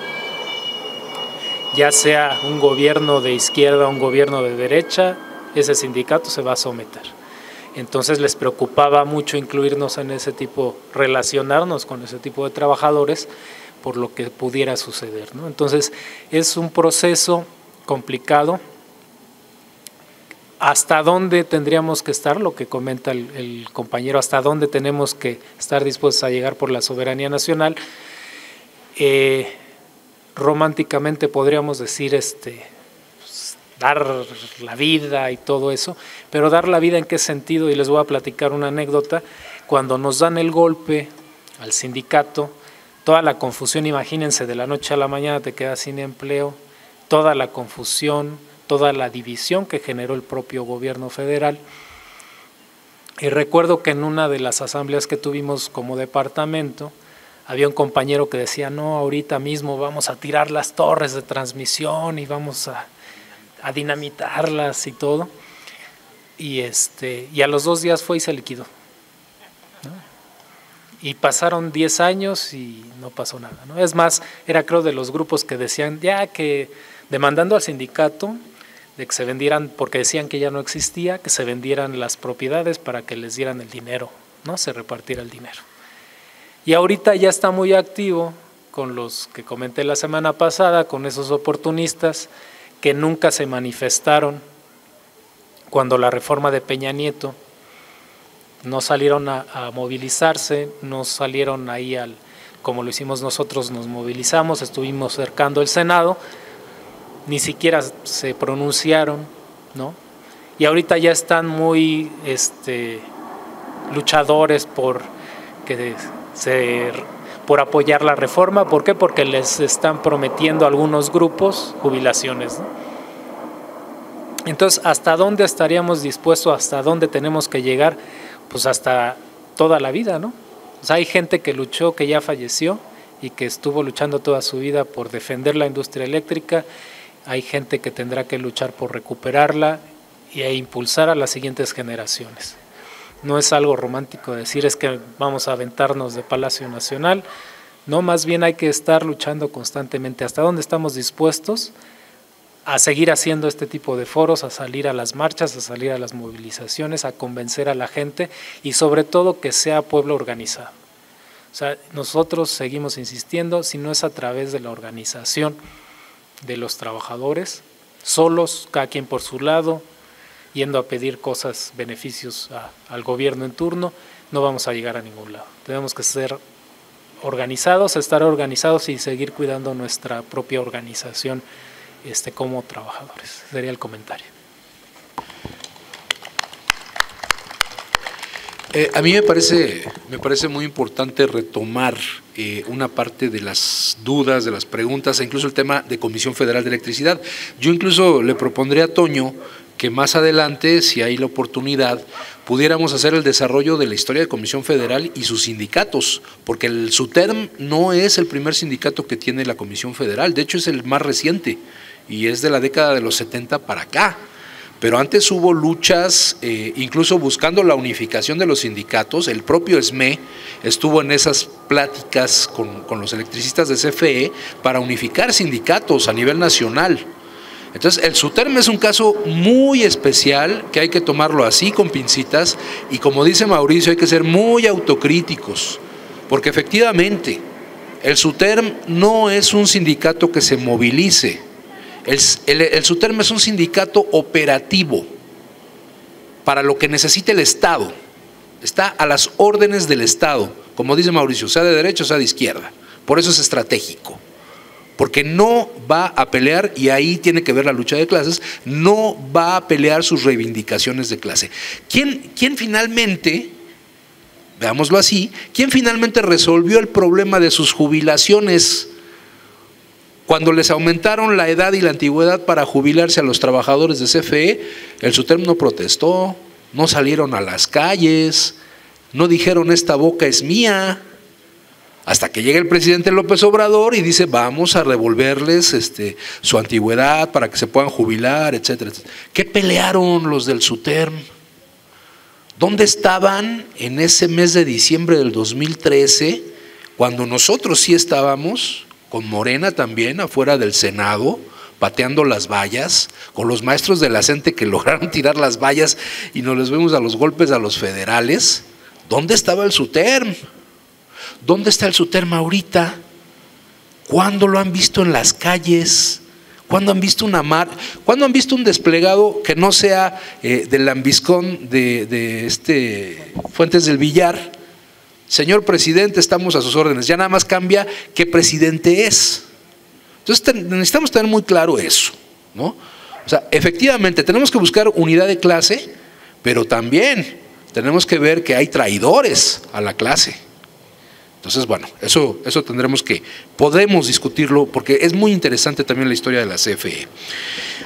Ya sea un gobierno de izquierda o un gobierno de derecha, ese sindicato se va a someter. Entonces les preocupaba mucho incluirnos en ese tipo, relacionarnos con ese tipo de trabajadores por lo que pudiera suceder. ¿no? Entonces es un proceso complicado. ¿Hasta dónde tendríamos que estar? Lo que comenta el, compañero, ¿hasta dónde tenemos que estar dispuestos a llegar por la soberanía nacional? Eh, románticamente podríamos decir, este, dar la vida y todo eso, pero dar la vida en qué sentido, y les voy a platicar una anécdota, cuando nos dan el golpe al sindicato, toda la confusión, imagínense, de la noche a la mañana te quedas sin empleo, toda la confusión, toda la división que generó el propio gobierno federal. Y recuerdo que en una de las asambleas que tuvimos como departamento, había un compañero que decía, no, ahorita mismo vamos a tirar las torres de transmisión y vamos a, dinamitarlas y todo. Y, este, y a los dos días fue y se liquidó. Y pasaron 10 años y no pasó nada. ¿no? Es más, era creo de los grupos que decían, ya que demandando al sindicato de que se vendieran, porque decían que ya no existía, que se vendieran las propiedades para que les dieran el dinero, ¿no? Se repartiera el dinero. Y ahorita ya está muy activo con los que comenté la semana pasada, con esos oportunistas que nunca se manifestaron cuando la reforma de Peña Nieto no salieron a, movilizarse, no salieron ahí al, como lo hicimos nosotros, nos movilizamos, estuvimos cercando el Senado, ni siquiera se pronunciaron, ¿no? Y ahorita ya están muy este, luchadores por que por apoyar la reforma. ¿Por qué? Porque les están prometiendo algunos grupos jubilaciones. Entonces, ¿hasta dónde estaríamos dispuestos? ¿Hasta dónde tenemos que llegar? Pues hasta toda la vida, ¿no? hay gente que luchó, que ya falleció y que estuvo luchando toda su vida por defender la industria eléctrica. Hay gente que tendrá que luchar por recuperarla e impulsar a las siguientes generaciones no es algo romántico decir es que vamos a aventarnos de Palacio Nacional, no, más bien hay que estar luchando constantemente hasta dónde estamos dispuestos a seguir haciendo este tipo de foros, a salir a las marchas, a salir a las movilizaciones, a convencer a la gente y sobre todo que sea pueblo organizado. O sea, nosotros seguimos insistiendo, si no es a través de la organización de los trabajadores, solos, cada quien por su lado, yendo a pedir cosas, beneficios al gobierno en turno, no vamos a llegar a ningún lado. Tenemos que ser organizados, estar organizados y seguir cuidando nuestra propia organización este, como trabajadores. Sería el comentario. Eh, a mí me parece, me parece muy importante retomar eh, una parte de las dudas, de las preguntas, e incluso el tema de Comisión Federal de Electricidad. Yo incluso le propondría a Toño que más adelante, si hay la oportunidad, pudiéramos hacer el desarrollo de la historia de Comisión Federal y sus sindicatos, porque el SUTERM no es el primer sindicato que tiene la Comisión Federal, de hecho es el más reciente y es de la década de los 70 para acá. Pero antes hubo luchas, eh, incluso buscando la unificación de los sindicatos, el propio SME estuvo en esas pláticas con, con los electricistas de CFE para unificar sindicatos a nivel nacional. Entonces, el SUTERM es un caso muy especial que hay que tomarlo así con pincitas y como dice Mauricio, hay que ser muy autocríticos, porque efectivamente el SUTERM no es un sindicato que se movilice, el, el, SUTERM es un sindicato operativo para lo que necesita el Estado, está a las órdenes del Estado, como dice Mauricio, sea de derecha o sea de izquierda, por eso es estratégico porque no va a pelear, y ahí tiene que ver la lucha de clases, no va a pelear sus reivindicaciones de clase. ¿Quién, quién finalmente, veámoslo así, quién finalmente resolvió el problema de sus jubilaciones? Cuando les aumentaron la edad y la antigüedad para jubilarse a los trabajadores de CFE, el SUTERM no protestó, no salieron a las calles, no dijeron esta boca es mía, hasta que llega el presidente López Obrador y dice vamos a revolverles este, su antigüedad para que se puedan jubilar, etcétera, ¿Qué pelearon los del SUTERM? ¿Dónde estaban en ese mes de diciembre del 2013 cuando nosotros sí estábamos con Morena también afuera del Senado? pateando las vallas, con los maestros de la CENTE que lograron tirar las vallas y nos les vemos a los golpes a los federales. ¿Dónde estaba el SUTERM? ¿Dónde está el Suterma ahorita? ¿Cuándo lo han visto en las calles? ¿Cuándo han visto una mar? ¿Cuándo han visto un desplegado que no sea eh, del lambiscón de, este Fuentes del Villar? Señor presidente, estamos a sus órdenes. Ya nada más cambia qué presidente es. Entonces necesitamos tener muy claro eso, ¿no? O sea, efectivamente tenemos que buscar unidad de clase, pero también tenemos que ver que hay traidores a la clase. Entonces, bueno, eso, eso tendremos que, podemos discutirlo porque es muy interesante también la historia de la CFE.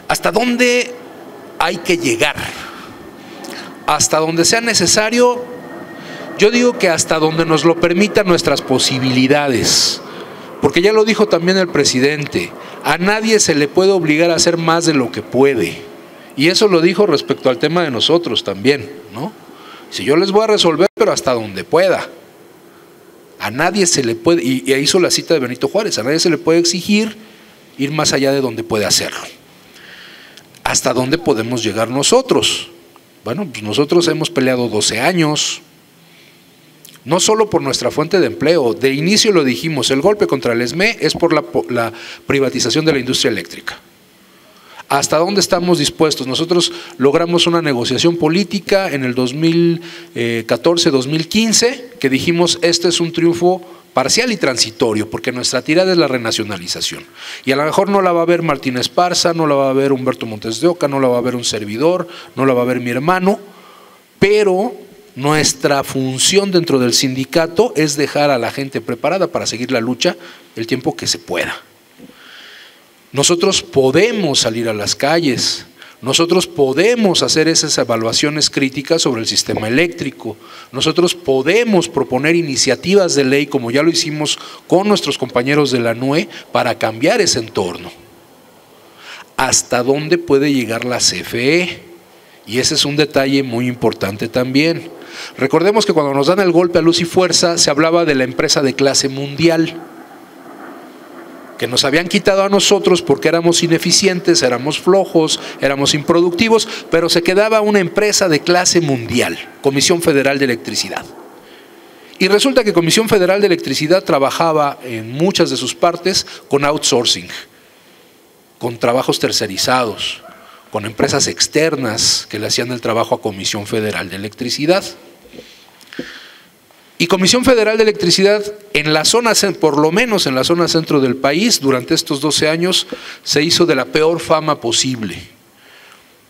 ¿Hasta dónde hay que llegar? Hasta donde sea necesario Yo digo que hasta donde nos lo permitan nuestras posibilidades, porque ya lo dijo también el presidente, a nadie se le puede obligar a hacer más de lo que puede. Y eso lo dijo respecto al tema de nosotros también, ¿no? Si yo les voy a resolver, pero hasta donde pueda. A nadie se le puede, y, y hizo la cita de Benito Juárez, a nadie se le puede exigir ir más allá de donde puede hacerlo. ¿Hasta dónde podemos llegar nosotros? Bueno, pues nosotros hemos peleado 12 años, no solo por nuestra fuente de empleo, de inicio lo dijimos, el golpe contra el ESME es por la, la privatización de la industria eléctrica hasta dónde estamos dispuestos. Nosotros logramos una negociación política en el 2014-2015 que dijimos, este es un triunfo parcial y transitorio, porque nuestra tirada es la renacionalización. Y a lo mejor no la va a ver Martín Esparza, no la va a ver Humberto Montes de Oca, no la va a ver un servidor, no la va a ver mi hermano, pero nuestra función dentro del sindicato es dejar a la gente preparada para seguir la lucha el tiempo que se pueda. Nosotros podemos salir a las calles, nosotros podemos hacer esas evaluaciones críticas sobre el sistema eléctrico, nosotros podemos proponer iniciativas de ley como ya lo hicimos con nuestros compañeros de la NUE para cambiar ese entorno. ¿Hasta dónde puede llegar la CFE? Y ese es un detalle muy importante también. Recordemos que cuando nos dan el golpe a luz y fuerza se hablaba de la empresa de clase mundial que nos habían quitado a nosotros porque éramos ineficientes, éramos flojos, éramos improductivos, pero se quedaba una empresa de clase mundial, Comisión Federal de Electricidad. Y resulta que Comisión Federal de Electricidad trabajaba en muchas de sus partes con outsourcing, con trabajos tercerizados, con empresas externas que le hacían el trabajo a Comisión Federal de Electricidad. Y Comisión Federal de Electricidad, en la zona, por lo menos en la zona centro del país, durante estos 12 años, se hizo de la peor fama posible.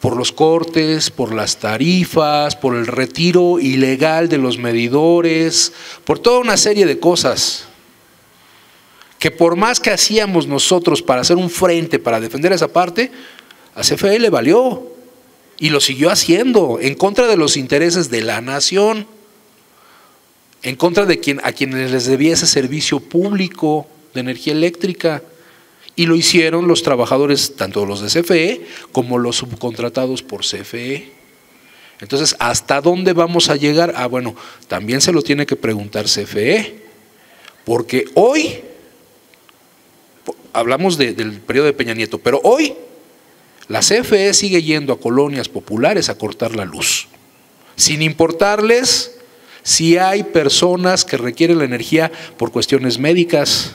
Por los cortes, por las tarifas, por el retiro ilegal de los medidores, por toda una serie de cosas. Que por más que hacíamos nosotros para hacer un frente, para defender esa parte, a CFE le valió. Y lo siguió haciendo en contra de los intereses de la nación en contra de quien, a quienes les debía ese servicio público de energía eléctrica. Y lo hicieron los trabajadores, tanto los de CFE como los subcontratados por CFE. Entonces, ¿hasta dónde vamos a llegar? Ah, bueno, también se lo tiene que preguntar CFE, porque hoy, hablamos del periodo de Peña Nieto, pero hoy la CFE sigue yendo a colonias populares a cortar la luz, sin importarles si hay personas que requieren la energía por cuestiones médicas,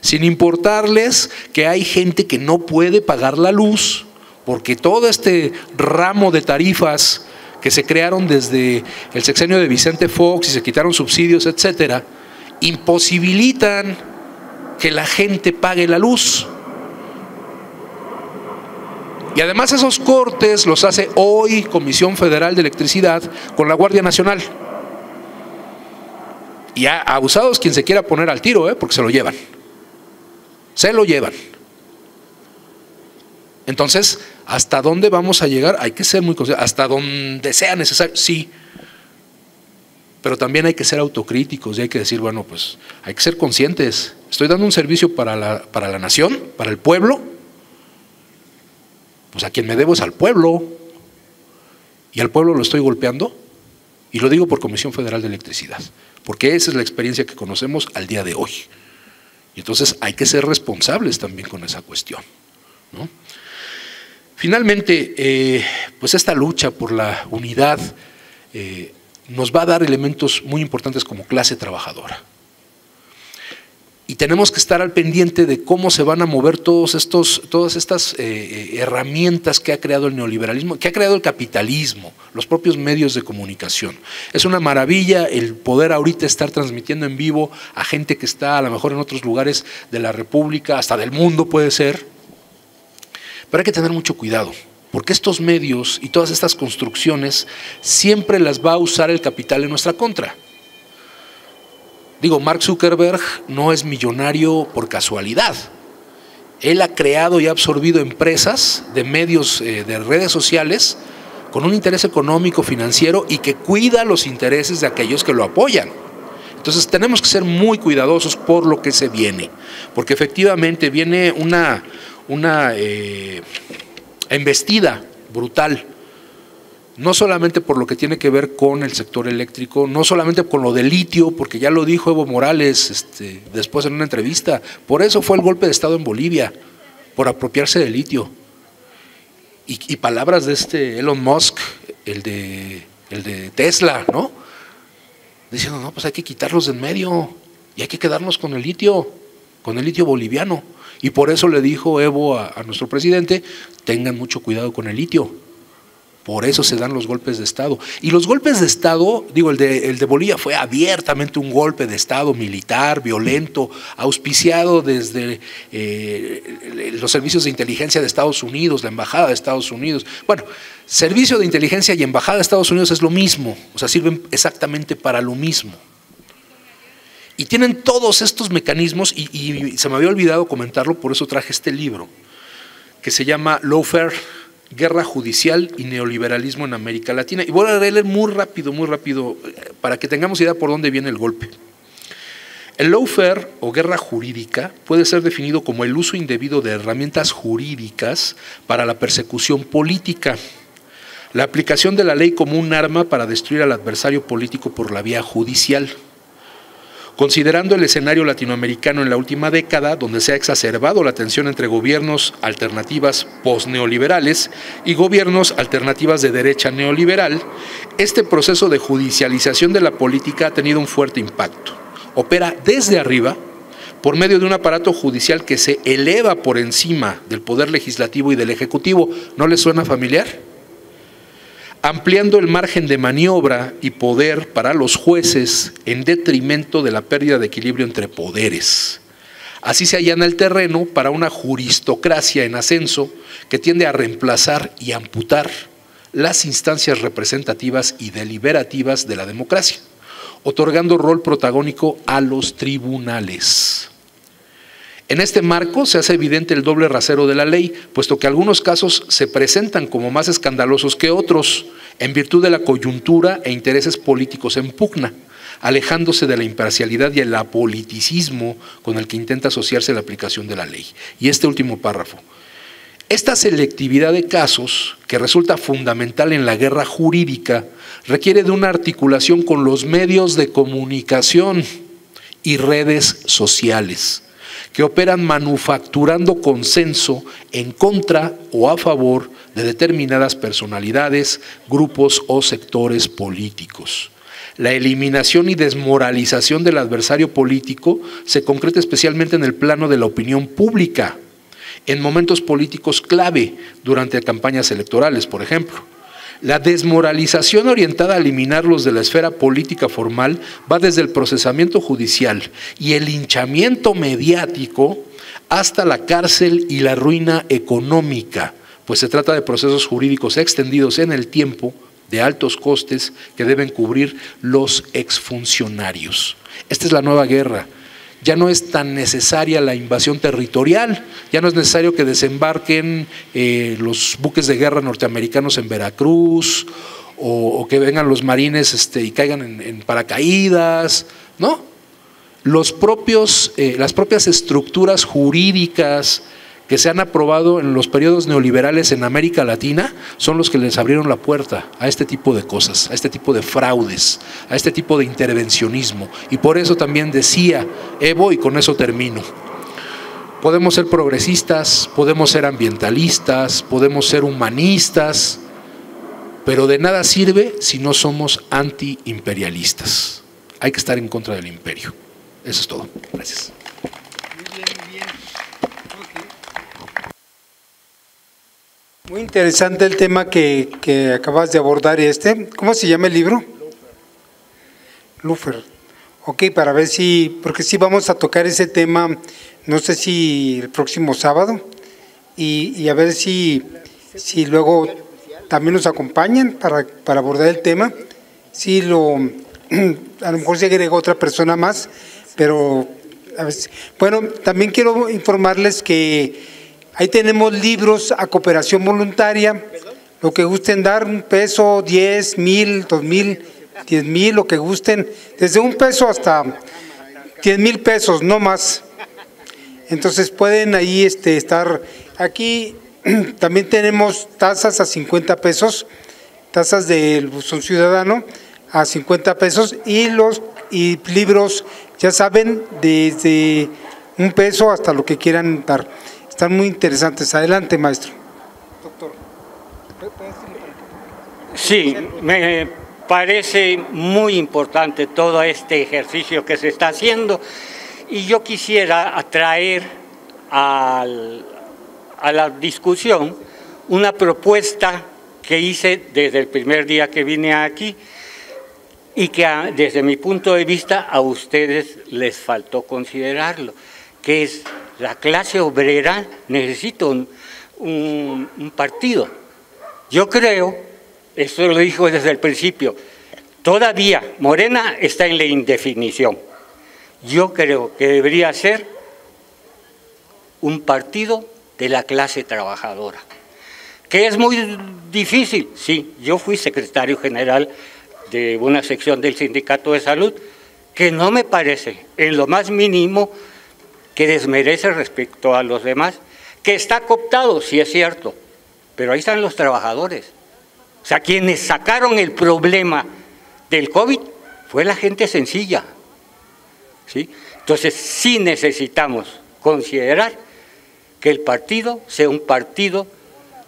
sin importarles que hay gente que no puede pagar la luz, porque todo este ramo de tarifas que se crearon desde el sexenio de Vicente Fox y se quitaron subsidios, etcétera, imposibilitan que la gente pague la luz. Y además esos cortes los hace hoy Comisión Federal de Electricidad con la Guardia Nacional. Y a abusados quien se quiera poner al tiro, ¿eh? porque se lo llevan. Se lo llevan. Entonces, ¿hasta dónde vamos a llegar? Hay que ser muy conscientes. Hasta donde sea necesario, sí. Pero también hay que ser autocríticos y hay que decir, bueno, pues hay que ser conscientes. Estoy dando un servicio para la, para la nación, para el pueblo, pues a quien me debo es al pueblo. Y al pueblo lo estoy golpeando. Y lo digo por Comisión Federal de Electricidad, porque esa es la experiencia que conocemos al día de hoy. Y entonces hay que ser responsables también con esa cuestión. Finalmente, eh, pues esta lucha por la unidad eh, nos va a dar elementos muy importantes como clase trabajadora y tenemos que estar al pendiente de cómo se van a mover todos estos, todas estas eh, eh, herramientas que ha creado el neoliberalismo, que ha creado el capitalismo, los propios medios de comunicación. Es una maravilla el poder ahorita estar transmitiendo en vivo a gente que está a lo mejor en otros lugares de la República, hasta del mundo puede ser, pero hay que tener mucho cuidado. Porque estos medios y todas estas construcciones siempre las va a usar el capital en nuestra contra. Digo, Mark Zuckerberg no es millonario por casualidad. Él ha creado y ha absorbido empresas de medios, eh, de redes sociales, con un interés económico, financiero y que cuida los intereses de aquellos que lo apoyan. Entonces tenemos que ser muy cuidadosos por lo que se viene, porque efectivamente viene una, una eh, embestida brutal no solamente por lo que tiene que ver con el sector eléctrico, no solamente con lo del litio, porque ya lo dijo Evo Morales este, después en una entrevista, por eso fue el golpe de Estado en Bolivia, por apropiarse del litio. Y, palabras de este Elon Musk, el de, el de Tesla, ¿no? Diciendo, no, pues hay que quitarlos de en medio y hay que quedarnos con el litio, con el litio boliviano. Y por eso le dijo Evo a nuestro presidente, tengan mucho cuidado con el litio por eso se dan los golpes de Estado. Y los golpes de Estado, digo, el de, el de Bolivia fue abiertamente un golpe de Estado militar, violento, auspiciado desde eh, los servicios de inteligencia de Estados Unidos, la Embajada de Estados Unidos. Bueno, servicio de inteligencia y Embajada de Estados Unidos es lo mismo, o sea, sirven exactamente para lo mismo. Y tienen todos estos mecanismos, y, y se me había olvidado comentarlo, por eso traje este libro, que se llama Lawfare guerra judicial y neoliberalismo en América Latina. Y voy a leer muy rápido, muy rápido, eh, para que tengamos idea por dónde viene el golpe. El lawfare o guerra jurídica puede ser definido como el uso indebido de herramientas jurídicas para la persecución política, la aplicación de la ley como un arma para destruir al adversario político por la vía judicial Considerando el escenario latinoamericano en la última década, donde se ha exacerbado la tensión entre gobiernos alternativas post-neoliberales y gobiernos alternativas de derecha neoliberal, este proceso de judicialización de la política ha tenido un fuerte impacto. Opera desde arriba, por medio de un aparato judicial que se eleva por encima del poder legislativo y del ejecutivo. ¿No les suena familiar? Ampliando el margen de maniobra y poder para los jueces en detrimento de la pérdida de equilibrio entre poderes. Así se allana el terreno para una juristocracia en ascenso que tiende a reemplazar y amputar las instancias representativas y deliberativas de la democracia, otorgando rol protagónico a los tribunales. En este marco se hace evidente el doble rasero de la ley, puesto que algunos casos se presentan como más escandalosos que otros, en virtud de la coyuntura e intereses políticos en pugna, alejándose de la imparcialidad y el apoliticismo con el que intenta asociarse la aplicación de la ley. Y este último párrafo. Esta selectividad de casos, que resulta fundamental en la guerra jurídica, requiere de una articulación con los medios de comunicación y redes sociales que operan manufacturando consenso en contra o a favor de determinadas personalidades, grupos o sectores políticos. La eliminación y desmoralización del adversario político se concreta especialmente en el plano de la opinión pública, en momentos políticos clave durante campañas electorales, por ejemplo. La desmoralización orientada a eliminarlos de la esfera política formal va desde el procesamiento judicial y el hinchamiento mediático hasta la cárcel y la ruina económica, pues se trata de procesos jurídicos extendidos en el tiempo de altos costes que deben cubrir los exfuncionarios. Esta es la nueva guerra ya no es tan necesaria la invasión territorial, ya no es necesario que desembarquen eh, los buques de guerra norteamericanos en Veracruz o, que vengan los marines este, y caigan en, paracaídas, ¿no? Los propios, eh, las propias estructuras jurídicas, que se han aprobado en los periodos neoliberales en América Latina son los que les abrieron la puerta a este tipo de cosas, a este tipo de fraudes, a este tipo de intervencionismo. Y por eso también decía Evo, y con eso termino, podemos ser progresistas, podemos ser ambientalistas, podemos ser humanistas, pero de nada sirve si no somos antiimperialistas. Hay que estar en contra del imperio. Eso es todo. Gracias. Muy interesante el tema que, que, acabas de abordar este. ¿Cómo se llama el libro? Lufer. Ok, para ver si, porque sí vamos a tocar ese tema, no sé si el próximo sábado, y, a ver si, si luego también nos acompañan para, para abordar el tema. Sí, lo, a lo mejor se agrega otra persona más, pero a ver, bueno, también quiero informarles que Ahí tenemos libros a cooperación voluntaria lo que gusten dar, un peso, diez mil, dos mil, diez mil, lo que gusten, desde un peso hasta diez mil pesos, no más. Entonces pueden ahí este, estar. Aquí también tenemos tasas a 50 pesos, tasas del buzón ciudadano a 50 pesos y los y libros, ya saben, desde un peso hasta lo que quieran dar. Están muy interesantes. Adelante, maestro. Doctor. Sí, me parece muy importante todo este ejercicio que se está haciendo y yo quisiera atraer al, a la discusión una propuesta que hice desde el primer día que vine aquí y que desde mi punto de vista a ustedes les faltó considerarlo, que es la clase obrera necesita un, partido. Yo creo, esto lo dijo desde el principio, todavía Morena está en la indefinición. Yo creo que debería ser un partido de la clase trabajadora. Que es muy difícil, sí, yo fui secretario general de una sección del Sindicato de Salud, que no me parece en lo más mínimo que desmerece respecto a los demás, que está cooptado, sí es cierto, pero ahí están los trabajadores. O sea, quienes sacaron el problema del COVID fue la gente sencilla. ¿sí? Entonces, sí necesitamos considerar que el partido sea un partido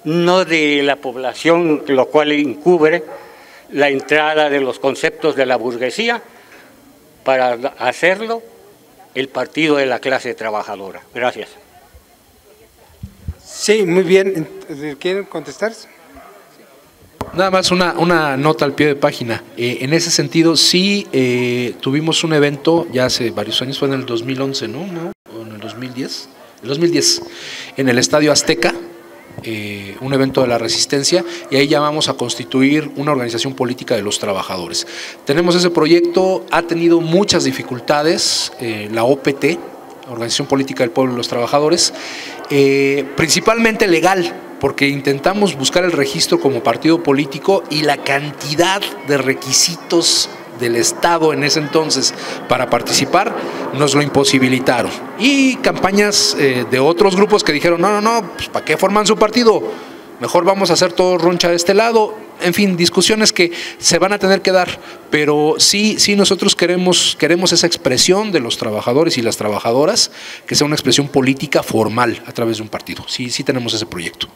no de la población, lo cual encubre la entrada de los conceptos de la burguesía, para hacerlo el partido de la clase trabajadora. Gracias. Sí, muy bien. ¿Quieren contestar? Nada más una, una, nota al pie de página. Eh, en ese sentido, sí eh, tuvimos un evento ya hace varios años, fue en el 2011, ¿no? ¿No? ¿O en el 2010? El 2010, en el Estadio Azteca, eh, un evento de la resistencia, y ahí llamamos a constituir una organización política de los trabajadores. Tenemos ese proyecto, ha tenido muchas dificultades, la OPT, Organización Política del Pueblo de los Trabajadores, principalmente legal porque intentamos buscar el registro como partido político y la cantidad de requisitos del Estado en ese entonces para participar nos lo imposibilitaron. Y campañas eh, de otros grupos que dijeron, no, no, no, pues, ¿para qué forman su partido? Mejor vamos a hacer todo roncha de este lado. En fin, discusiones que se van a tener que dar, pero sí, sí nosotros queremos, queremos esa expresión de los trabajadores y las trabajadoras, que sea una expresión política formal a través de un partido. Sí, sí tenemos ese proyecto.